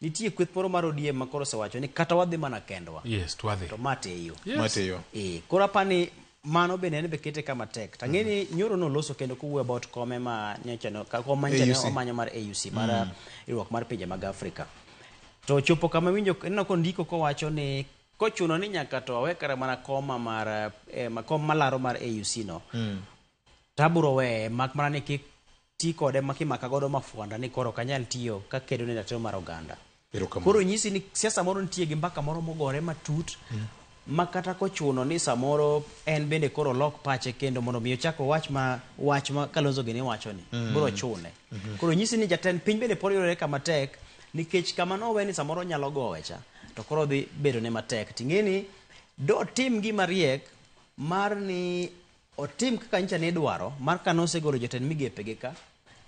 Speaker 2: Nitie kweth moro mar ODM ma koro osewacho ni kata wadhi mana kendwa.
Speaker 3: Yes, to wadhi.
Speaker 2: To mateyo.
Speaker 1: Yes. Mateyo.
Speaker 2: Eh, koro apani mano bende en be kete kama tek. To ang'e ni mm-hmm. nyoro noloso kendo kowuoyo about kome ma nyocha no ka koma nyocha ne omanyo mar AUC mar
Speaker 1: mm.
Speaker 2: riwruok mar pinje mag Afrika. To chopo kama winjo neno ko ndiko kowacho ni kochuno ni nyaka to awe kara mana koma mar eh, kom malaro mar AUC no. Mm. Taburo we mak mana ni kik Ti kode ma kimaka godo mafwanda ni koro ok anyal tiyo ka akedo ne ratiro mar oganda.
Speaker 1: Erokamano.
Speaker 2: Koro nyisi ni siasa moro nitie gi mbaka moro mogore matut ma kata kochuno ni samoro en bende koro olok pache kendo mondo mi ochak owach ma wach ma Kalonzo gini wacho ni biro chune. Koro nyisi ni jatend piny bende pod yudore kama tek nikech kama nowe ni samoro onyalo gowe cha to koro dhi bedo ne matek. Ting'e ni dotim gima riek mar ni Otim kaka nyicha ne dwaro mar ka nosegolo jotend migepege ka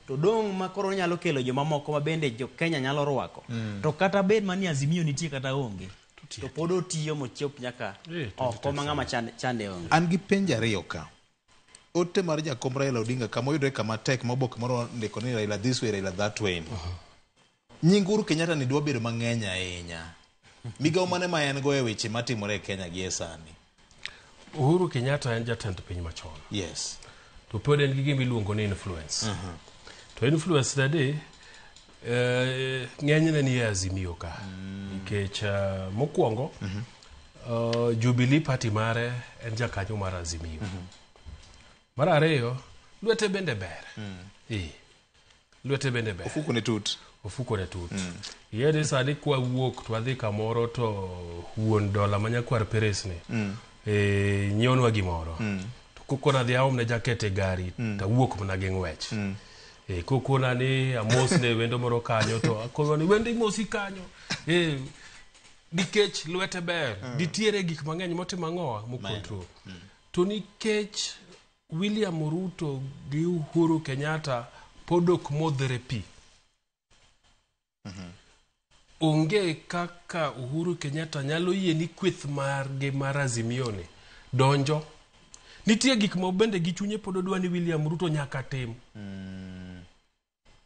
Speaker 2: to dong' ma koro onyalo kelo jomamoko ma bende jo Kenya nyalo rwako
Speaker 1: mm.
Speaker 2: to kata bed mani azimio nitie kata onge to pod otiyo mochop nyaka eh, oko ma ng'ama chande onge.
Speaker 1: An gi penjo ariyo ka ote mar jakom Raila Odinga kama oyudore kama tek ma oboke moro ndiko ni Raila this way Raila that way ni. Uh -huh. Nying Uhuru Kenyatta ni dwa bedo mang'eny ahinya. Migawo mane ma en go e weche matimore e Kenya gi e sani?
Speaker 3: Uhuru Kenyatta en jatend piny machon.
Speaker 1: Yes.
Speaker 3: To pod en gi gima iluongo ni influence. Uh mhm. -huh. To influence na de eh, ng'enyne ni e Azimio ka. Mm. Nikech uh, mokwongo uh mhm. -huh. uh, Jubilee party mare en jakanyo mar Azimio. Uh mhm. -huh. Mar ariyo lwete bende ber. Mm. E. lwete bende ber
Speaker 1: ofuko ne tut
Speaker 3: ofuko ne tut mm. yede sani kwa wuok to wadhi kamoro to wuon dola ma nyakwar peres ni
Speaker 1: mm.
Speaker 3: e, nyiewnwa gimoro
Speaker 1: mm.
Speaker 3: to kokona dhi aomne jaket e gari
Speaker 1: mm.
Speaker 3: to awuok mana gi ng'wech
Speaker 1: mm.
Speaker 3: e, kokona ni amos ne wendo moro kanyo to akono ni wendo imosi kanyo e, nikech lwete ber mm. nitiere gik mang'eny motimo ang'owa mokontrol mm. to nikech William Ruto gi Uhuru Kenyatta pod ok modhre pi. Onge kaka Uhuru Kenyatta nyalo yie ni kweth margi mar Azimio ni donjo. Nitie gik ma bende gi chunye pod odwa ni William Ruto nyaka tim.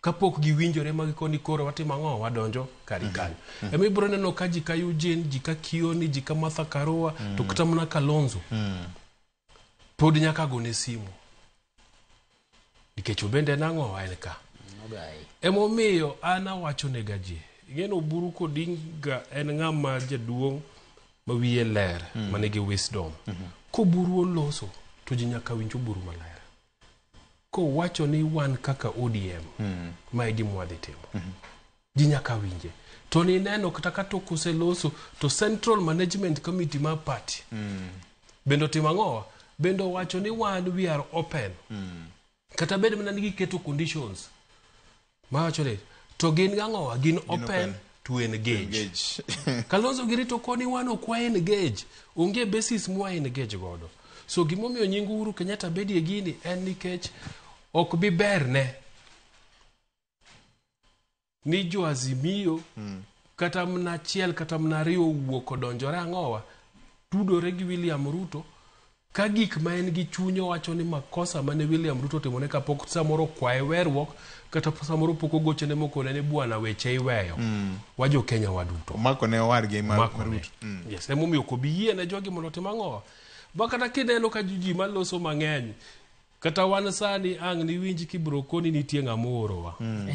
Speaker 3: kapok giwinjore ma gikoni koro watimo ang'o wadonjo kari mhm. kanyo mm -hmm. ema ibiro neno ka ji ka Eugene ji ka Kioni ji ka Martha Karua mm -hmm. to mhm. kata mana Kalonzo mm -hmm. pod nyaka gone simu nikech obende nang'o en ka emomiyo an awachonega ji ing'eno Oburu Kodinga en ng'ama jaduong' ma wiye ler
Speaker 1: mm
Speaker 3: -hmm. manigi wisdom mm -hmm. koburu oloso to ji nyaka winj Oburu maler Kowacho ni wan kaka ODM, ma e gima wadhi timo. Ji nyaka winje. To nineno kata ka tok oseloso, to Central Management Committee mar party bende otimo ang'owa? Bende owacho ni wan we are open. Kata bed mana ni giketo conditions. Mawacho ni, to gin gang'owa? Gin open to engage. Kalonzo gi Rito koni wan ok wa engage. Onge basis mwa engage godo. So gimomiyo nying Uhuru Kenyatta bedie gini en nikech ok bi berne ni jo Azimio mm. kata mna achiel kata mna ariyo owuok odonjore ang'owa tudore gi William Ruto Ka gik ma en gi chunye owacho ni makosa mane William Ruto otimone ka pok samoro okwaye weruok kata samoro pok ogochone mokone ni bwana weche iweyo. Wa jo Kenya waduto.
Speaker 1: Omako ne owargi ma
Speaker 3: Omako ne.
Speaker 1: Ruto. Mm.
Speaker 3: Yes, emomiyo ok obi yie ne jogi mondo otim ang'owa. Ba kata kineno ka ji ji maloso mang'eny, Kata wan sani ang' niwinj kibro koni nitie ng'ama oorowa. Mm.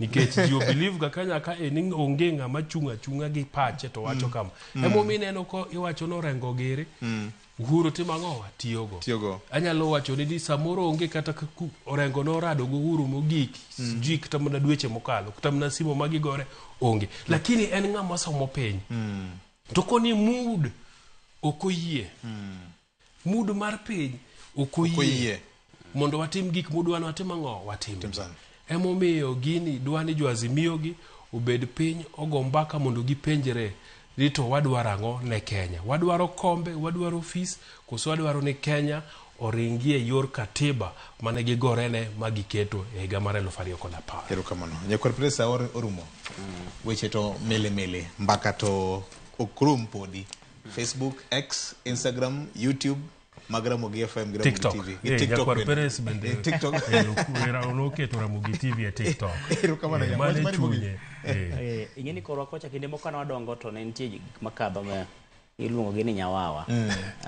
Speaker 3: Nikech ji obelieve ga ka nyaka e ni onge ng'ama chung' achung'a gi pache to wacho
Speaker 1: mm.
Speaker 3: kama.
Speaker 1: Mm.
Speaker 3: Emo mineno ko iwacho norengo giri.
Speaker 1: Mm.
Speaker 3: Uhuru timo ang'o wa? Tiyogo.
Speaker 1: Tiyogo.
Speaker 3: Anyalo wacho ni samoro onge kata orengo norado go uhuru mogik.
Speaker 1: Mm.
Speaker 3: Ji kata mana dweche mokalo. Kata mana simo magigore onge. Mm. Lakini en ng'ama somo piny. Mm. To koni mood ok oyie. Mm. Mood mar piny ok oyie
Speaker 1: oyie.
Speaker 3: mondo watim gik mudwano watim ang'o watim Tim sana. emomiyo gini dwani jo azimiogi obed piny ogo mbaka mondo gipenjre ni to wadwaro ang'o ne kenya wadwaro kombe wadwaro ofis koso wadwaro ni kenya oringi e yor katiba mane gigorene ma giketo e higa mar 2010
Speaker 1: erokamano nyakwar presa or- orumo weche to milimili mbaka to ok rum podi Facebook, X, Instagram, YouTube, mag Ramogi FM gi Ramogi TV. Gi
Speaker 3: eh,
Speaker 1: TikTok bende.
Speaker 3: Peres bende.
Speaker 1: Eh, TikTok.
Speaker 3: Eh, noketo Ramogi TV e TikTok.
Speaker 1: Erokamano ya.
Speaker 3: Mane chunye.
Speaker 2: Ing'e ni korwa kocha kinde moko kane wadongo to ne nitie gik makadho ma iluongo gi ni nyawawa.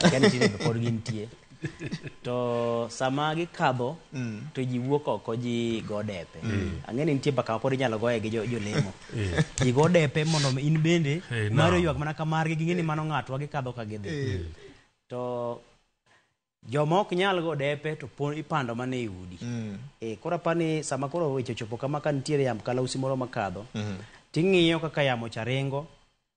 Speaker 2: Akiani tinde pod gintie. to sama gikadho mm. to ji wuok oko ji go depe mm. ang'e ni nitie mbaka mapod inyalo goye gi jolemo ji go depe mondo in bende
Speaker 3: mar
Speaker 2: ywak mana ka margi ging'e ni mano ng'atwa gikadho ka gidhi mm. to joma ok nyal go depe to ipando mana e udi e, koro apar ni sama koro weche ochopo kama ka nitiere yamb kalausi moro makadho ting'iyo kaka yamo charingo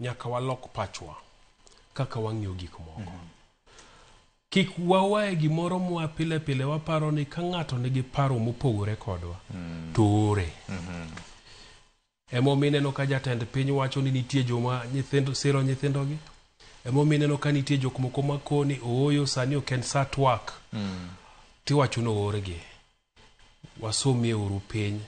Speaker 2: Nyaka
Speaker 3: walok pachwa kaka wang'iyo gik moko. Mm -hmm. Kik wawae gimoro mwa pile pile waparo ni ka ng'ato nigi paro mopogore kodwa mm -hmm. to ore. Mm -hmm. Emomiyo ineno ka jatend piny wacho ni nitie joma nyithindo siro nyithindogi. Emomiyo ineno ka nitie jok moko makoni ooyo sani ok en sa twak. Mm. Tiwacho ni oorgi. wasomie uru piny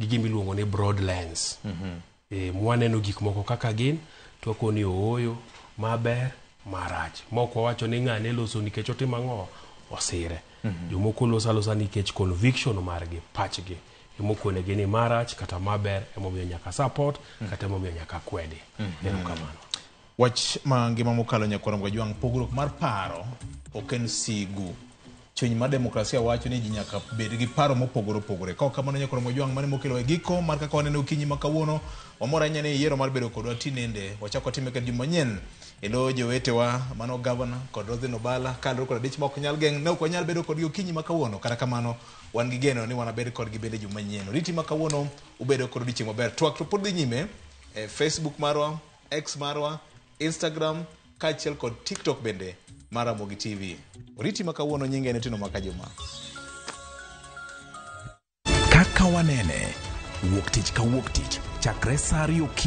Speaker 3: gi gima iluongo ni broad lens mm-hmm. e, mwaneno gik moko kaka gin to wako ni ooyo maber marach mok wawacho ni ng'ane loso nikech otimo ang'o osire mm-hmm. jomoko loso alosa nikech conviction margi pachgi emokonegi ni marach kata maber emomiyo nyaka support mm-hmm. kata emomiyo nyaka kwedi mm-hmm. erokamano
Speaker 1: Wach ma ngima mokalo nyakwar Mgajwang' pogruok mar paro ok en sigu. Chuny mar demokrasia wacho ni ji nyaka bed gi paro mopogore opogore. Kaok kamano nyakwar Mgajwang' mane mokelo e giko mar kaka waneno okinyi ma kawuono, wamor ahinya ni yiero mar bedo kodwa tinende wachak watime kar juma manyien. Elo jowetewa mano gavana kod Rodhin Obala kalre kod adich ma ok nyal geng' ne ok wanyal bedo kodgi okinyi ma kawuono. Kata kamano wan gi geno ni wanabed kodgi bende juma manyien. Oriti ma kawuono ubedo kod odiechieng' maber. Twak to pod dhi nyime e Facebook marwa X marwa, Instagram, kaachiel kod TikTok bende mar Ramogi TV. Oriti ma kawuono nyinge en Otieno Makajuma.
Speaker 17: Kaka wanene, wuok tich ka wuok tich chakre sa ariyo okinyi.